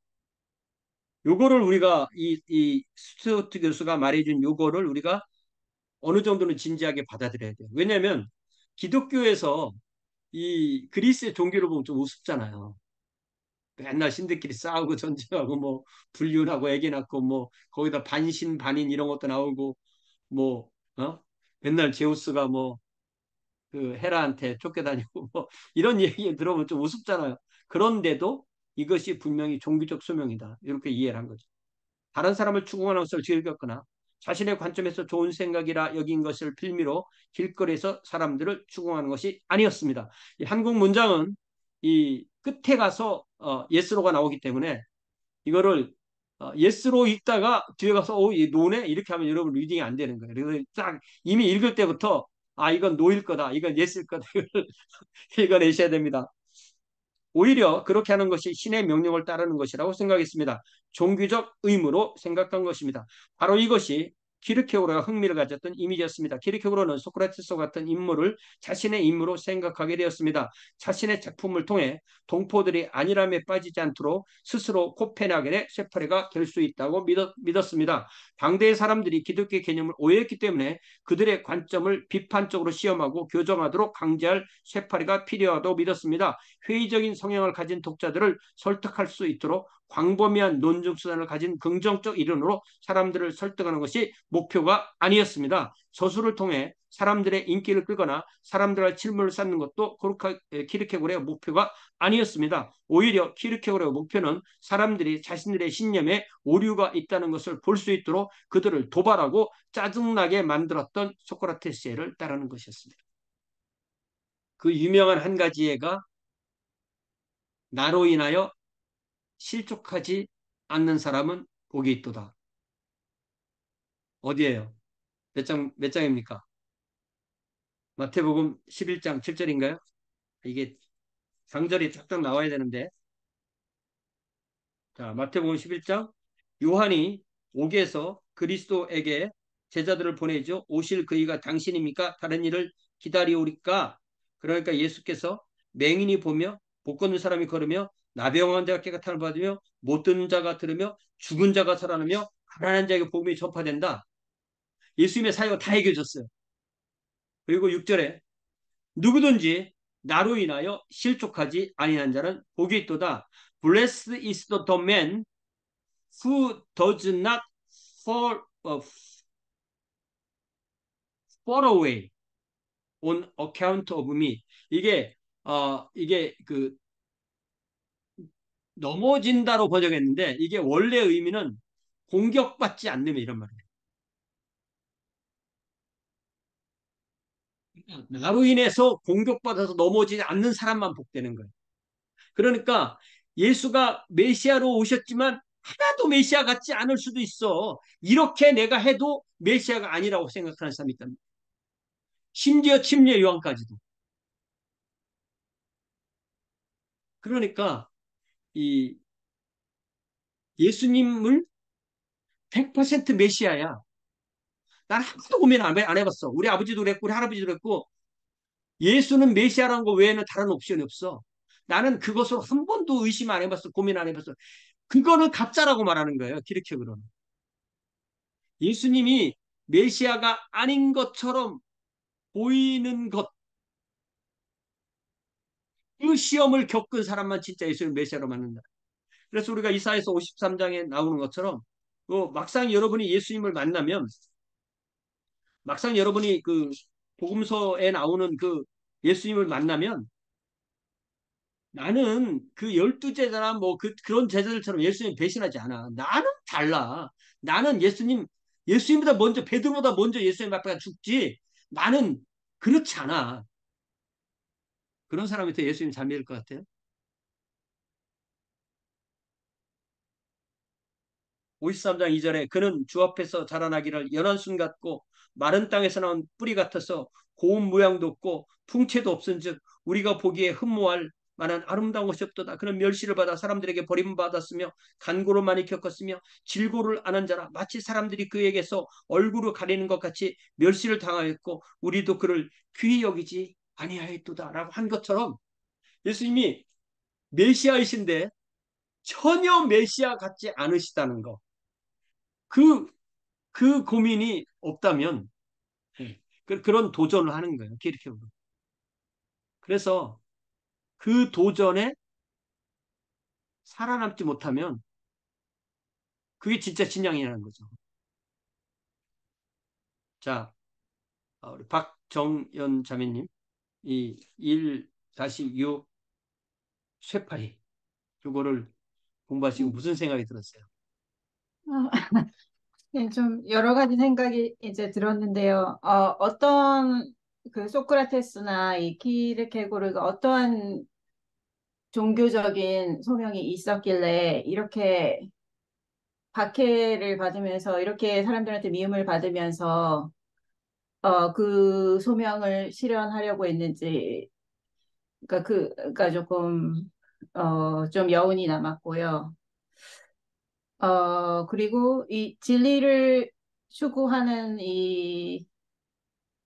요거를 우리가 이, 이 스튜어트 교수가 말해준 요거를 우리가 어느 정도는 진지하게 받아들여야 돼요. 왜냐하면 기독교에서 이 그리스의 종교를 보면 좀 우습잖아요. 맨날 신들끼리 싸우고 전쟁하고 뭐 불륜하고 애기 낳고 뭐 거기다 반신 반인 이런 것도 나오고 뭐 어? 맨날 제우스가 뭐 그 헤라한테 쫓겨다니고 뭐 이런 얘기 들어보면 좀 우습잖아요. 그런데도 이것이 분명히 종교적 소명이다. 이렇게 이해를 한 거죠. 다른 사람을 추궁하는 것을 즐겼거나 자신의 관점에서 좋은 생각이라 여긴 것을 빌미로 길거리에서 사람들을 추궁하는 것이 아니었습니다. 한국 문장은 이 끝에 가서 어, yes no가 나오기 때문에 이거를 어, yes로 읽다가 뒤에 가서 오, 이 no네 이렇게 하면 여러분 reading이 안 되는 거예요. 그래서 딱 이미 읽을 때부터 아 이건 no일 거다, 이건 yes일 거다 이걸 읽어내셔야 됩니다. 오히려 그렇게 하는 것이 신의 명령을 따르는 것이라고 생각했습니다. 종교적 의무로 생각한 것입니다. 바로 이것이 키르케고르가 흥미를 가졌던 이미지였습니다. 키르케고르는 소크라테스와 같은 인물을 자신의 인물로 생각하게 되었습니다. 자신의 작품을 통해 동포들이 안일함에 빠지지 않도록 스스로 코펜하겐의 세파레가 될 수 있다고 믿었, 믿었습니다. 당대의 사람들이 기독교 개념을 오해했기 때문에 그들의 관점을 비판적으로 시험하고 교정하도록 강제할 세파레가 필요하다고 믿었습니다. 회의적인 성향을 가진 독자들을 설득할 수 있도록 광범위한 논증 수단을 가진 긍정적 이론으로 사람들을 설득하는 것이 목표가 아니었습니다. 저수를 통해 사람들의 인기를 끌거나 사람들과 질문을 쌓는 것도 키르케고르의 목표가 아니었습니다. 오히려 키르케고르의 목표는 사람들이 자신들의 신념에 오류가 있다는 것을 볼 수 있도록 그들을 도발하고 짜증나게 만들었던 소크라테스를 따르는 것이었습니다. 그 유명한 한 가지 예가 나로 인하여 실족하지 않는 사람은 복이 있도다. 어디에요? 몇 장, 몇 장입니까? 마태복음 11장 7절인가요? 이게 장절이 쫙쫙 나와야 되는데. 자, 마태복음 11장. 요한이 옥에서 그리스도에게 제자들을 보내죠. 오실 그이가 당신입니까? 다른 일을 기다리오리까? 그러니까 예수께서 맹인이 보며 복 걷는 사람이 걸으며 나병한 자가 깨끗함을 받으며 못 듣는 자가 들으며 죽은 자가 살아나며 가난한 자에게 복음이 전파된다. 예수님의 사역을 다 해결줬어요. 그리고 6절에 누구든지 나로 인하여 실족하지 아니한 자는 복이 있도다. Blessed is the man who does not fall, uh, fall away on account of me. 이게 어 이게 그 넘어진다로 번역했는데 이게 원래 의미는 공격받지 않는 이런 말이에요. 나로 인해서 공격받아서 넘어지지 않는 사람만 복되는 거예요. 그러니까 예수가 메시아로 오셨지만 하나도 메시아 같지 않을 수도 있어. 이렇게 내가 해도 메시아가 아니라고 생각하는 사람이 있답니다. 심지어 침례 요한까지도. 그러니까 이 예수님을 100% 메시아야. 난 한 번도 고민 안, 해, 안 해봤어. 우리 아버지도 그랬고, 우리 할아버지도 그랬고, 예수는 메시아라는 거 외에는 다른 옵션이 없어. 나는 그것으로 한 번도 의심 안 해봤어. 고민 안 해봤어. 그거는 가짜라고 말하는 거예요. 기르케그로는. 예수님이 메시아가 아닌 것처럼 보이는 것. 그 시험을 겪은 사람만 진짜 예수님 메시아로 만든다. 그래서 우리가 이사에서 53장에 나오는 것처럼 그 막상 여러분이 예수님을 만나면 막상 여러분이 그 복음서에 나오는 그 예수님을 만나면 나는 그 열두 제자나 뭐 그, 그런 제자들처럼 예수님 배신하지 않아. 나는 달라. 나는 예수님, 예수님보다 먼저, 베드로보다 먼저 예수님 앞에 죽지. 나는 그렇지 않아. 그런 사람이 더 예수님 잘 믿을 것 같아요. 53장 2절에 그는 주 앞에서 자라나기를 연한 순 같고 마른 땅에서 나온 뿌리 같아서 고운 모양도 없고 풍채도 없은즉 우리가 보기에 흠모할 만한 아름다운 것이 없도다. 그는 멸시를 받아 사람들에게 버림받았으며 간고를 많이 겪었으며 질고를 안한 자라 마치 사람들이 그에게서 얼굴을 가리는 것 같이 멸시를 당하였고 우리도 그를 귀히 여기지 아니하였도다라고 한 것처럼 예수님이 메시아이신데 전혀 메시아 같지 않으시다는 거. 그, 그 고민이 없다면, 예, 그, 그런 도전을 하는 거예요. 이렇게. 그래서 그 도전에 살아남지 못하면, 그게 진짜 신앙이라는 거죠. 자, 어, 우리 박정연 자매님, 이1-6 쇠파리, 그거를 공부하시고 무슨 생각이 들었어요? 어, 네, 좀 여러 가지 생각이 이제 들었는데요. 어, 어떤 그 소크라테스나 이 키르케고르가 어떠한 종교적인 소명이 있었길래 이렇게 박해를 받으면서 이렇게 사람들한테 미움을 받으면서 어, 그 소명을 실현하려고 했는지 그러니까 그 그러니까 조금 어, 좀 여운이 남았고요. 어, 그리고 이 진리를 추구하는 이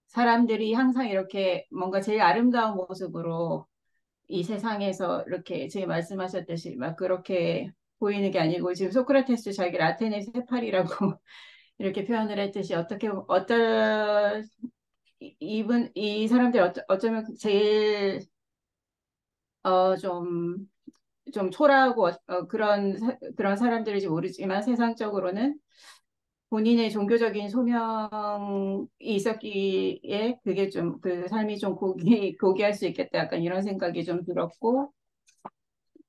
사람들이 항상 이렇게 뭔가 제일 아름다운 모습으로 이 세상에서 이렇게 지금 말씀하셨듯이 막 그렇게 보이는 게 아니고 지금 소크라테스 자기를 아테네 세팔이라고 이렇게 표현을 했듯이 어떻게 어떤 이분 이 사람들 어쩌, 어쩌면 제일 어좀 좀 초라하고 어, 그런 그런 사람들인지 모르지만 세상적으로는 본인의 종교적인 소명이 있었기에 그게 좀 그 삶이 좀 고기 고귀할 수 있겠다. 약간 이런 생각이 좀 들었고.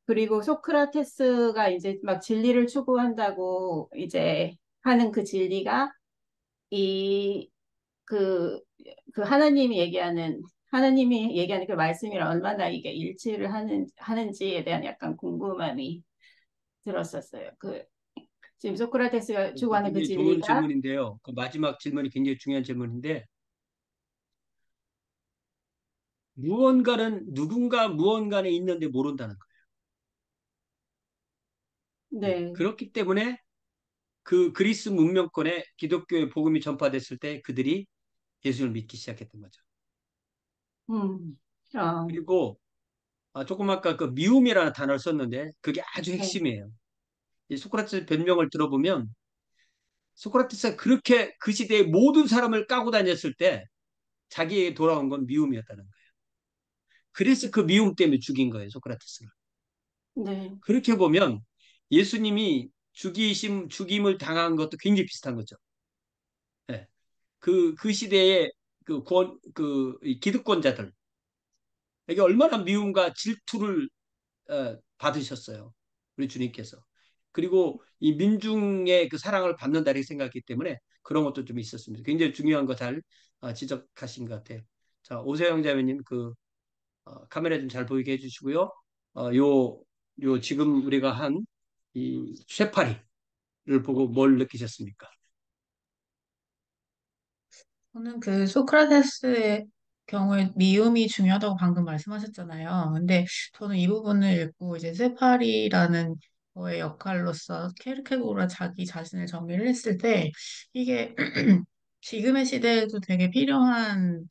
그리고 소크라테스가 이제 막 진리를 추구한다고 이제 하는 그 진리가 이 그 그 하나님이 얘기하는 하나님이 얘기하는 그 말씀이랑 얼마나 이게 일치를 하는, 하는지에 대한 약간 궁금함이 들었었어요. 그 지금 소크라테스가 추구하는 그 좋은 진리가 질문인데요. 그 마지막 질문이 굉장히 중요한 질문인데 무언가는 누군가 무언가는 있는데 모른다는 거예요. 네, 그렇기 때문에 그 그리스 문명권에 기독교의 복음이 전파됐을 때 그들이 예수를 믿기 시작했던 거죠. 음, 어, 그리고 아, 조금 아까 그 미움이라는 단어를 썼는데 그게 아주 네, 핵심이에요. 이 소크라테스 변명을 들어보면 소크라테스가 그렇게 그 시대의 모든 사람을 까고 다녔을 때 자기에게 돌아온 건 미움이었다는 거예요. 그래서 그 미움 때문에 죽인 거예요, 소크라테스가. 네. 그렇게 보면 예수님이 죽이심, 죽임을 당한 것도 굉장히 비슷한 거죠. 예. 그, 그 시대의 그 권, 그 기득권자들, 에게 얼마나 미움과 질투를 어, 받으셨어요. 우리 주님께서. 그리고 이 민중의 그 사랑을 받는다 이렇게 생각했기 때문에 그런 것도 좀 있었습니다. 굉장히 중요한 거잘 어, 지적하신 것 같아요. 자, 오세영 자매님 그 어, 카메라 좀 잘 보이게 해주시고요. 어, 요, 요 지금 우리가 한 이 쇠파리를 보고 뭘 느끼셨습니까? 저는 그 소크라테스의 경우에 미움이 중요하다고 방금 말씀하셨잖아요. 근데 저는 이 부분을 읽고 이제 세파리라는 거의 역할로서 케르케고르가 자기 자신을 정의를 했을 때 이게 지금의 시대에도 되게 필요한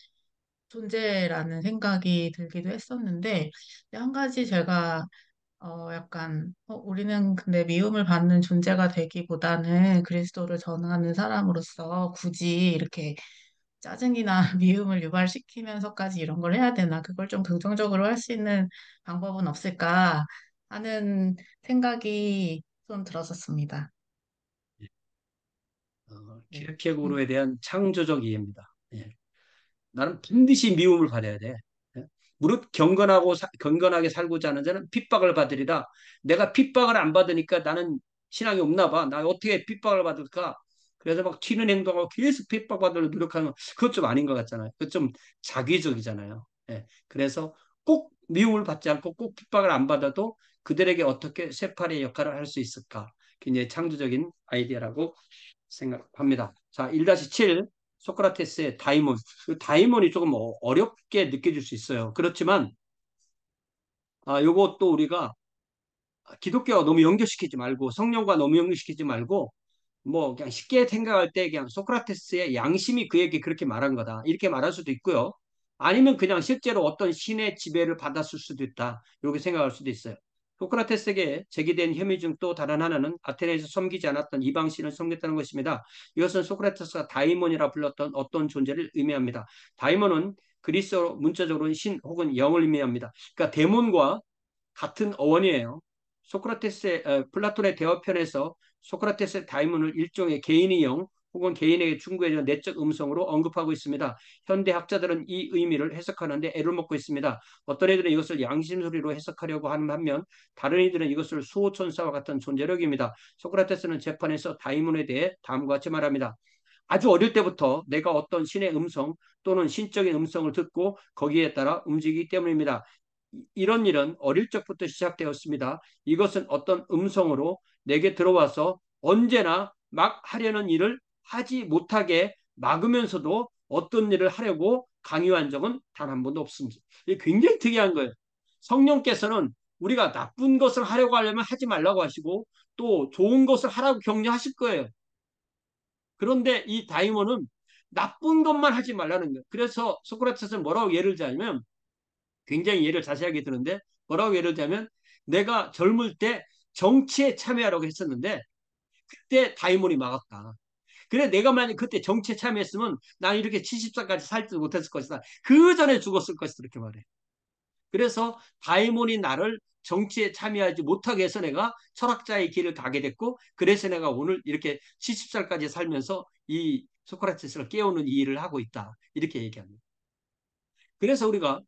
존재라는 생각이 들기도 했었는데 한 가지 제가 어 약간 어, 우리는 근데 미움을 받는 존재가 되기보다는 그리스도를 전하는 사람으로서 굳이 이렇게 짜증이나 미움을 유발시키면서까지 이런 걸 해야 되나 그걸 좀 긍정적으로 할 수 있는 방법은 없을까 하는 생각이 좀 들었었습니다. 어, 네. 키르케고르에 대한 창조적 이해입니다. 예. 나는 반드시 미움을 받아야 돼. 예? 무릇 경건하고 사, 경건하게 살고자 하는 자는 핍박을 받으리라. 내가 핍박을 안 받으니까 나는 신앙이 없나 봐. 나 어떻게 핍박을 받을까? 그래서 막 튀는 행동하고 계속 핍박받으려 노력하는 건 그것 좀 아닌 것 같잖아요. 그것 좀 자기적이잖아요. 예. 그래서 꼭 미움을 받지 않고 꼭 핍박을 안 받아도 그들에게 어떻게 쇠파리의 역할을 할 수 있을까? 굉장히 창조적인 아이디어라고 생각합니다. 자, 1-7 소크라테스의 다이몬. 그 다이몬이 조금 어, 어렵게 느껴질 수 있어요. 그렇지만 아, 요것도 우리가 기독교와 너무 연결시키지 말고 성령과 너무 연결시키지 말고 뭐 그냥 쉽게 생각할 때 그냥 소크라테스의 양심이 그에게 그렇게 말한 거다. 이렇게 말할 수도 있고요. 아니면 그냥 실제로 어떤 신의 지배를 받았을 수도 있다. 이렇게 생각할 수도 있어요. 소크라테스에게 제기된 혐의 중 또 다른 하나는 아테네에서 섬기지 않았던 이방신을 섬겼다는 것입니다. 이것은 소크라테스가 다이몬이라 불렀던 어떤 존재를 의미합니다. 다이몬은 그리스어 문자적으로는 신 혹은 영을 의미합니다. 그러니까 데몬과 같은 어원이에요. 소크라테스의 어, 플라톤의 대화편에서 소크라테스의 다이몬을 일종의 개인의 영 혹은 개인에게 충고해주는 내적 음성으로 언급하고 있습니다. 현대 학자들은 이 의미를 해석하는데 애를 먹고 있습니다. 어떤 이들은 이것을 양심 소리로 해석하려고 하는 반면 다른 이들은 이것을 수호천사와 같은 존재력입니다. 소크라테스는 재판에서 다이몬에 대해 다음과 같이 말합니다. 아주 어릴 때부터 내가 어떤 신의 음성 또는 신적인 음성을 듣고 거기에 따라 움직이기 때문입니다. 이런 일은 어릴 적부터 시작되었습니다. 이것은 어떤 음성으로 내게 들어와서 언제나 막 하려는 일을 하지 못하게 막으면서도 어떤 일을 하려고 강요한 적은 단 한 번도 없습니다. 이게 굉장히 특이한 거예요. 성령께서는 우리가 나쁜 것을 하려고 하려면 하지 말라고 하시고 또 좋은 것을 하라고 격려하실 거예요. 그런데 이 다이몬은 나쁜 것만 하지 말라는 거예요. 그래서 소크라테스는 뭐라고 예를 들자면 굉장히 예를 자세하게 드는데 뭐라고 예를 들자면 내가 젊을 때 정치에 참여하라고 했었는데 그때 다이몬이 막았다. 그래 내가 만약 그때 정치에 참여했으면 난 이렇게 70살까지 살지 못했을 것이다. 그 전에 죽었을 것이다. 이렇게 말해. 그래서 다이몬이 나를 정치에 참여하지 못하게 해서 내가 철학자의 길을 가게 됐고 그래서 내가 오늘 이렇게 70살까지 살면서 이 소크라테스를 깨우는 이 일을 하고 있다. 이렇게 얘기합니다. 그래서 우리가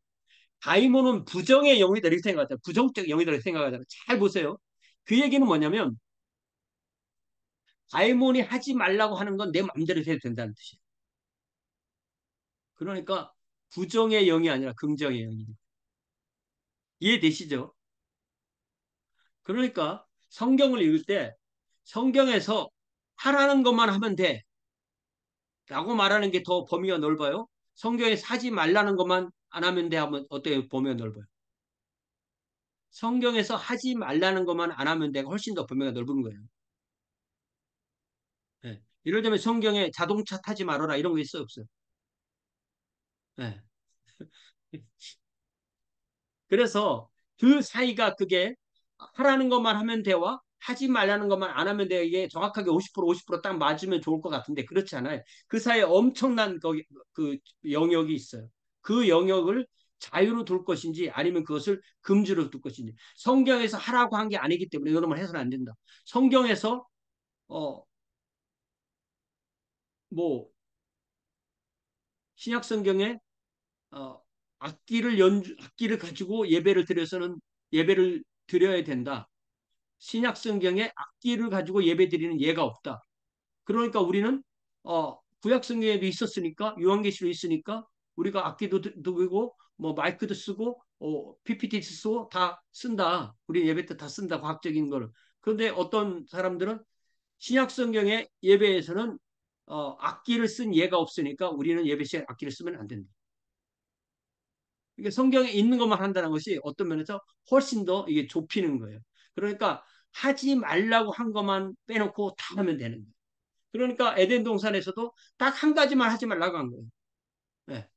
다이몬은 부정의 영이다 이렇게 생각하잖아요. 부정적 영이다 이렇게 생각하잖아요. 잘 보세요. 그 얘기는 뭐냐면 다이몬이 하지 말라고 하는 건내 마음대로 해도 된다는 뜻이에요. 그러니까 부정의 영이 아니라 긍정의 영입니다. 이해되시죠? 그러니까 성경을 읽을 때 성경에서 하라는 것만 하면 돼. 라고 말하는 게 더 범위가 넓어요. 성경에서 하지 말라는 것만 안 하면 돼 하면 어떻게 범위가 넓어요. 성경에서 하지 말라는 것만 안 하면 돼가 훨씬 더 범위가 넓은 거예요. 네. 예를 들면 성경에 자동차 타지 말아라 이런 거 있어요 없어요? 네. 그래서 그 사이가 그게 하라는 것만 하면 돼와 하지 말라는 것만 안 하면 돼 이게 정확하게 50% 50%딱 맞으면 좋을 것 같은데 그렇지 않아요. 그 사이에 엄청난 거기 그 영역이 있어요. 그 영역을 자유로 둘 것인지 아니면 그것을 금지로 둘 것인지 성경에서 하라고 한 게 아니기 때문에 여러분 해서는 안 된다. 성경에서 어 뭐 신약 성경에 어 악기를 연주 악기를 가지고 예배를 드려서는 예배를 드려야 된다. 신약 성경에 악기를 가지고 예배 드리는 예가 없다. 그러니까 우리는 어 구약 성경에도 있었으니까 요한계시로 있으니까 우리가 악기도 들고 뭐 마이크도 쓰고 어, PPT 쓰고 다 쓴다. 우리 예배 때 다 쓴다. 과학적인 거를. 그런데 어떤 사람들은 신약 성경의 예배에서는 어, 악기를 쓴 예가 없으니까 우리는 예배 시에 악기를 쓰면 안 된다. 이게 성경에 있는 것만 한다는 것이 어떤 면에서 훨씬 더 이게 좁히는 거예요. 그러니까 하지 말라고 한 것만 빼놓고 다 하면 되는 거예요. 그러니까 에덴 동산에서도 딱 한 가지만 하지 말라고 한 거예요. 네.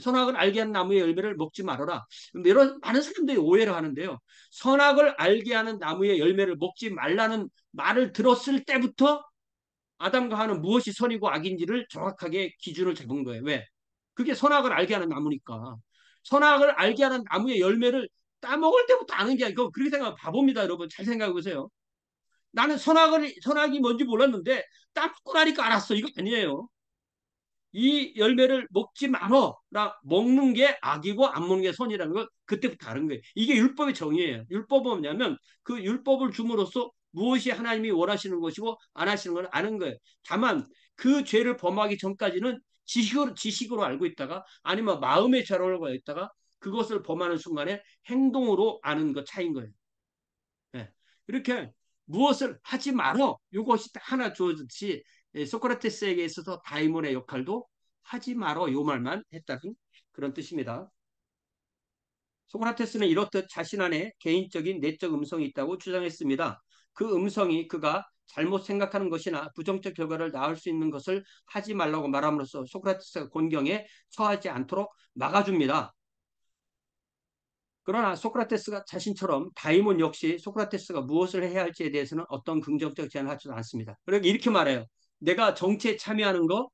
선악을 알게 하는 나무의 열매를 먹지 말아라. 이런 많은 사람들이 오해를 하는데요. 선악을 알게 하는 나무의 열매를 먹지 말라는 말을 들었을 때부터 아담과 하는 무엇이 선이고 악인지를 정확하게 기준을 잡은 거예요. 왜? 그게 선악을 알게 하는 나무니까. 선악을 알게 하는 나무의 열매를 따먹을 때부터 아는 게 아니고 그렇게 생각하면 바보입니다, 여러분. 잘 생각해 보세요. 나는 선악을, 선악이 뭔지 몰랐는데 따먹고 나니까 알았어. 이거 아니에요. 이 열매를 먹지 말어 라 먹는 게 악이고 안 먹는 게 선이라는 걸 그때부터 다른 거예요. 이게 율법의 정의예요. 율법은 뭐냐면 그 율법을 줌으로써 무엇이 하나님이 원하시는 것이고 안 하시는 걸 아는 거예요. 다만 그 죄를 범하기 전까지는 지식으로, 지식으로 알고 있다가 아니면 마음의 죄로 알고 있다가 그것을 범하는 순간에 행동으로 아는 것 차이인 거예요. 네. 이렇게 무엇을 하지 말어 이것이 하나 주어졌듯이 예, 소크라테스에게 있어서 다이몬의 역할도 하지 말어 요 말만 했다는 그런 뜻입니다. 소크라테스는 이렇듯 자신 안에 개인적인 내적 음성이 있다고 주장했습니다. 그 음성이 그가 잘못 생각하는 것이나 부정적 결과를 낳을 수 있는 것을 하지 말라고 말함으로써 소크라테스가 곤경에 처하지 않도록 막아줍니다. 그러나 소크라테스가 자신처럼 다이몬 역시 소크라테스가 무엇을 해야 할지에 대해서는 어떤 긍정적 제안을 하지도 않습니다. 그러니까 이렇게 말해요. 내가 정치에 참여하는 거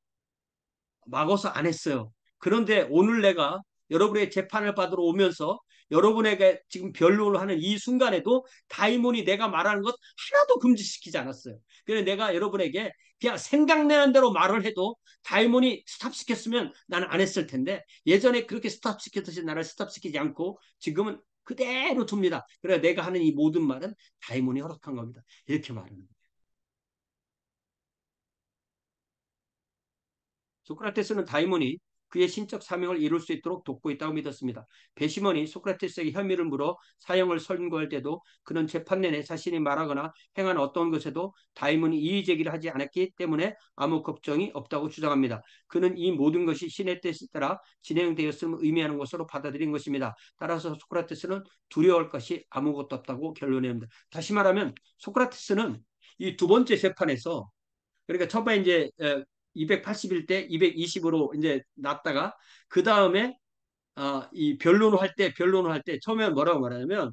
막어서 안 했어요. 그런데 오늘 내가 여러분의 재판을 받으러 오면서 여러분에게 지금 변론을 하는 이 순간에도 다이몬이 내가 말하는 것 하나도 금지시키지 않았어요. 그래서 내가 여러분에게 그냥 생각나는 대로 말을 해도 다이몬이 스탑시켰으면 나는 안 했을 텐데 예전에 그렇게 스탑시켰듯이 나를 스탑시키지 않고 지금은 그대로 둡니다. 그래서 내가 하는 이 모든 말은 다이몬이 허락한 겁니다. 이렇게 거예요. 소크라테스는 다이몬이 그의 신적 사명을 이룰 수 있도록 돕고 있다고 믿었습니다. 배심원이 소크라테스에게 혐의를 물어 사형을 선고할 때도 그는 재판 내내 자신이 말하거나 행한 어떤 것에도 다이몬이 이의 제기를 하지 않았기 때문에 아무 걱정이 없다고 주장합니다. 그는 이 모든 것이 신의 뜻에 따라 진행되었음을 의미하는 것으로 받아들인 것입니다. 따라서 소크라테스는 두려워할 것이 아무것도 없다고 결론냅니다. 다시 말하면 소크라테스는 이 두 번째 재판에서 그러니까 처음에 이제 281대 220으로 이제 났다가 그 다음에 어, 이 변론을 할 때 변론을 할 때 처음에 뭐라고 말하냐면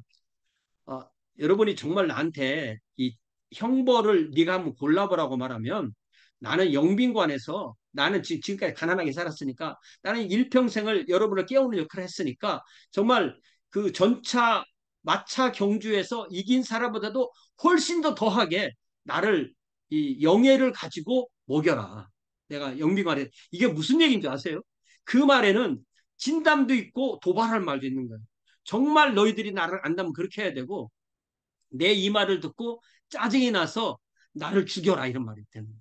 어, 여러분이 정말 나한테 이 형벌을 네가 한번 골라보라고 말하면 나는 영빈관에서 나는 지금까지 가난하게 살았으니까 나는 일평생을 여러분을 깨우는 역할을 했으니까 정말 그 전차 마차 경주에서 이긴 사람보다도 훨씬 더 더하게 나를 이 영예를 가지고 먹여라. 내가 영비말에 이게 무슨 얘기인지 아세요? 그 말에는 진담도 있고 도발할 말도 있는 거예요. 정말 너희들이 나를 안다면 그렇게 해야 되고 내 이 말을 듣고 짜증이 나서 나를 죽여라 이런 말이 되는 거예요.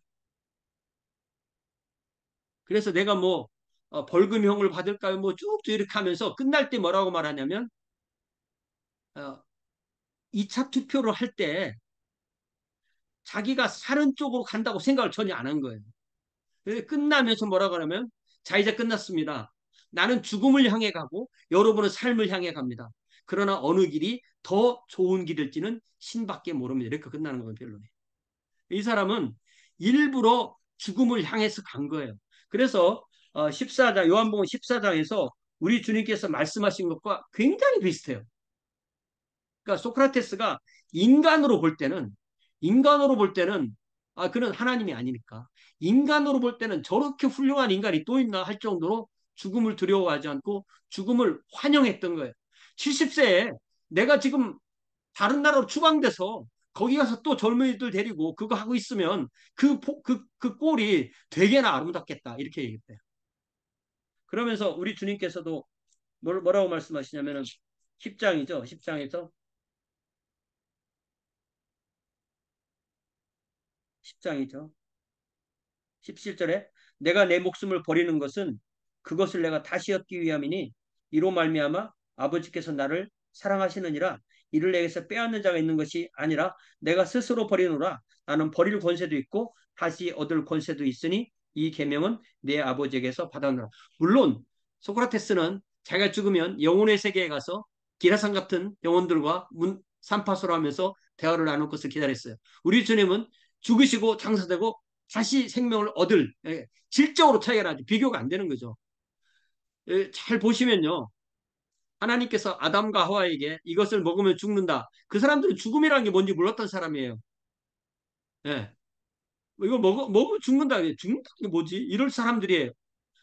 그래서 내가 뭐 어, 벌금형을 받을까요? 뭐 쭉쭉 이렇게 하면서 끝날 때 뭐라고 말하냐면 어, 2차 투표를 할 때 자기가 사는 쪽으로 간다고 생각을 전혀 안 한 거예요. 끝나면서 뭐라고 하냐면 자 이제 끝났습니다. 나는 죽음을 향해 가고 여러분은 삶을 향해 갑니다. 그러나 어느 길이 더 좋은 길일지는 신밖에 모릅니다. 이렇게 끝나는 거예요. 변론이. 이 사람은 일부러 죽음을 향해서 간 거예요. 그래서 14장 어, 요한복음 14장에서 우리 주님께서 말씀하신 것과 굉장히 비슷해요. 그러니까 소크라테스가 인간으로 볼 때는 인간으로 볼 때는 아, 그는 하나님이 아니니까. 인간으로 볼 때는 저렇게 훌륭한 인간이 또 있나 할 정도로 죽음을 두려워하지 않고 죽음을 환영했던 거예요. 70세에 내가 지금 다른 나라로 추방돼서 거기 가서 또 젊은이들 데리고 그거 하고 있으면 그, 그, 그 꼴이 되게나 아름답겠다. 이렇게 얘기했대요. 그러면서 우리 주님께서도 뭐라고 말씀하시냐면은 10장이죠. 10장에서 10장이죠. 17절에 내가 내 목숨을 버리는 것은 그것을 내가 다시 얻기 위함이니 이로 말미암아 아버지께서 나를 사랑하시느니라 이를 내게서 빼앗는 자가 있는 것이 아니라 내가 스스로 버리노라 나는 버릴 권세도 있고 다시 얻을 권세도 있으니 이 계명은 내 아버지에게서 받아노라 물론 소크라테스는 자기가 죽으면 영혼의 세계에 가서 기라산 같은 영혼들과 문, 산파소로 하면서 대화를 나눌 것을 기다렸어요. 우리 주님은 죽으시고 장사되고 다시 생명을 얻을 예, 질적으로 차이가 나지 비교가 안 되는 거죠. 예, 잘 보시면요. 하나님께서 아담과 하와에게 이것을 먹으면 죽는다. 그 사람들은 죽음이라는 게 뭔지 몰랐던 사람이에요. 예. 이거 먹어, 먹으면 죽는다. 죽는다는 게 뭐지? 이럴 사람들이에요.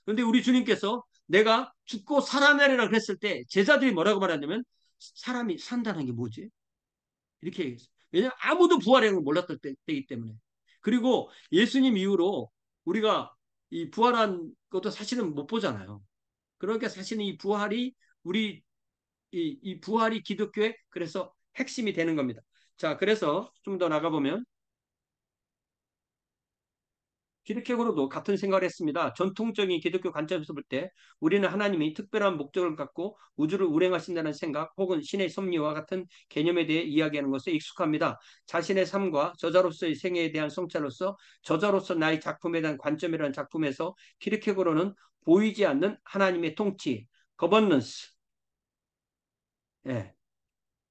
그런데 우리 주님께서 내가 죽고 살아내리라 그랬을 때 제자들이 뭐라고 말하냐면 사람이 산다는 게 뭐지? 이렇게 얘기했어요. 왜냐하면 아무도 부활의 걸 몰랐을 때이기 때문에. 그리고 예수님 이후로 우리가 이 부활한 것도 사실은 못 보잖아요. 그러니까 사실은 이 부활이 우리 이, 이 부활이 기독교의 그래서 핵심이 되는 겁니다. 자, 그래서 좀 더 나가보면 기독교로도 같은 생각을 했습니다. 전통적인 기독교 관점에서 볼 때 우리는 하나님이 특별한 목적을 갖고 우주를 운행하신다는 생각 혹은 신의 섭리와 같은 개념에 대해 이야기하는 것에 익숙합니다. 자신의 삶과 저자로서의 생애에 대한 성찰로서 저자로서 나의 작품에 대한 관점이라는 작품에서 키르케고르는 보이지 않는 하나님의 통치, 거버넌스, 예.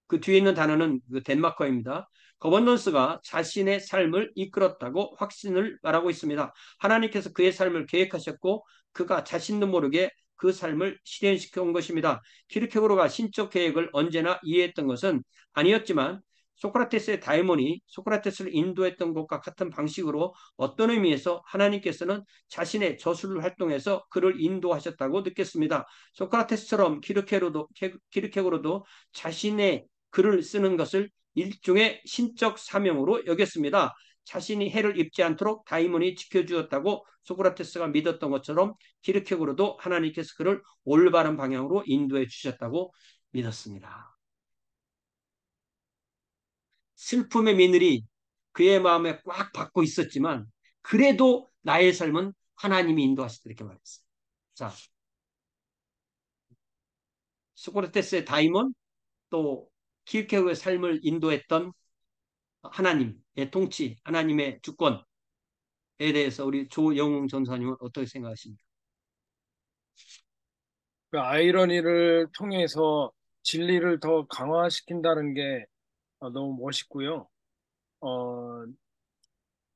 그 뒤에 있는 단어는 그 덴마크어입니다. governance가 자신의 삶을 이끌었다고 확신을 말하고 있습니다. 하나님께서 그의 삶을 계획하셨고 그가 자신도 모르게 그 삶을 실현시켜 온 것입니다. 키르케고르가 신적 계획을 언제나 이해했던 것은 아니었지만 소크라테스의 다이몬이 소크라테스를 인도했던 것과 같은 방식으로 어떤 의미에서 하나님께서는 자신의 저술 활동에서 그를 인도하셨다고 느꼈습니다. 소크라테스처럼 키르케로도, 키르케고로도 자신의 글을 쓰는 것을 일종의 신적 사명으로 여겼습니다. 자신이 해를 입지 않도록 다이몬이 지켜주었다고 소크라테스가 믿었던 것처럼 키르케고로도 하나님께서 그를 올바른 방향으로 인도해 주셨다고 믿었습니다. 슬픔의 미늘이 그의 마음에 꽉 받고 있었지만 그래도 나의 삶은 하나님이 인도하시다 이렇게 말했어요. 자, 소크라테스의 다이몬 또 키르케고의 삶을 인도했던 하나님의 통치, 하나님의 주권에 대해서 우리 조영웅 전사님은 어떻게 생각하십니까? 그 아이러니를 통해서 진리를 더 강화시킨다는 게 어, 너무 멋있고요. 어,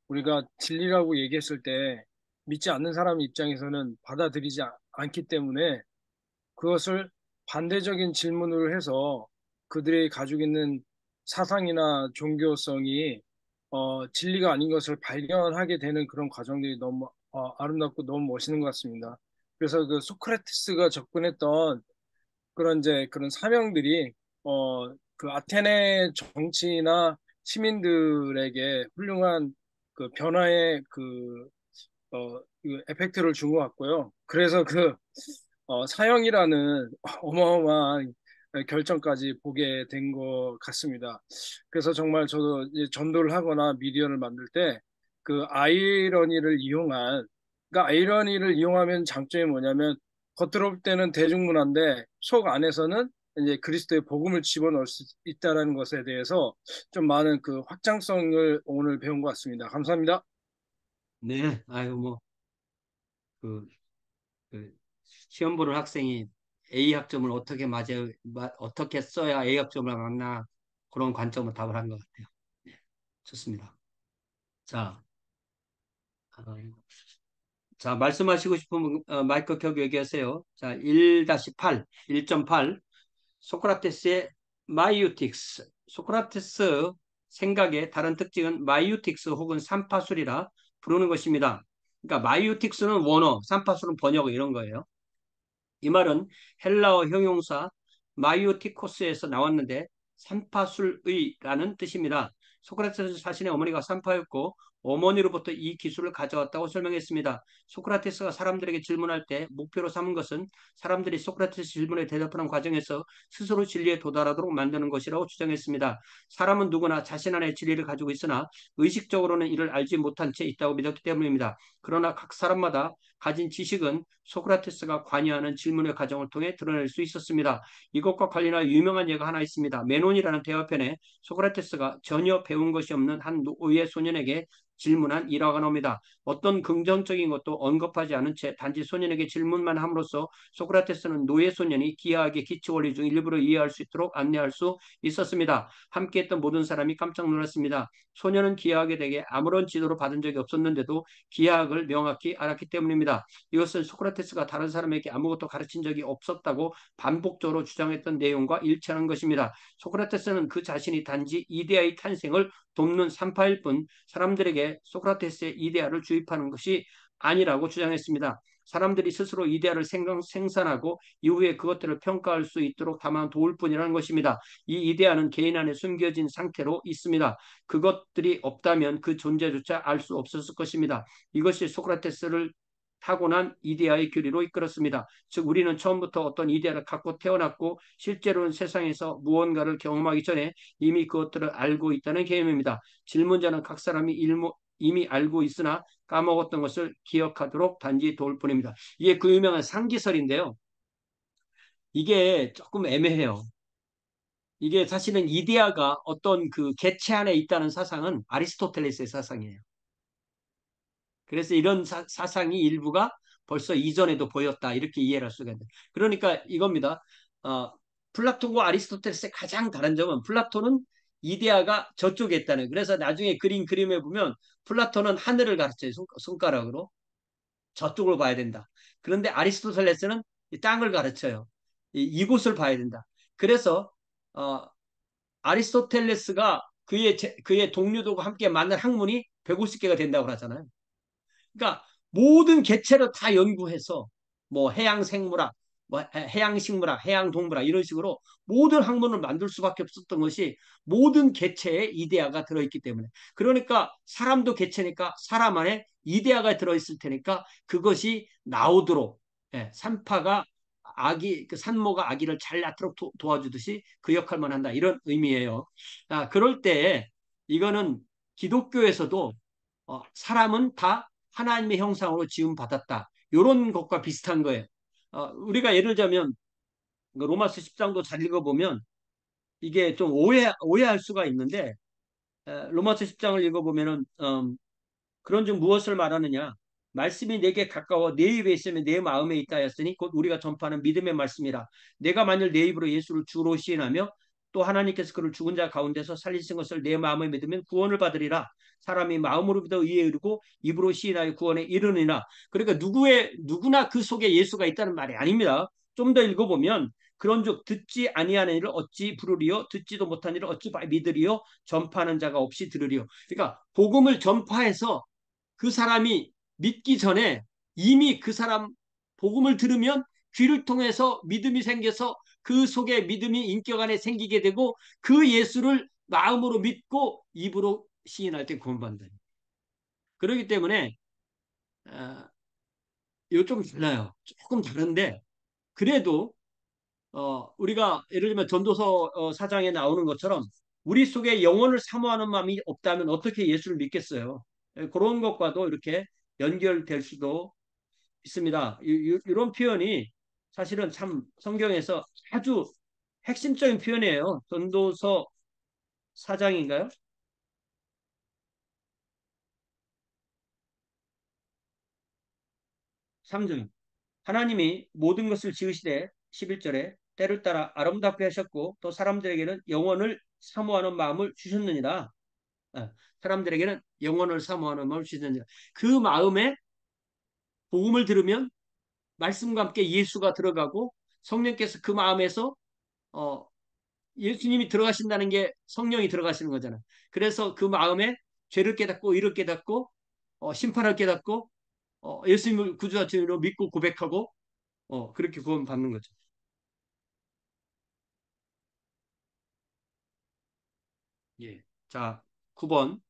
우리가 진리라고 얘기했을 때 믿지 않는 사람 입장에서는 받아들이지 않기 때문에 그것을 반대적인 질문을 해서 그들이 가지고 있는 사상이나 종교성이 어, 진리가 아닌 것을 발견하게 되는 그런 과정들이 너무 어, 아름답고 너무 멋있는 것 같습니다. 그래서 그 소크라테스가 접근했던 그런 이제 그런 사명들이 어, 그 아테네 정치나 시민들에게 훌륭한 그 변화의 그, 어, 그 에펙트를 준 것 같고요. 그래서 그, 어, 사형이라는 어마어마한 결정까지 보게 된 것 같습니다. 그래서 정말 저도 전도를 하거나 미디어를 만들 때 그 아이러니를 이용한, 그러니까 아이러니를 이용하면 장점이 뭐냐면 겉으로 볼 때는 대중문화인데 속 안에서는 이제 그리스도의 복음을 집어넣을 수 있다는 것에 대해서 좀 많은 그 확장성을 오늘 배운 것 같습니다. 감사합니다. 네, 아유 뭐 그, 그 시험 보는 학생이 A 학점을 어떻게 맞아 어떻게 써야 A 학점을 받나 그런 관점으로 답을 한 것 같아요. 네, 좋습니다. 자, 어, 자 말씀하시고 싶은 어, 마이크 켜고 얘기하세요. 자, 1-8, 1.8 소크라테스의 maieutics. 소크라테스 생각의 다른 특징은 maieutics 혹은 산파술이라 부르는 것입니다. 그러니까 maieutics는 원어, 산파술은 번역 이런 거예요. 이 말은 헬라어 형용사 마이오티코스에서 나왔는데 산파술의라는 뜻입니다. 소크라테스 자신의 어머니가 산파였고 어머니로부터 이 기술을 가져왔다고 설명했습니다. 소크라테스가 사람들에게 질문할 때 목표로 삼은 것은 사람들이 소크라테스 질문에 대답하는 과정에서 스스로 진리에 도달하도록 만드는 것이라고 주장했습니다. 사람은 누구나 자신 안에 진리를 가지고 있으나 의식적으로는 이를 알지 못한 채 있다고 믿었기 때문입니다. 그러나 각 사람마다 가진 지식은 소크라테스가 관여하는 질문의 과정을 통해 드러낼 수 있었습니다. 이것과 관련한 유명한 예가 하나 있습니다. 메논이라는 대화편에 소크라테스가 전혀 배운 것이 없는 한 노예 소년에게 질문한 일화가 나옵니다. 어떤 긍정적인 것도 언급하지 않은 채 단지 소년에게 질문만 함으로써 소크라테스는 노예 소년이 기하학의 기초 원리 중 일부러 이해할 수 있도록 안내할 수 있었습니다. 함께했던 모든 사람이 깜짝 놀랐습니다. 소년은 기하학에 대해 아무런 지도를 받은 적이 없었는데도 기하학을 명확히 알았기 때문입니다. 이것은 소크라테스가 다른 사람에게 아무것도 가르친 적이 없었다고 반복적으로 주장했던 내용과 일치하는 것입니다. 소크라테스는 그 자신이 단지 이데아의 탄생을 돕는 산파일 뿐 사람들에게 소크라테스의 이데아를 주입하는 것이 아니라고 주장했습니다. 사람들이 스스로 이데아를 생산하고 이후에 그것들을 평가할 수 있도록 다만 도울 뿐이라는 것입니다. 이 이데아는 개인 안에 숨겨진 상태로 있습니다. 그것들이 없다면 그 존재조차 알 수 없었을 것입니다. 이것이 소크라테스를 타고난 이데아의 교리로 이끌었습니다. 즉 우리는 처음부터 어떤 이데아를 갖고 태어났고 실제로는 세상에서 무언가를 경험하기 전에 이미 그것들을 알고 있다는 개념입니다. 질문자는 각 사람이 일모, 이미 알고 있으나 까먹었던 것을 기억하도록 단지 도울 뿐입니다. 이게 그 유명한 상기설인데요. 이게 조금 애매해요. 이게 사실은 이데아가 어떤 그 개체 안에 있다는 사상은 아리스토텔레스의 사상이에요. 그래서 이런 사, 상이 일부가 벌써 이전에도 보였다 이렇게 이해를 할 수가 있는데 그러니까 이겁니다. 어, 플라톤과 아리스토텔레스의 가장 다른 점은 플라톤은 이데아가 저쪽에 있다는 그래서 나중에 그린 그림에 보면 플라톤은 하늘을 가르쳐요 손, 가락으로 저쪽을 봐야 된다. 그런데 아리스토텔레스는 땅을 가르쳐요. 이, 곳을 봐야 된다. 그래서 어, 아리스토텔레스가 그의 그의 동료들과 함께 만난 학문이 150개가 된다고 하잖아요. 그러니까 모든 개체를 다 연구해서 뭐 해양 생물학, 뭐 해양 식물학, 해양 동물학 이런 식으로 모든 학문을 만들 수밖에 없었던 것이 모든 개체에 이데아가 들어있기 때문에 그러니까 사람도 개체니까 사람 안에 이데아가 들어있을 테니까 그것이 나오도록 예, 산파가 아기 그 산모가 아기를 잘 낳도록 도, 와주듯이 그 역할만 한다 이런 의미예요. 아, 그럴 때 이거는 기독교에서도 어, 사람은 다 하나님의 형상으로 지음 받았다. 이런 것과 비슷한 거예요. 어, 우리가 예를 들자면 그 로마스 10장도 잘 읽어보면 이게 좀 오해, 오해할 수가 있는데 에, 로마스 10장을 읽어보면은 음, 그런 중 무엇을 말하느냐 말씀이 내게 가까워 내 입에 있으면 내 마음에 있다 했으니 곧 우리가 전파하는 믿음의 말씀이라 내가 만일 내 입으로 예수를 주로 시인하며 또 하나님께서 그를 죽은 자 가운데서 살리신 것을 내 마음에 믿으면 구원을 받으리라. 사람이 마음으로 믿어 의에 이르고 입으로 시인하여 구원에 이르느니라. 그러니까 누구의 누구나 그 속에 예수가 있다는 말이 아닙니다. 좀 더 읽어보면 그런즉 듣지 아니하는 일을 어찌 부르리요 듣지도 못한 일을 어찌 믿으리요 전파하는 자가 없이 들으리요. 그러니까 복음을 전파해서 그 사람이 믿기 전에 이미 그 사람 복음을 들으면 귀를 통해서 믿음이 생겨서 그 속에 믿음이 인격 안에 생기게 되고 그 예수를 마음으로 믿고 입으로 시인할 때 구원받는다. 그렇기 때문에 어, 이거 좀 달라요. 조금 다른데 그래도 어, 우리가 예를 들면 전도서 어, 사장에 나오는 것처럼 우리 속에 영혼을 사모하는 마음이 없다면 어떻게 예수를 믿겠어요? 예, 그런 것과도 이렇게 연결될 수도 있습니다. 이, 런 표현이 사실은 참 성경에서 아주 핵심적인 표현이에요. 전도서 4장인가요? 3장. 하나님이 모든 것을 지으시되 11절에 때를 따라 아름답게 하셨고 또 사람들에게는 영원을 사모하는 마음을 주셨느니라. 아, 사람들에게는 영원을 사모하는 마음을 주셨느니라. 그 마음에 복음을 들으면 말씀과 함께 예수가 들어가고 성령께서 그 마음에서 어, 예수님이 들어가신다는 게 성령이 들어가시는 거잖아요. 그래서 그 마음에 죄를 깨닫고 의를 깨닫고 어, 심판을 깨닫고 어, 예수님을 구주자 주로 믿고 고백하고 어, 그렇게 구원 받는 거죠. 예. 자, 9번.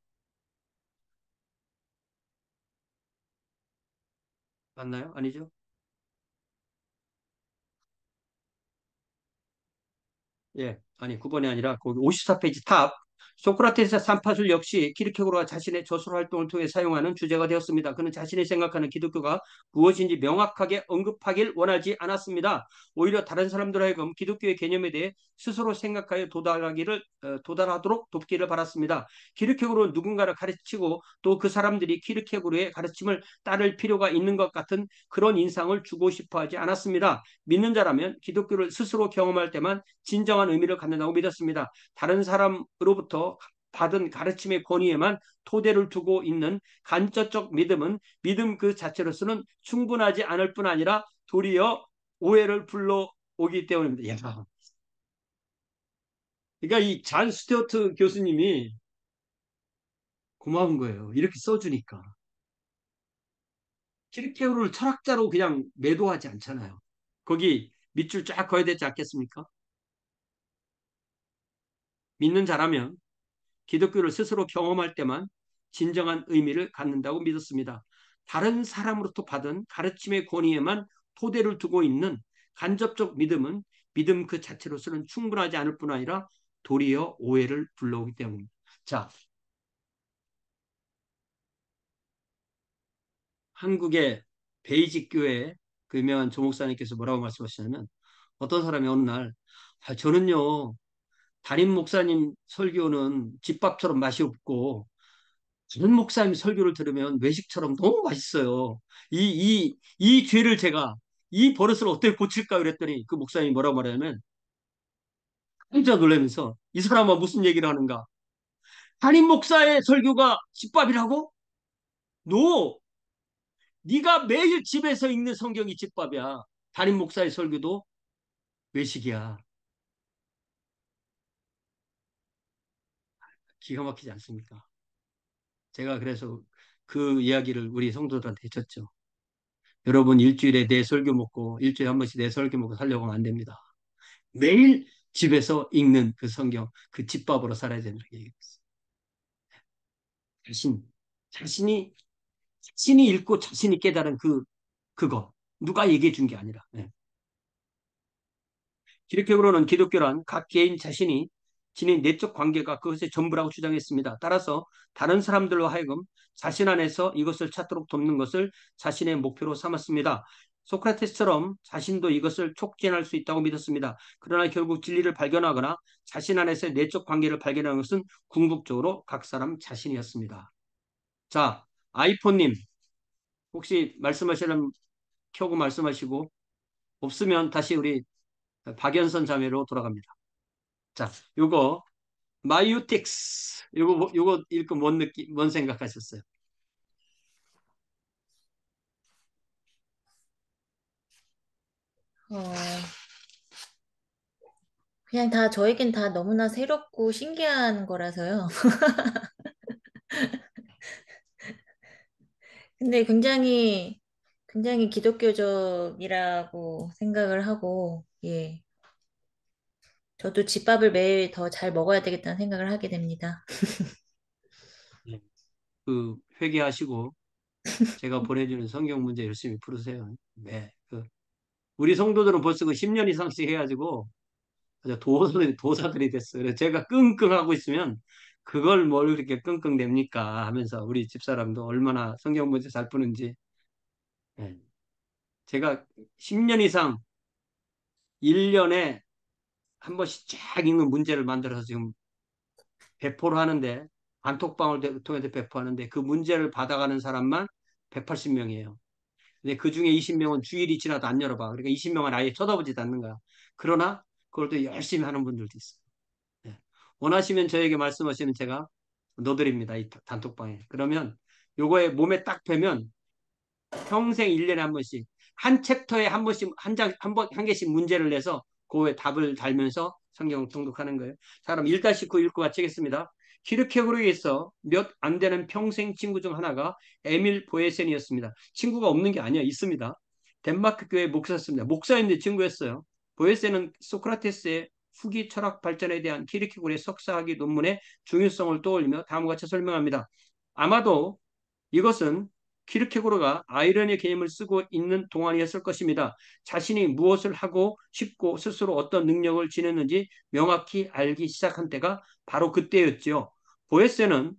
맞나요? 아니죠? 예, 아니 9번이 아니라 거기 54페이지 top 소크라테스 산파술 역시 키르케고르가 자신의 저술 활동을 통해 사용하는 주제가 되었습니다. 그는 자신이 생각하는 기독교가 무엇인지 명확하게 언급하길 원하지 않았습니다. 오히려 다른 사람들 하여금 기독교의 개념에 대해 스스로 생각하여 도달하기를 어, 도달하도록 돕기를 바랐습니다. 키르케고르는 누군가를 가르치고 또 그 사람들이 키르케고르의 가르침을 따를 필요가 있는 것 같은 그런 인상을 주고 싶어하지 않았습니다. 믿는 자라면 기독교를 스스로 경험할 때만 진정한 의미를 갖는다고 믿었습니다. 다른 사람으로부터 받은 가르침의 권위에만 토대를 두고 있는 간접적 믿음은 믿음 그 자체로서는 충분하지 않을 뿐 아니라 도리어 오해를 불러오기 때문입니다. 야. 그러니까 이 잔 스튜어트 교수님이 고마운 거예요. 이렇게 써주니까. 키르케오를 철학자로 그냥 매도하지 않잖아요. 거기 밑줄 쫙 그어야 되지 않겠습니까? 믿는 자라면 기독교를 스스로 경험할 때만 진정한 의미를 갖는다고 믿었습니다. 다른 사람으로부터 받은 가르침의 권위에만 토대를 두고 있는 간접적 믿음은 믿음 그 자체로서는 충분하지 않을 뿐 아니라 도리어 오해를 불러오기 때문입니다. 자, 한국의 베이직 교회 그 유명한 조 목사님께서 뭐라고 말씀하시냐면 어떤 사람이 어느 날 아, 저는요 담임 목사님 설교는 집밥처럼 맛이 없고 다른 목사님 설교를 들으면 외식처럼 너무 맛있어요. 이, 이, 이 죄를 제가 이 버릇을 어떻게 고칠까 그랬더니 그 목사님이 뭐라고 말하냐면 깜짝 놀라면서 이 사람은 무슨 얘기를 하는가? 담임 목사의 설교가 집밥이라고? 노! 네가 매일 집에서 읽는 성경이 집밥이야. 담임 목사의 설교도 외식이야. 기가 막히지 않습니까? 제가 그래서 그 이야기를 우리 성도들한테 해줬죠. 여러분 일주일에 내 설교 먹고 일주일에 한 번씩 내 설교 먹고 살려고 하면 안 됩니다. 매일 집에서 읽는 그 성경, 그 집밥으로 살아야 된다고 얘기했어요. 자신, 자신이 자신이 읽고 자신이 깨달은 그 그거 누가 얘기해 준 게 아니라. 네. 기독교로는 기독교란 각 개인 자신이 지닌 내적 관계가 그것의 전부라고 주장했습니다. 따라서 다른 사람들로 하여금 자신 안에서 이것을 찾도록 돕는 것을 자신의 목표로 삼았습니다. 소크라테스처럼 자신도 이것을 촉진할 수 있다고 믿었습니다. 그러나 결국 진리를 발견하거나 자신 안에서의 내적 관계를 발견하는 것은 궁극적으로 각 사람 자신이었습니다. 자, 아이폰님 혹시 말씀하시려면 켜고 말씀하시고 없으면 다시 우리 박연선 자매로 돌아갑니다. 자, 요거 마이오틱스 요거 요거 읽고 뭔 느낌 뭔 생각하셨어요? 어, 그냥 다 저에겐 다 너무나 새롭고 신기한 거라서요. 근데 굉장히 굉장히 기독교적이라고 생각을 하고 예. 저도 집밥을 매일 더 잘 먹어야 되겠다는 생각을 하게 됩니다. 네. 그 회개하시고 제가 보내주는 성경 문제 열심히 풀으세요. 네. 그 우리 성도들은 벌써 그 10년 이상씩 해가지고 도사들이, 도사들이 됐어요. 제가 끙끙 하고 있으면 그걸 뭘 그렇게 끙끙댑니까 하면서 우리 집사람도 얼마나 성경 문제 잘 푸는지 네. 제가 10년 이상 1년에 한 번씩 쫙 읽는 문제를 만들어서 지금 배포를 하는데 단톡방을 통해서 배포하는데 그 문제를 받아가는 사람만 180명이에요. 근데 그 중에 20명은 주일이 지나도 안 열어봐. 그러니까 20명은 아예 쳐다보지도 않는 거야. 그러나 그걸 또 열심히 하는 분들도 있어요. 네. 원하시면 저에게 말씀하시면 제가 넣어드립니다. 이 단톡방에. 그러면 요거에 몸에 딱 빼면 평생 1년에 한 번씩 한 챕터에 한 번씩 한 장, 한 번, 한 개씩 문제를 내서 그에 답을 달면서 성경을 통독하는 거예요. 자, 그럼 1-9 읽고 마치겠습니다. 키르케고르에서 몇 안 되는 평생 친구 중 하나가 에밀 보에센이었습니다. 친구가 없는 게 아니야. 있습니다. 덴마크 교회 목사였습니다. 목사인데 증거했어요. 보에세는 소크라테스의 후기 철학 발전에 대한 키르케고르의 석사학위 논문의 중요성을 떠올리며 다음과 같이 설명합니다. 아마도 이것은 키르케고르가 아이러니의 개념을 쓰고 있는 동안이었을 것입니다. 자신이 무엇을 하고 싶고 스스로 어떤 능력을 지녔는지 명확히 알기 시작한 때가 바로 그때였죠. 보에세는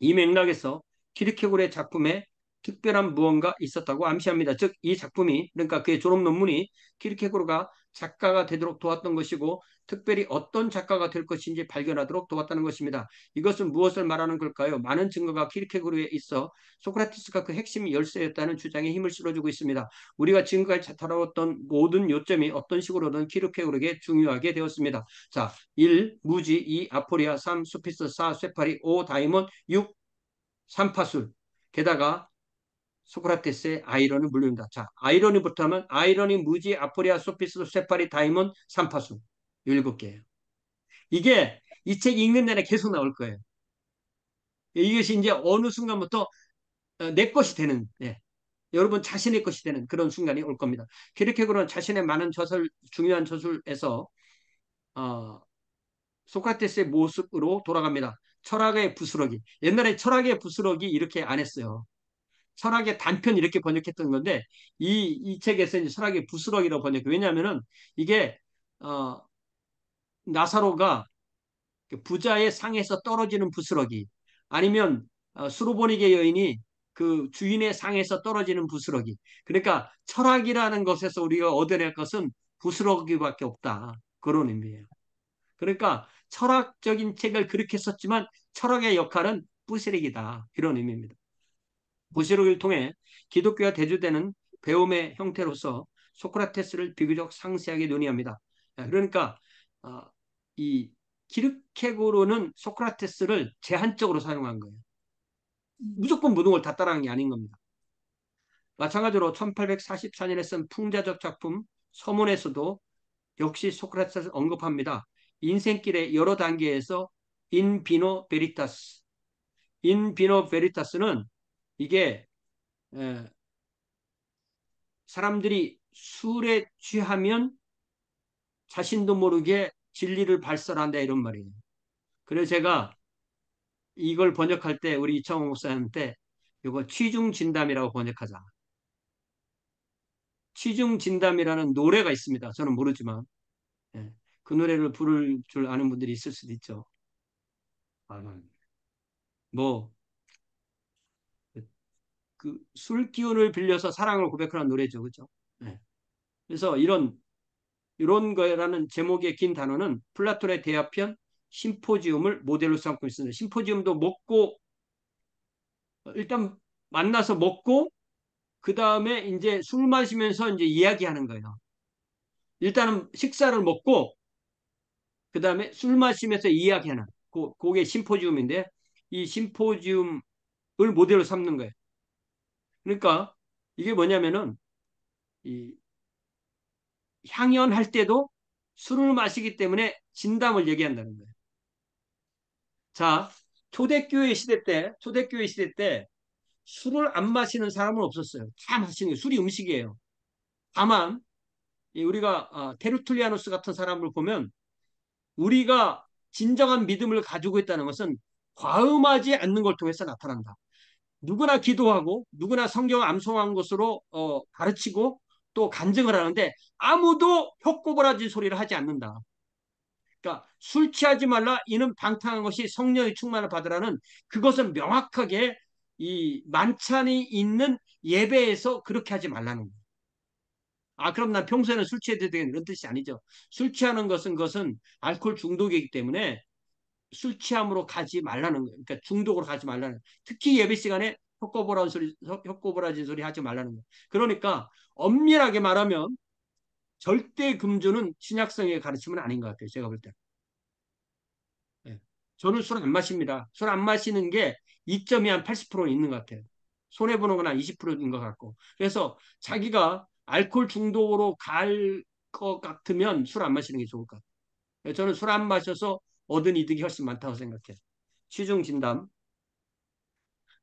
이 맥락에서 키르케고르의 작품에 특별한 무언가 있었다고 암시합니다. 즉 이 작품이 그러니까 그의 졸업 논문이 키르케고르가 작가가 되도록 도왔던 것이고 특별히 어떤 작가가 될 것인지 발견하도록 도왔다는 것입니다. 이것은 무엇을 말하는 걸까요? 많은 증거가 키르케고르에 있어 소크라테스가 그 핵심 열쇠였다는 주장에 힘을 실어주고 있습니다. 우리가 지금까지 다뤄왔던 모든 요점이 어떤 식으로든 키르케고르에게 중요하게 되었습니다. 자, 1. 무지 2. 아포리아 3. 수피스 4. 쇠파리 5. 다이몬 6. 삼파술 게다가 소크라테스의 아이러니 물립니다. 자, 아이러니부터 하면 아이러니, 무지, 아포리아, 소피스, 쇠파리, 다이몬, 삼파수 일곱 개예요. 이게 이 책 읽는 내내 계속 나올 거예요. 이것이 이제 어느 순간부터 어, 내 것이 되는 예. 여러분 자신의 것이 되는 그런 순간이 올 겁니다. 키르케고르는 자신의 많은 저술, 중요한 저술에서 어, 소크라테스의 모습으로 돌아갑니다. 철학의 부스러기. 옛날에 철학의 부스러기 이렇게 안 했어요. 철학의 단편 이렇게 번역했던 건데 이, 이 책에서 이제 철학의 부스러기로 번역. 왜냐하면은 이게 어, 나사로가 그 부자의 상에서 떨어지는 부스러기 아니면 어, 수로보니게 여인이 그 주인의 상에서 떨어지는 부스러기. 그러니까 철학이라는 것에서 우리가 얻어낼 것은 부스러기밖에 없다. 그런 의미예요. 그러니까 철학적인 책을 그렇게 썼지만 철학의 역할은 부스러기다. 이런 의미입니다. 부스러기를 통해 기독교가 대주되는 배움의 형태로서 소크라테스를 비교적 상세하게 논의합니다. 그러니까 어, 이 키르케고르는 소크라테스를 제한적으로 사용한 거예요. 무조건 걸다 따라한 게 아닌 겁니다. 마찬가지로 1844년에 쓴 풍자적 작품 서문에서도 역시 소크라테스를 언급합니다. 인생길의 여러 단계에서 In vino veritas In vino veritas는 이게 에, 사람들이 술에 취하면 자신도 모르게 진리를 발설한다 이런 말이에요. 그래서 제가 이걸 번역할 때 우리 이창호 목사님한테 이거 취중진담이라고 번역하자. 취중진담이라는 노래가 있습니다. 저는 모르지만 예, 그 노래를 부를 줄 아는 분들이 있을 수도 있죠. 아, 뭐, 그 술 기운을 빌려서 사랑을 고백하는 노래죠. 그죠? 네. 그래서 이런, 이런 거라는 제목의 긴 단어는 플라톤의 대화편 심포지움을 모델로 삼고 있습니다. 심포지움도 먹고, 일단 만나서 먹고, 그 다음에 이제 술 마시면서 이제 이야기하는 거예요. 일단은 식사를 먹고, 그 다음에 술 마시면서 이야기하는 고, 그게 심포지움인데 이 심포지움을 모델로 삼는 거예요. 그러니까 이게 뭐냐면은 이 향연할 때도 술을 마시기 때문에 진담을 얘기한다는 거예요. 자, 초대교회 시대 때, 초대교회 시대 때 술을 안 마시는 사람은 없었어요. 다 마시는 거예요. 술이 음식이에요. 다만 우리가 어, 테르툴리아누스 같은 사람을 보면 우리가 진정한 믿음을 가지고 있다는 것은 과음하지 않는 걸 통해서 나타난다. 누구나 기도하고 누구나 성경을 암송한 것으로 어, 가르치고 또 간증을 하는데 아무도 혀꼬부라진 소리를 하지 않는다. 그러니까 술 취하지 말라 이는 방탕한 것이 성령의 충만을 받으라는 그것은 명확하게 이 만찬이 있는 예배에서 그렇게 하지 말라는 거예요. 아, 그럼 난 평소에는 술 취해도 되겠는 이런 뜻이 아니죠. 술 취하는 것은 것은 알코올 중독이기 때문에 술 취함으로 가지 말라는 거예요. 그러니까 중독으로 가지 말라는 거예요. 특히 예배 시간에 혀꼬부라진 소리, 혀꼬부라진 소리 하지 말라는 거예요. 그러니까 엄밀하게 말하면 절대 금주는 신약성의 가르침은 아닌 것 같아요. 제가 볼 때. 네. 저는 술 안 마십니다. 술 안 마시는 게 이점이 한 80% 있는 것 같아요. 손해보는 건 한 20%인 것 같고. 그래서 자기가 알코올 중독으로 갈 것 같으면 술 안 마시는 게 좋을 것 같아요. 저는 술 안 마셔서 얻은 이득이 훨씬 많다고 생각해요. 취중 진담.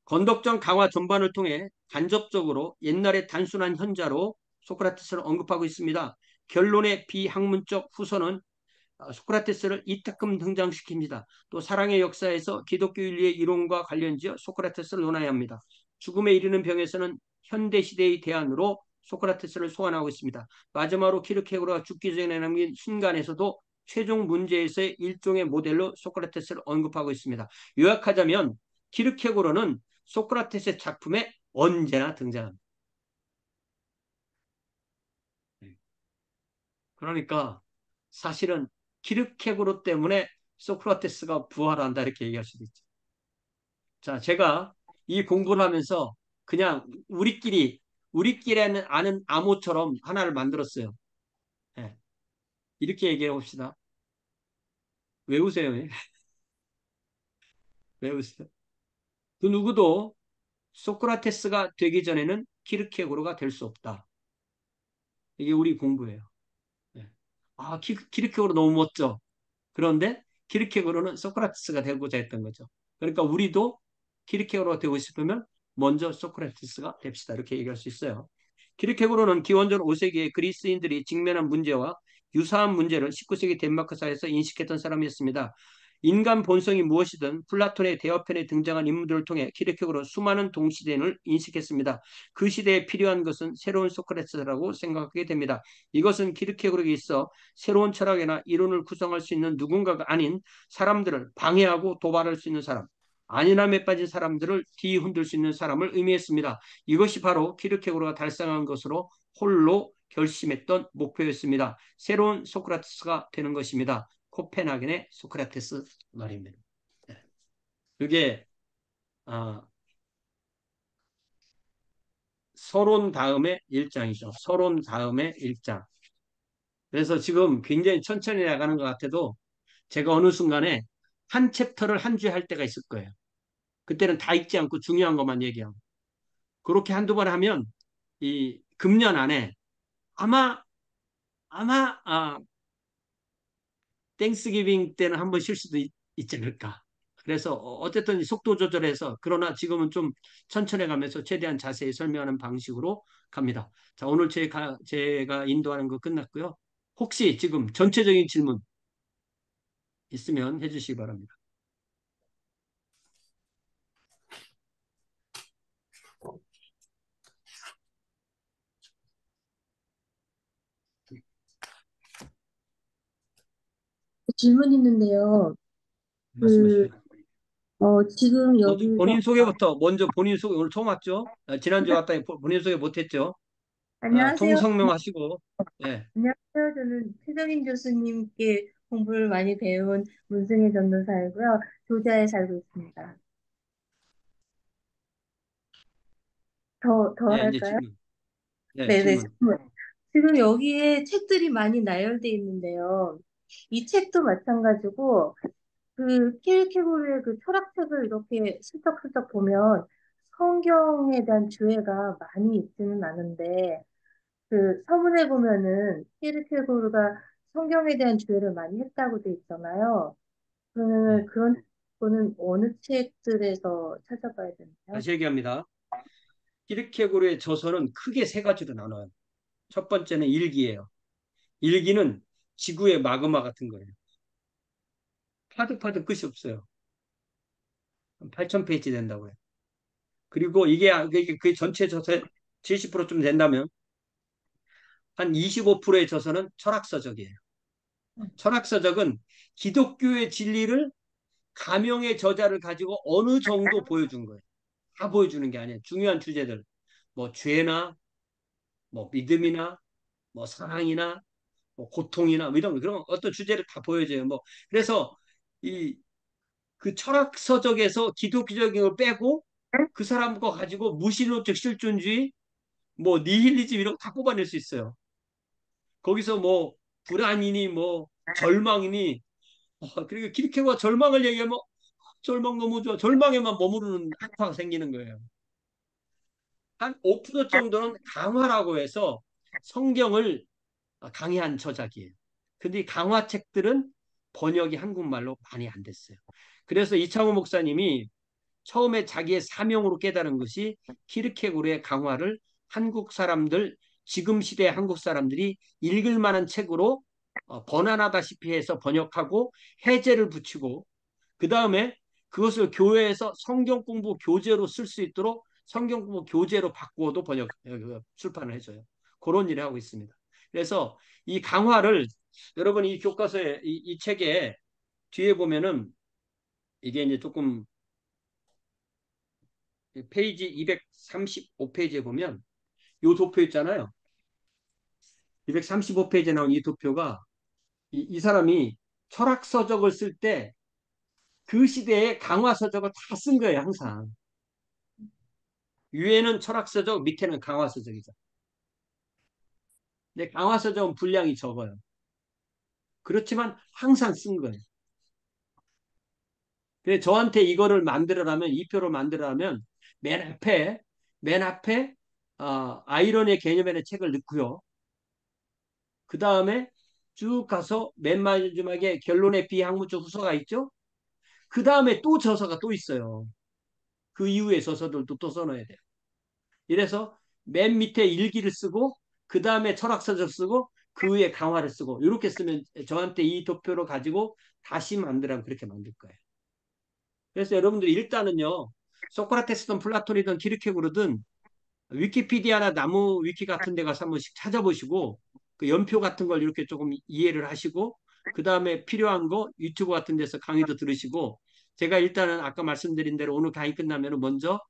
건덕정 강화 전반을 통해 간접적으로 옛날의 단순한 현자로 소크라테스를 언급하고 있습니다. 결론의 비학문적 후손은 어, 소크라테스를 이따금 등장시킵니다. 또 사랑의 역사에서 기독교 윤리의 이론과 관련지어 소크라테스를 논해야 합니다. 죽음에 이르는 병에서는 현대 시대의 대안으로 소크라테스를 소환하고 있습니다. 마지막으로 키르케고르가 죽기 전에 남긴 순간에서도 최종 문제에서의 일종의 모델로 소크라테스를 언급하고 있습니다. 요약하자면 키르케고르는 소크라테스의 작품에 언제나 등장합니다. 네. 그러니까 사실은 키르케고르 때문에 소크라테스가 부활한다 이렇게 얘기할 수도 있죠. 자, 제가 이 공부를 하면서 그냥 우리끼리 우리끼리 아는 암호처럼 하나를 만들었어요. 네. 이렇게 얘기해 봅시다. 왜 우세요? 왜 우세요? 그 누구도 소크라테스가 되기 전에는 키르케고르가 될 수 없다. 이게 우리 공부예요. 네. 아, 키, 키르케고르 너무 멋져. 그런데 키르케고르는 소크라테스가 되고자 했던 거죠. 그러니까 우리도 키르케고르가 되고 싶으면 먼저 소크라테스가 됩시다. 이렇게 얘기할 수 있어요. 키르케고르는 기원전 5세기에 그리스인들이 직면한 문제와 유사한 문제를 19세기 덴마크 사회에서 인식했던 사람이었습니다. 인간 본성이 무엇이든 플라톤의 대화편에 등장한 인물들을 통해 키르케고르 수많은 동시대인을 인식했습니다. 그 시대에 필요한 것은 새로운 소크라테스라고 생각하게 됩니다. 이것은 키르케고르에게 있어 새로운 철학이나 이론을 구성할 수 있는 누군가가 아닌 사람들을 방해하고 도발할 수 있는 사람, 안일함에 빠진 사람들을 뒤흔들 수 있는 사람을 의미했습니다. 이것이 바로 키르케고르가 달성한 것으로 홀로 결심했던 목표였습니다. 새로운 소크라테스가 되는 것입니다. 코펜하겐의 소크라테스 말입니다. 네. 이게 아, 서론 다음에 1장이죠. 서론 다음에 1장. 그래서 지금 굉장히 천천히 나가는 것 같아도 제가 어느 순간에 한 챕터를 한 주에 할 때가 있을 거예요. 그때는 다 읽지 않고 중요한 것만 얘기하고. 그렇게 한두 번 하면 이 금년 안에 아마 아마 아, 땡스기빙 때는 한번쉴 수도 있, 지 않을까. 그래서 어쨌든 속도 조절해서 그러나 지금은 좀 천천히 가면서 최대한 자세히 설명하는 방식으로 갑니다. 자, 오늘 제가, 제가 인도하는 거 끝났고요. 혹시 지금 전체적인 질문 있으면 해주시기 바랍니다. 질문 있는데요. 그, 말씀하시죠. 어, 지금 먼저 여기서, 본인 소개부터 먼저 본인 소개 오늘 처음 왔죠? 아, 지난주에 왔다니 보- 본인 소개 못했죠? 아, 안녕하세요. 통성명 하시고 예. 안녕하세요. 저는 최정인 교수님께 공부를 많이 배운 문승혜 전도사이고요. 조지아에 살고 있습니다. 더, 더 예, 이제 할까요? 질문. 네, 네네, 질문. 질문. 지금 여기에 책들이 많이 나열돼 있는데요. 이 책도 마찬가지고, 그, 키르케고르의 그 철학책을 이렇게 슬쩍슬쩍 보면 성경에 대한 주해가 많이 있지는 않은데, 그 서문에 보면은 키르케고르가 성경에 대한 주해를 많이 했다고 돼 있잖아요. 그러면 네. 그런 거는 어느 책들에서 찾아봐야 되나요? 다시 얘기합니다. 키르케고르의 저서는 크게 세 가지로 나눠요. 첫 번째는 일기예요. 일기는 지구의 마그마 같은 거예요. 파득파득 끝이 없어요. 8,000페이지 된다고 해요. 그리고 이게 그 전체 저서의 70%좀 된다면 한 25%의 저서는 철학서적이에요. 철학서적은 기독교의 진리를 가명의 저자를 가지고 어느 정도 보여준 거예요. 다 보여주는 게 아니에요. 중요한 주제들. 뭐 죄나 뭐 믿음이나 뭐 사랑이나 뭐 고통이나 뭐 이런 그런 어떤 주제를 다 보여줘요. 뭐 그래서 이 그 철학 서적에서 기독교적인 걸 빼고 그 사람과 가지고 무신론적 실존주의, 뭐 니힐리즘 이런 거 다 뽑아낼 수 있어요. 거기서 뭐 불안이니 뭐 절망이니 어, 그리고 키르케고가 절망을 얘기하면 절망 너무 좋아. 절망에만 머무르는 학파가 생기는 거예요. 한 5% 정도는 강화라고 해서 성경을 강의한 저작이에요. 근데 이 강화책들은 번역이 한국말로 많이 안 됐어요. 그래서 이창호 목사님이 처음에 자기의 사명으로 깨달은 것이 키르케고르의 강화를 한국 사람들 지금 시대 한국 사람들이 읽을 만한 책으로 어, 번안하다시피 해서 번역하고 해제를 붙이고 그 다음에 그것을 교회에서 성경 공부 교재로 쓸 수 있도록 성경 공부 교재로 바꾸어도 번역 어, 출판을 해줘요. 그런 일을 하고 있습니다. 그래서 이 강화를 여러분 이 교과서에 이, 이 책에 뒤에 보면은 이게 이제 조금 페이지 235페이지에 보면 요 도표 있잖아요. 235페이지에 나온 이 도표가 이, 이 사람이 철학 서적을 쓸 때 그 시대의 강화 서적을 다 쓴 거예요, 항상. 위에는 철학 서적, 밑에는 강화 서적이죠. 근데 강화서적은 분량이 적어요. 그렇지만 항상 쓴 거예요. 그래 저한테 이거를 만들어라면 이 표를 만들어라면 맨 앞에 맨 앞에 어, 아이러니의 개념의 책을 넣고요. 그 다음에 쭉 가서 맨 마지막에 결론의 비학문적 후서가 있죠. 그 다음에 또 저서가 또 있어요. 그 이후에 저서들도 또 써놔야 돼요. 이래서 맨 밑에 일기를 쓰고 그 다음에 철학서적 쓰고 그 위에 강화를 쓰고 이렇게 쓰면 저한테 이 도표를 가지고 다시 만들라면 그렇게 만들 거예요. 그래서 여러분들이 일단은요. 소크라테스든 플라톤이든 키르케고르든 위키피디아나 나무 위키 같은 데 가서 한 번씩 찾아보시고 그 연표 같은 걸 이렇게 조금 이해를 하시고 그 다음에 필요한 거 유튜브 같은 데서 강의도 들으시고 제가 일단은 아까 말씀드린 대로 오늘 강의 끝나면 먼저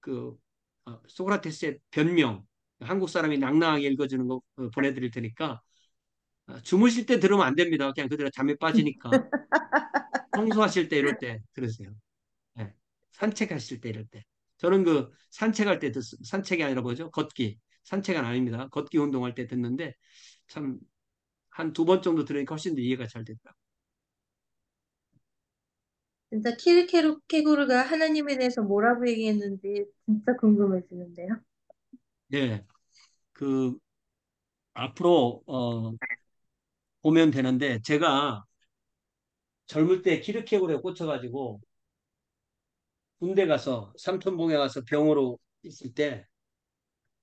그 어, 소크라테스의 변명 한국 사람이 낭낭하게 읽어주는 거 어, 보내드릴 테니까 어, 주무실 때 들으면 안 됩니다. 그냥 그대로 잠에 빠지니까 청소하실 때 이럴 때 들으세요. 네. 산책하실 때 이럴 때 저는 그 산책할 때 듣, 산책이 아니라 뭐죠? 걷기 산책은 아닙니다. 걷기 운동할 때 듣는데 참 한 두 번 정도 들으니까 훨씬 더 이해가 잘 됐다. 진짜 키르케고르가 하나님에 대해서 뭐라고 얘기했는지 진짜 궁금해지는데요. 네, 그 앞으로 어, 보면 되는데 제가 젊을 때 키르케고르에 꽂혀가지고 군대 가서 삼천봉에 가서 병으로 있을 때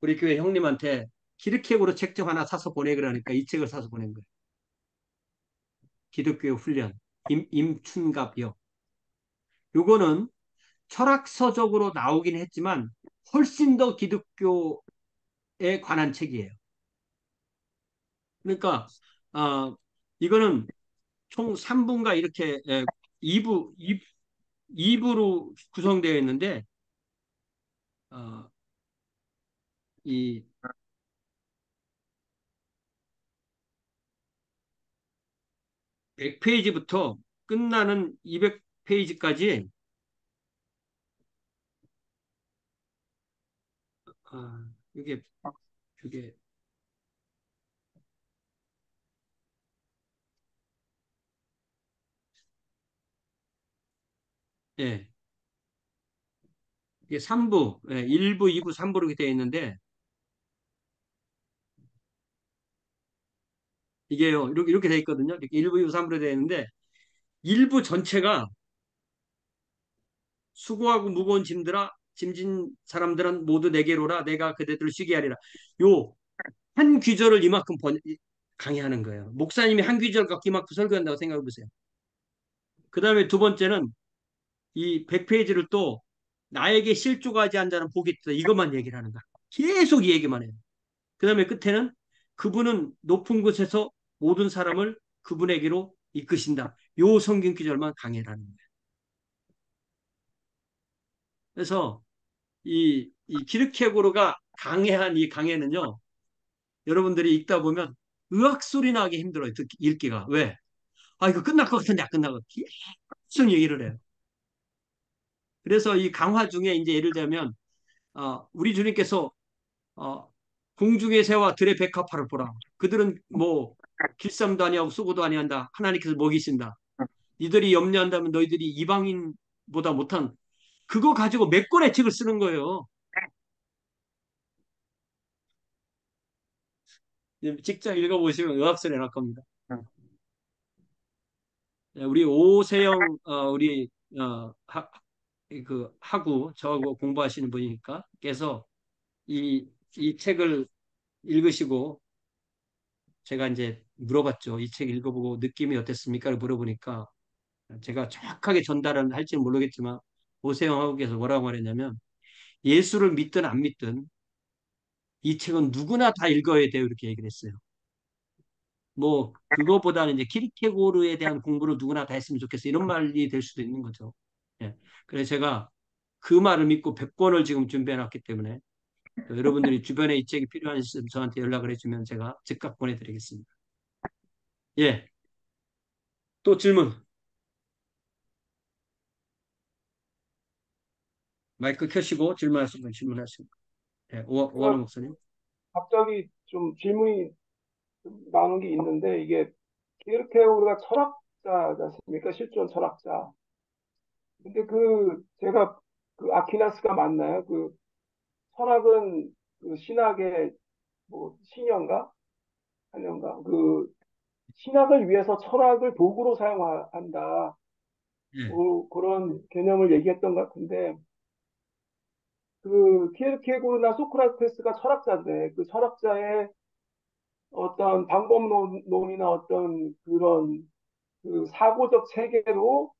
우리 교회 형님한테 키르케고르 책좀 하나 사서 보내 그러니까 이 책을 사서 보낸 거예요. 기독교 훈련 임, 임춘갑이요. 요거는 철학서적으로 나오긴 했지만 훨씬 더 기독교에 관한 책이에요. 그러니까 어, 이거는 총 3부인가 이렇게 2부, 2, 2부로 구성되어 있는데 어, 이 100페이지부터 끝나는 200페이지까지 아, 이게 이게 예. 이게 3부, 예, 1부, 2부, 3부 이렇게 되어 있는데 이게요. 이렇게 이렇게 되어 있거든요. 이렇게 1부, 2부, 3부로 되어 있는데 1부 전체가 수고하고 무거운 짐들아 짐진 사람들은 모두 내게로라 내가 그대들을 쉬게 하리라. 요 한 귀절을 이만큼 번, 강의하는 거예요. 목사님이 한 귀절 갖고 이만큼 설교한다고 생각해 보세요. 그 다음에 두 번째는 이 100페이지를 또 나에게 실족하지 않는 자는 복이 있다. 이것만 얘기를 하는 거야. 계속 이 얘기만 해요. 그 다음에 끝에는 그분은 높은 곳에서 모든 사람을 그분에게로 이끄신다. 요 성경 기절만 하는 거예요. 그래서 이, 이 기르케고르가 강해한 이 강해는요. 여러분들이 읽다 보면 의학 소리 나기 힘들어요. 듣기, 읽기가. 왜? 아, 이거 끝날 것 같은데 안 끝나고 계속 얘기를 해요. 그래서 이 강화 중에 이제 예를 들면 어, 우리 주님께서 어, 공중의 새와 들의 백합화를 보라. 그들은 뭐 길쌈도 아니하고 수고도 아니한다. 하나님께서 먹이신다. 니들이 염려한다면 너희들이 이방인보다 못한 그거 가지고 몇 권의 책을 쓰는 거예요. 직접 읽어보시면 의학설에 날 겁니다. 네, 우리 오세영 어, 우리 어, 하, 그 하고 저하고 공부하시는 분이니까 그래서 이, 이 책을 읽으시고 제가 이제 물어봤죠. 이 책 읽어보고 느낌이 어땠습니까? 물어보니까 제가 정확하게 전달은 할지는 모르겠지만 오세영 하고께서 뭐라고 말했냐면 예수를 믿든 안 믿든 이 책은 누구나 다 읽어야 돼요. 이렇게 얘기를 했어요. 뭐 그거보다는 이제 키르케고르에 대한 공부를 누구나 다 했으면 좋겠어. 이런 말이 될 수도 있는 거죠. 예. 그래서 제가 그 말을 믿고 100권을 지금 준비해 놨기 때문에 여러분들이 주변에 이 책이 필요하시면 저한테 연락을 해주면 제가 즉각 보내드리겠습니다. 예. 또 질문. 마이크 켜시고 질문하시는 분 질문하시고. 예, 오, 오하는 목사님. 갑자기 좀 질문이 좀 나오는 게 있는데 이게 키르케고르가 철학자지 않습니까? 실존 철학자. 근데 그 제가 그 아퀴나스가 맞나요? 그 철학은 그 신학의 뭐 신현가? 한현가? 그 신학을 위해서 철학을 도구로 사용한다. 예. 뭐 그런 개념을 얘기했던 것 같은데 그 키르케고르나 소크라테스가 철학자인데 그 철학자의 어떤 방법론이나 어떤 그런 그 사고적 체계로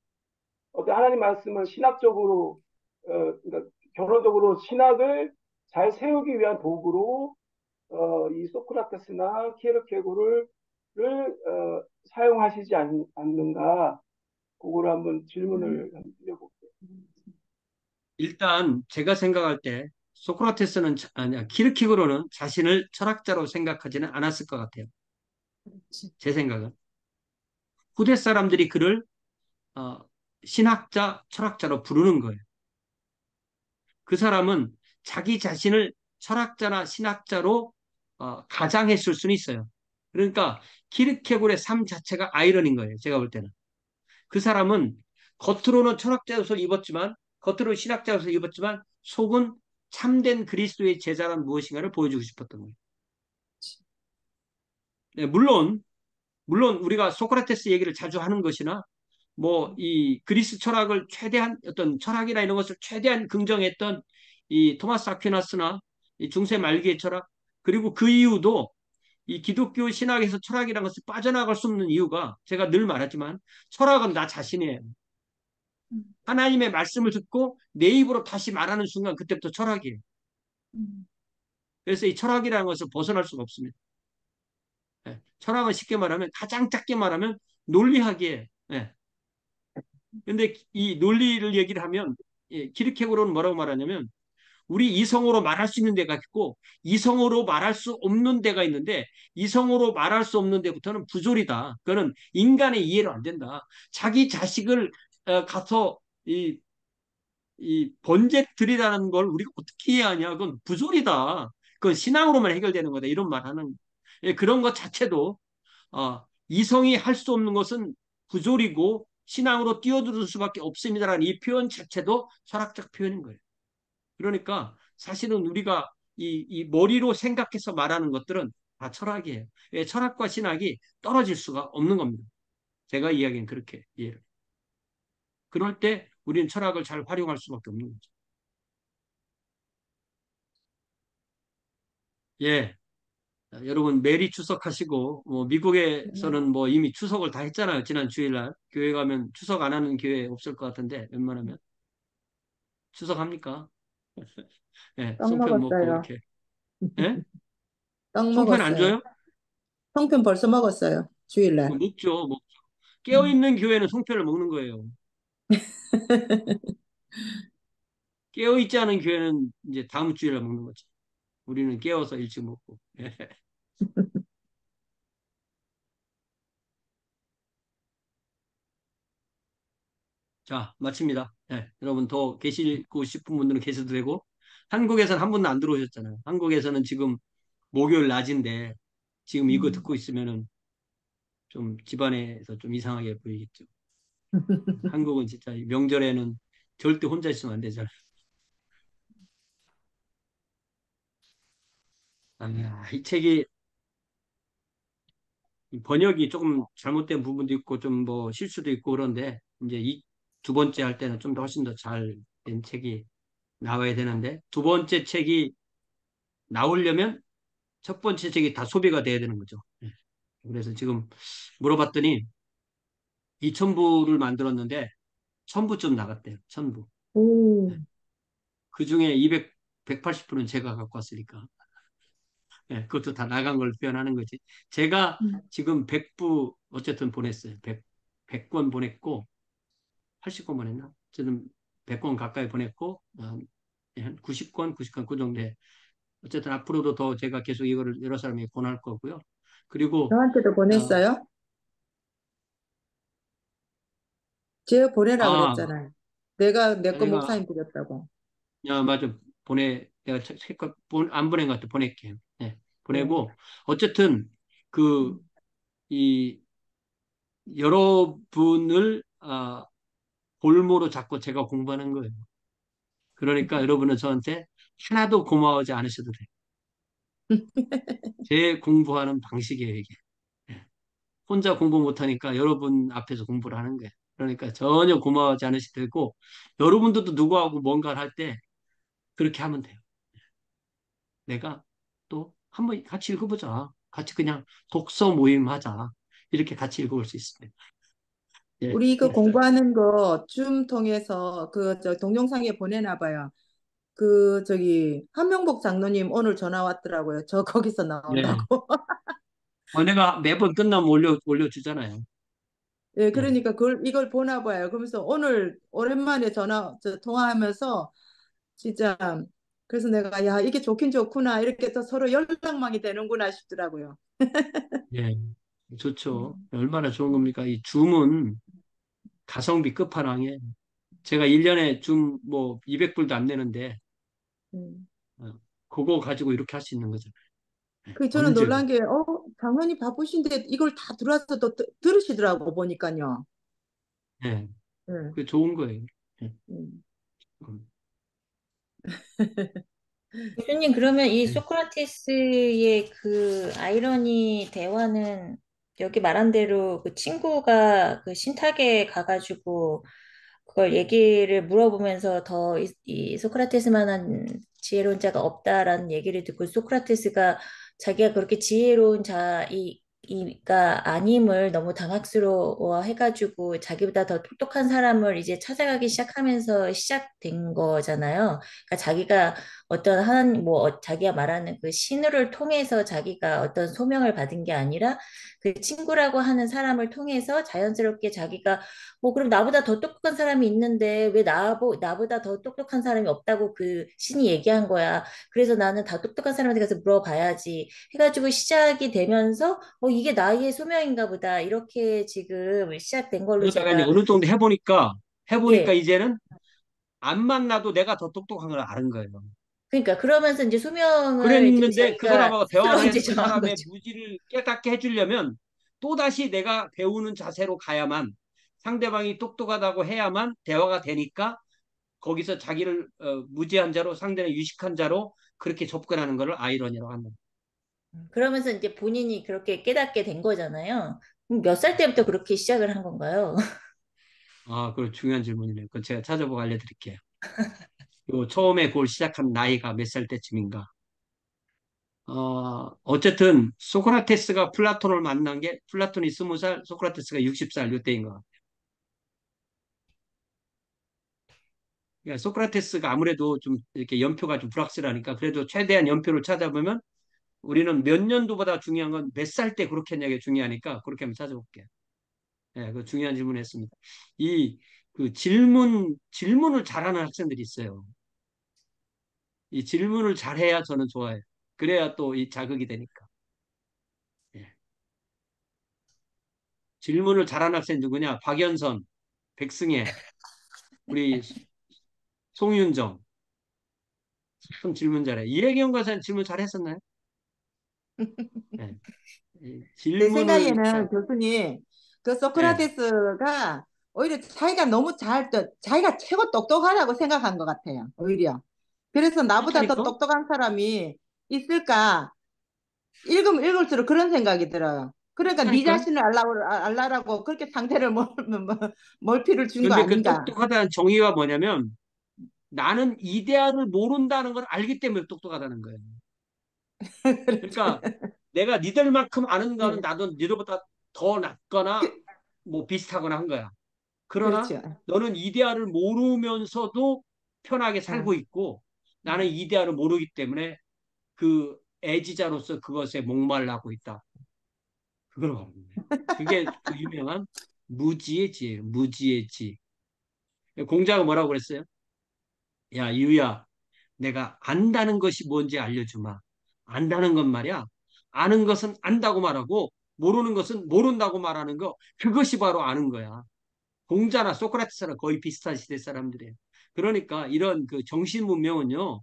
어떤 하나님 말씀을 신학적으로 어 그러니까 결론적으로 신학을 잘 세우기 위한 도구로 어, 이 소크라테스나 키르케고르를 어, 사용하시지 않, 않는가? 그거를 한번 질문을 한번 드려볼게요. 일단 제가 생각할 때 소크라테스는 자- 아니야 키르케고르는 자신을 철학자로 생각하지는 않았을 것 같아요. 제 생각은 후대 사람들이 그를 어, 신학자, 철학자로 부르는 거예요. 그 사람은 자기 자신을 철학자나 신학자로 어, 가장했을 수는 있어요. 그러니까 키르케고르의 삶 자체가 아이러니인 거예요. 제가 볼 때는. 그 사람은 겉으로는 철학자 옷을 입었지만 겉으로 신학자 옷을 입었지만 속은 참된 그리스도의 제자란 무엇인가를 보여주고 싶었던 거예요. 네, 물론 물론 우리가 소크라테스 얘기를 자주 하는 것이나 뭐 이 그리스 철학을 최대한 어떤 철학이나 이런 것을 최대한 긍정했던 이 토마스 아퀴나스나 이 중세 말기의 철학 그리고 그 이유도 이 기독교 신학에서 철학이라는 것을 빠져나갈 수 없는 이유가 제가 늘 말하지만 철학은 나 자신이에요. 하나님의 말씀을 듣고 내 입으로 다시 말하는 순간 그때부터 철학이에요. 그래서 이 철학이라는 것을 벗어날 수가 없습니다. 예, 철학은 쉽게 말하면 가장 작게 말하면 논리학이에요. 예. 근데 이 논리를 얘기를 하면 예, 키르케고르는 뭐라고 말하냐면 우리 이성으로 말할 수 있는 데가 있고 이성으로 말할 수 없는 데가 있는데 이성으로 말할 수 없는 데부터는 부조리다. 그거는 인간의 이해로 안 된다. 자기 자식을 어, 가서 이, 이 번제들이라는 걸 우리가 어떻게 이해하냐? 그건 부조리다. 그건 신앙으로만 해결되는 거다. 이런 말 하는 예, 그런 것 자체도 어, 이성이 할 수 없는 것은 부조리고 신앙으로 뛰어들 수밖에 없습니다라는 이 표현 자체도 철학적 표현인 거예요. 그러니까 사실은 우리가 이, 이 머리로 생각해서 말하는 것들은 다 철학이에요. 예, 철학과 신학이 떨어질 수가 없는 겁니다. 제가 이야기는 그렇게 이해를. 그럴 때 우리는 철학을 잘 활용할 수밖에 없는 거죠. 예. 자, 여러분 메리 추석하시고 뭐 미국에서는 뭐 이미 추석을 다 했잖아요. 지난 주일날 교회 가면 추석 안 하는 교회 없을 것 같은데 웬만하면 추석합니까? 예, 떡 송편 먹고. 이렇게. 예? 떡 송편 안 먹었어요. 줘요? 송편 벌써 먹었어요. 주일날. 뭐 먹죠, 먹죠. 깨어 있는 교회는 송편을 먹는 거예요. 깨어 있지 않은 교회는 이제 다음 주일에 먹는 거죠. 우리는 깨어서 일찍 먹고. 예. 자, 마칩니다. 예, 여러분 더 계시고 싶은 분들은 계셔도 되고 한국에서는 한 분도 안 들어오셨잖아요. 한국에서는 지금 목요일 낮인데 지금 이거 듣고 있으면은 좀 집안에서 좀 이상하게 보이겠죠. 한국은 진짜 이 명절에는 절대 혼자 있으면 안 되잖아요. 아, 이 책이 이 번역이 조금 잘못된 부분도 있고 좀 뭐 실수도 있고 그런데 이제 이 두 번째 할 때는 좀 더 훨씬 더 잘 된 책이 나와야 되는데 두 번째 책이 나오려면 첫 번째 책이 다 소비가 돼야 되는 거죠. 예. 그래서 지금 물어봤더니 2,000부를 만들었는데 1,000부쯤 나갔대요. 1,000부. 오, 그 중에 200, 180부는 제가 갖고 왔으니까. 예, 그것도 다 나간 걸 표현하는 거지. 제가 음. 지금 100부 어쨌든 보냈어요. 100, 100권 보냈고 80권 보냈나? 저는 100권 가까이 보냈고 어, 한 90권, 90권 그 정도 에 어쨌든 앞으로도 더 제가 계속 이거를 여러 사람이 권할 거고요. 그리고 저한테도 어, 보냈어요? 제가 보내라 아, 그랬잖아요. 내가 내 거 내가 목사님 드렸다고. 야 맞아 보내 내가 책- 책- 본- 안 보낸 것 같아 보낼게요. 네, 네. 보내고 어쨌든 그 이 여러분을 아, 볼모로 잡고 제가 공부하는 거예요. 그러니까 여러분은 저한테 하나도 고마워하지 않으셔도 돼요. 제 공부하는 방식이에요, 이게. 예. 혼자 공부 못하니까 여러분 앞에서 공부를 하는 거예요. 그러니까 전혀 고마워하지 않으셔도 되고, 여러분들도 누구하고 뭔가를 할 때 그렇게 하면 돼요. 내가 또 한번 같이 읽어보자. 같이 그냥 독서 모임 하자. 이렇게 같이 읽어볼 수 있습니다. 예, 우리 이거 그래서 공부하는 거 줌 통해서 그 저 동영상에 보내나 봐요. 그 저기 한명복 장로님 오늘 전화 왔더라고요. 저 거기서 예. 나온다고. 어, 내가 매번 끝나면 올려 올려주잖아요. 예, 예. 그러니까 그걸 이걸 보나 봐요. 그러면서 오늘 오랜만에 전화 저 통화하면서 진짜 그래서 내가 야 이게 좋긴 좋구나 이렇게 또 서로 연락망이 되는구나 싶더라고요. 예, 좋죠. 음. 얼마나 좋은 겁니까? 이 줌은 가성비 끝판왕이에요. 제가 1년에 줌 뭐 200불도 안 내는데, 음. 어, 그거 가지고 이렇게 할 수 있는 거잖아요. 예, 그 저는 언제, 놀란 게 어, 장로님 바쁘신데 이걸 다 들어와서 또 드- 들으시더라고 보니까요. 예, 예. 그 좋은 거예요. 예, 음. 음. 교수님, 그러면 이 예. 소크라테스의 그 아이러니 대화는 여기 말한 대로 그 친구가 그 신탁에 가가지고 그걸 얘기를 물어보면서 더 이, 이 소크라테스만한 지혜로운 자가 없다라는 얘기를 듣고 소크라테스가 자기가 그렇게 지혜로운 자이 이가 아님을 너무 당황스러워 해가지고 자기보다 더 똑똑한 사람을 이제 찾아가기 시작하면서 시작된 거잖아요. 그러니까 자기가 어떤 한, 뭐, 어, 자기가 말하는 그 신우를 통해서 자기가 어떤 소명을 받은 게 아니라 그 친구라고 하는 사람을 통해서 자연스럽게 자기가 뭐, 그럼 나보다 더 똑똑한 사람이 있는데 왜 나보, 나보다 더 똑똑한 사람이 없다고 그 신이 얘기한 거야. 그래서 나는 다 똑똑한 사람한테 가서 물어봐야지. 해가지고 시작이 되면서 어, 이게 나의 소명인가 보다. 이렇게 지금 시작된 걸로 그러다가 제가, 어느 정도 해보니까, 해보니까 예. 이제는 안 만나도 내가 더 똑똑한 걸 아는 거예요. 그러니까 그러면서 이제 소명을 이제 그랬는데 그 자기가 사람하고 대화를 이제 그 사람의 거죠. 무지를 깨닫게 해주려면 또 다시 내가 배우는 자세로 가야만 상대방이 똑똑하다고 해야만 대화가 되니까 거기서 자기를 어, 무지한 자로 상대는 유식한 자로 그렇게 접근하는 것을 아이러니라고 합니다. 그러면서 이제 본인이 그렇게 깨닫게 된 거잖아요. 몇 살 때부터 그렇게 시작을 한 건가요? 아, 그 중요한 질문이네요. 그 제가 찾아보고 알려드릴게요. 요 처음에 그걸 시작한 나이가 몇 살 때쯤인가? 어, 어쨌든 소크라테스가 플라톤을 만난 게 플라톤이 스무 살, 소크라테스가 60살 요때인 것 같아요. 그러니까 소크라테스가 아무래도 좀 이렇게 연표가 좀 불확실하니까 그래도 최대한 연표를 찾아보면 우리는 몇 년도보다 중요한 건 몇 살 때 그렇게 했냐가 중요하니까 그렇게 한번 찾아볼게요. 예, 그 중요한 질문 했습니다. 이, 그 질문, 질문을 잘하는 학생들이 있어요. 이 질문을 잘해야 저는 좋아해요. 그래야 또 이 자극이 되니까. 예. 질문을 잘하는 학생 누구냐? 박연선, 백승혜, 우리 송윤정. 참 질문 잘해. 이혜경 가사는 질문 잘했었나요? 내 질문을 생각에는 잘, 교수님, 그 예. 소크라테스가 오히려 자기가 너무 잘, 또- 자기가 최고 똑똑하다고 생각한 것 같아요. 오히려. 그래서 나보다 더 그렇다니까? 똑똑한 사람이 있을까? 읽으면 읽을수록 그런 생각이 들어요. 그러니까 네 그렇다니까? 자신을 알라라고 그렇게 멀, 멀- 멀 피를 준 거 근데 그 아닌가? 똑똑하다는 정의가 뭐냐면 나는 이데아를 모른다는 걸 알기 때문에 똑똑하다는 거예요. 그러니까 내가 니들만큼 아는 거는 네. 나도 니들보다 더 낫거나 뭐 비슷하거나 한 거야. 그러나 그렇죠. 너는 이데아를 모르면서도 편하게 살고 아, 있고 나는 이데아를 모르기 때문에 그 애지자로서 그것에 목말라고 있다. 그걸 거예요. 그게 그 유명한 무지의 지예요. 무지의 지. 공자가 뭐라고 그랬어요? 야, 유야, 내가 안다는 것이 뭔지 알려주마. 안다는 건 말이야. 아는 것은 안다고 말하고 모르는 것은 모른다고 말하는 거 그것이 바로 아는 거야. 공자나 소크라테스나 거의 비슷한 시대 사람들이에요. 그러니까 이런 그 정신 문명은요.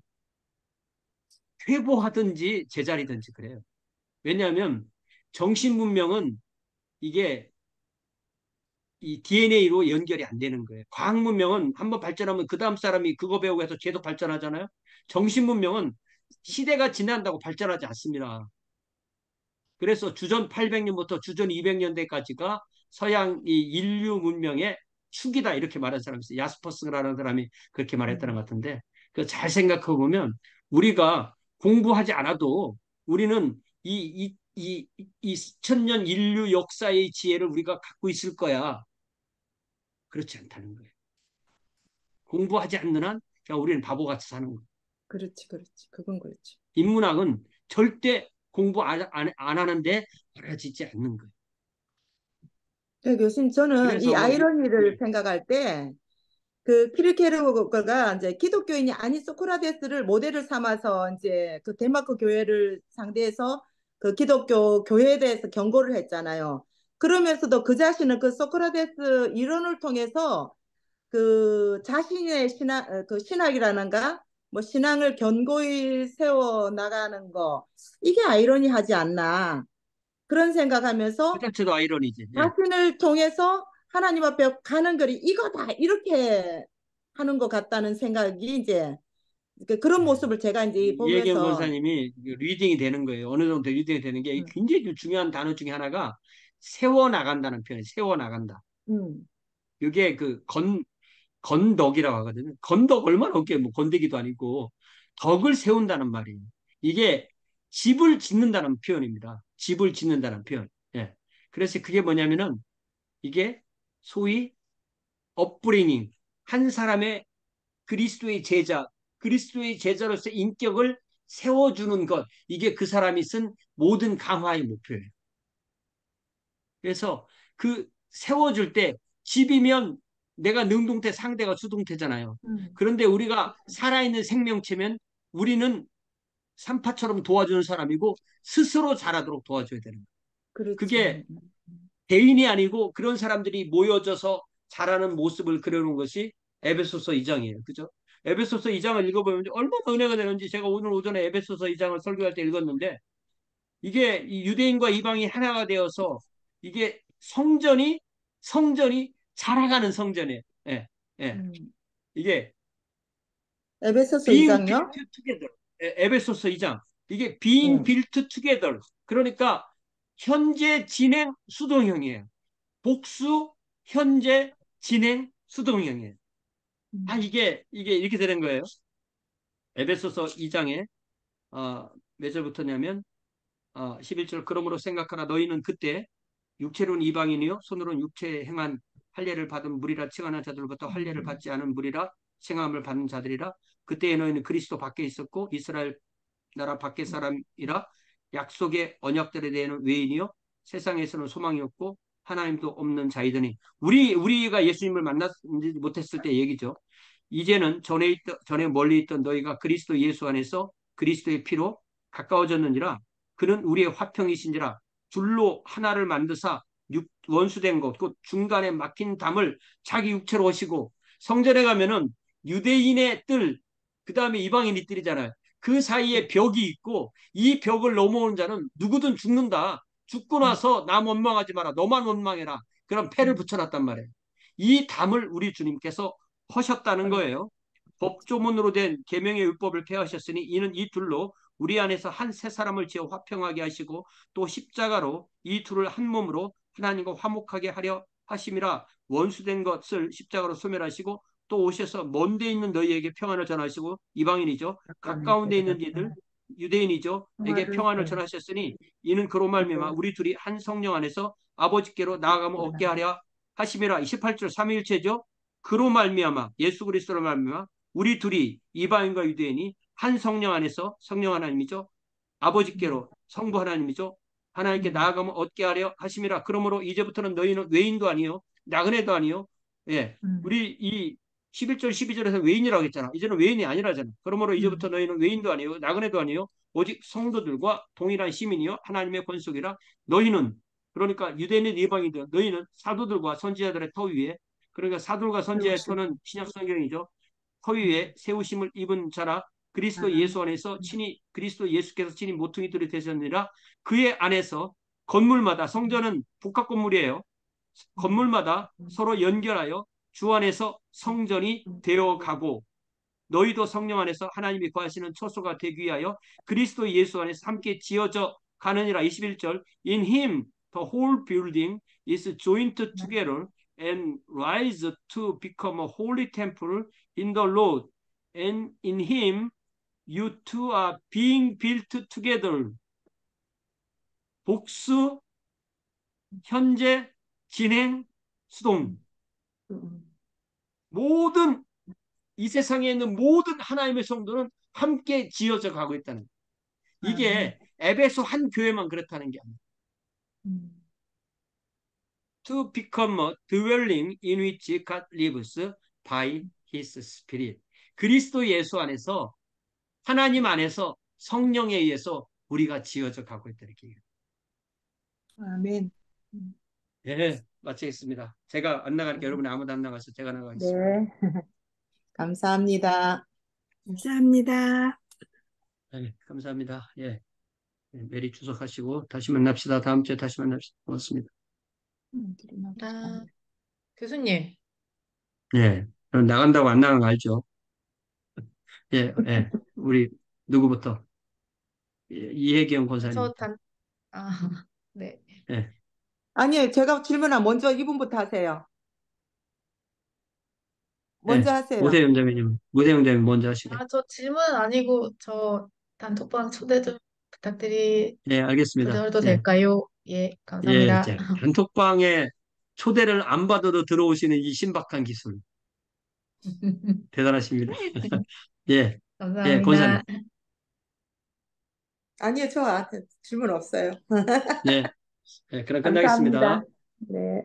회보하든지 제자리든지 그래요. 왜냐하면 정신 문명은 이게 이 DNA로 연결이 안 되는 거예요. 과학 문명은 한번 발전하면 그 다음 사람이 그거 배우고 해서 계속 발전하잖아요. 정신 문명은 시대가 지난다고 발전하지 않습니다. 그래서 주전 800년부터 주전 200년대까지가 서양 이 인류 문명의 축이다 이렇게 말한 사람이 있어요. 야스퍼스라는 사람이 그렇게 말했다는 것 같은데 그잘 생각해 보면 우리가 공부하지 않아도 우리는 이, 이, 이, 이 천년 인류 역사의 지혜를 우리가 갖고 있을 거야. 그렇지 않다는 거예요. 공부하지 않는 한 그냥 우리는 바보같이 사는 거예요. 그렇지, 그렇지. 그건 그렇지. 인문학은 절대 공부 안, 안, 안 하는데 알아지지 않는 거예요. 네, 교수님, 저는 이 아이러니를 네. 생각할 때, 그 키르케르크가 이제 기독교인이 아닌 소크라테스를 모델을 삼아서 이제 그 덴마크 교회를 상대해서 그 기독교 교회에 대해서 경고를 했잖아요. 그러면서도 그 자신은 그 소크라테스 이론을 통해서 그 자신의 신학, 어, 그 신학이라는가, 뭐 신앙을 견고히 세워 나가는 거, 이게 아이러니하지 않나. 그런 생각하면서 그 자체도 아이러니지. 예. 자신을 통해서 하나님 앞에 가는 거리 이거다 이렇게 하는 것 같다는 생각이 이제 그- 그런 모습을 제가 이제 보면서 권사님이 그 reading이 되는 거예요. 어느 정도 reading이 되는 게 음. 굉장히 중요한 단어 중에 하나가 세워 나간다는 표현이 세워 나간다. 음, 이게 그 건, 건덕이라고 하거든요. 건덕 얼마나 어깨 뭐 건더기도 아니고 덕을 세운다는 말이에요. 이게 집을 짓는다는 표현입니다. 집을 짓는다는 표현. 예. 그래서 그게 뭐냐면은 이게 소위 업브링잉 한 사람의 그리스도의 제자, 그리스도의 제자로서 인격을 세워주는 것 이게 그 사람이 쓴 모든 강화의 목표예요. 그래서 그 세워줄 때 집이면 내가 능동태 상대가 수동태잖아요. 음, 그런데 우리가 살아있는 생명체면 우리는 산파처럼 도와주는 사람이고 스스로 자라도록 도와줘야 되는 거예요. 그렇지. 그게 개인이 아니고 그런 사람들이 모여져서 자라는 모습을 그려놓은 것이 에베소서 2장이에요. 그죠? 에베소서 2장을 읽어보면 얼마나 은혜가 되는지 제가 오늘 오전에 에베소서 2장을 설교할 때 읽었는데 이게 이 유대인과 이방이 하나가 되어서 이게 성전이 성전이 자라가는 성전이에요. 예, 예. 음. 이게 에베소서 being 2장요? 에- 에베소서 2장. 이게 being 음. built together. 그러니까 현재 진행 수동형이에요. 복수 현재 진행 수동형이에요. 음. 아 이게 이게 이렇게 되는 거예요. 에베소서 2장에 어, 몇 절부터냐면 어, 11절 그러므로 생각하라 너희는 그때 육체로는 이방인이요 손으로는 육체에 행한 할례를 받은 무리라 칭하는 자들로부터 할례를 음. 받지 않은 무리라 칭함을 받는 자들이라 그때에 너희는 그리스도 밖에 있었고 이스라엘 나라 밖의 사람이라 약속의 언약들에 대한 외인이요 세상에서는 소망이 없고 하나님도 없는 자이더니 우리 우리가 예수님을 만나지 못했을 때 얘기죠. 이제는 전에 있던 전에 멀리 있던 너희가 그리스도 예수 안에서 그리스도의 피로 가까워졌느니라 그는 우리의 화평이신지라 둘로 하나를 만드사 육, 원수된 것, 그 중간에 막힌 담을 자기 육체로 오시고 성전에 가면은 유대인의 뜰, 그 다음에 이방인의 뜰이잖아요. 그 사이에 벽이 있고 이 벽을 넘어오는 자는 누구든 죽는다. 죽고 나서 남 원망하지 마라. 너만 원망해라. 그런 패를 붙여놨단 말이에요. 이 담을 우리 주님께서 허셨다는 거예요. 법조문으로 된 계명의 율법을 폐하셨으니 이는 이 둘로 우리 안에서 한 세 사람을 지어 화평하게 하시고 또 십자가로 이 둘을 한 몸으로 하나님과 화목하게 하려 하심이라 원수된 것을 십자가로 소멸하시고 또 오셔서 먼 데 있는 너희에게 평안을 전하시고 이방인이죠. 가까운 데 있는 이들 유대인이죠. 내게 평화를, 평안을 네. 전하셨으니 이는 그로 말미암아 네. 우리 둘이 한 성령 안에서 아버지께로 나아가면 얻게 하랴 하심이라 28절 삼위일체죠. 그로 말미암아 예수 그리스도로 말미암아 우리 둘이 이방인과 유대인이 한 성령 안에서 성령 하나님이죠. 아버지께로 성부 하나님이죠. 하나님께 음. 나아가면 얻게 하려 하심이라. 그러므로 이제부터는 너희는 외인도 아니요 나그네도 아니요. 예. 음. 우리 이 11절 12절에서 외인이라고 했잖아. 이제는 외인이 아니라잖아. 그러므로 이제부터 너희는 외인도 아니요 나그네도 아니요 오직 성도들과 동일한 시민이요 하나님의 권속이라 너희는 그러니까 유대인의 이방인들 너희는 사도들과 선지자들의 터 위에 그러니까 사도들과 선지자의. 터는 신약 성경이죠. 터 위에 세우심을 입은 자라 그리스도 아. 예수 안에서 친히 그리스도 예수께서 친히 모퉁이 들이 되셨느니라 그의 안에서 건물마다 성전은 복합 건물이에요. 건물마다 서로 연결하여 주 안에서 성전이 되어 가고 너희도 성령 안에서 하나님이 거하시는 초소가 되기 위하여 그리스도 예수 안에서 함께 지어져 가느니라 21절 In him the whole building is joined together and rise to become a holy temple in the Lord and in him you two are being built together 복수 현재 진행 수동 음. 모든 이 세상에 있는 모든 하나님의 성도는 함께 지어져 가고 있다는 거예요. 이게 에베소 한 교회만 그렇다는 게 아니에요. 음. To become a dwelling in which God lives by His Spirit. 그리스도 예수 안에서 하나님 안에서 성령에 의해서 우리가 지어져 가고 있다 이렇게. 아멘. 예, 마치겠습니다. 제가 안 나가니까 여러분 아무도 안 나가서 제가 나가겠습니다. 네. 감사합니다. 감사합니다. 네, 감사합니다. 예. 예, 메리 추석하시고 다시 만납시다. 다음 주에 다시 만납시다. 고맙습니다. 아, 교수님, 예. 그럼 나간다고 안 나간 거 알죠? 예, 예. 우리 누구부터? 예, 이혜경 권사님. 저 단, 아, 네. 예. 아니에요. 제가 질문한 먼저 이분부터 하세요. 먼저 예. 하세요. 오세영 자매님, 오세영 자매님 먼저 하시고. 아, 저 질문 아니고 저 단톡방 초대 좀 부탁드리, 예, 알겠습니다. 초대해도 예. 될까요? 예, 예, 감사합니다. 이제 단톡방에 초대를 안 받아도 들어오시는 이 신박한 기술. 대단하십니다. 예, 예, 권사님. 감사합니다. 아니요, 저한테 질문 없어요. 예, 예, 그럼 끝나겠습니다. 감사합니다. 네.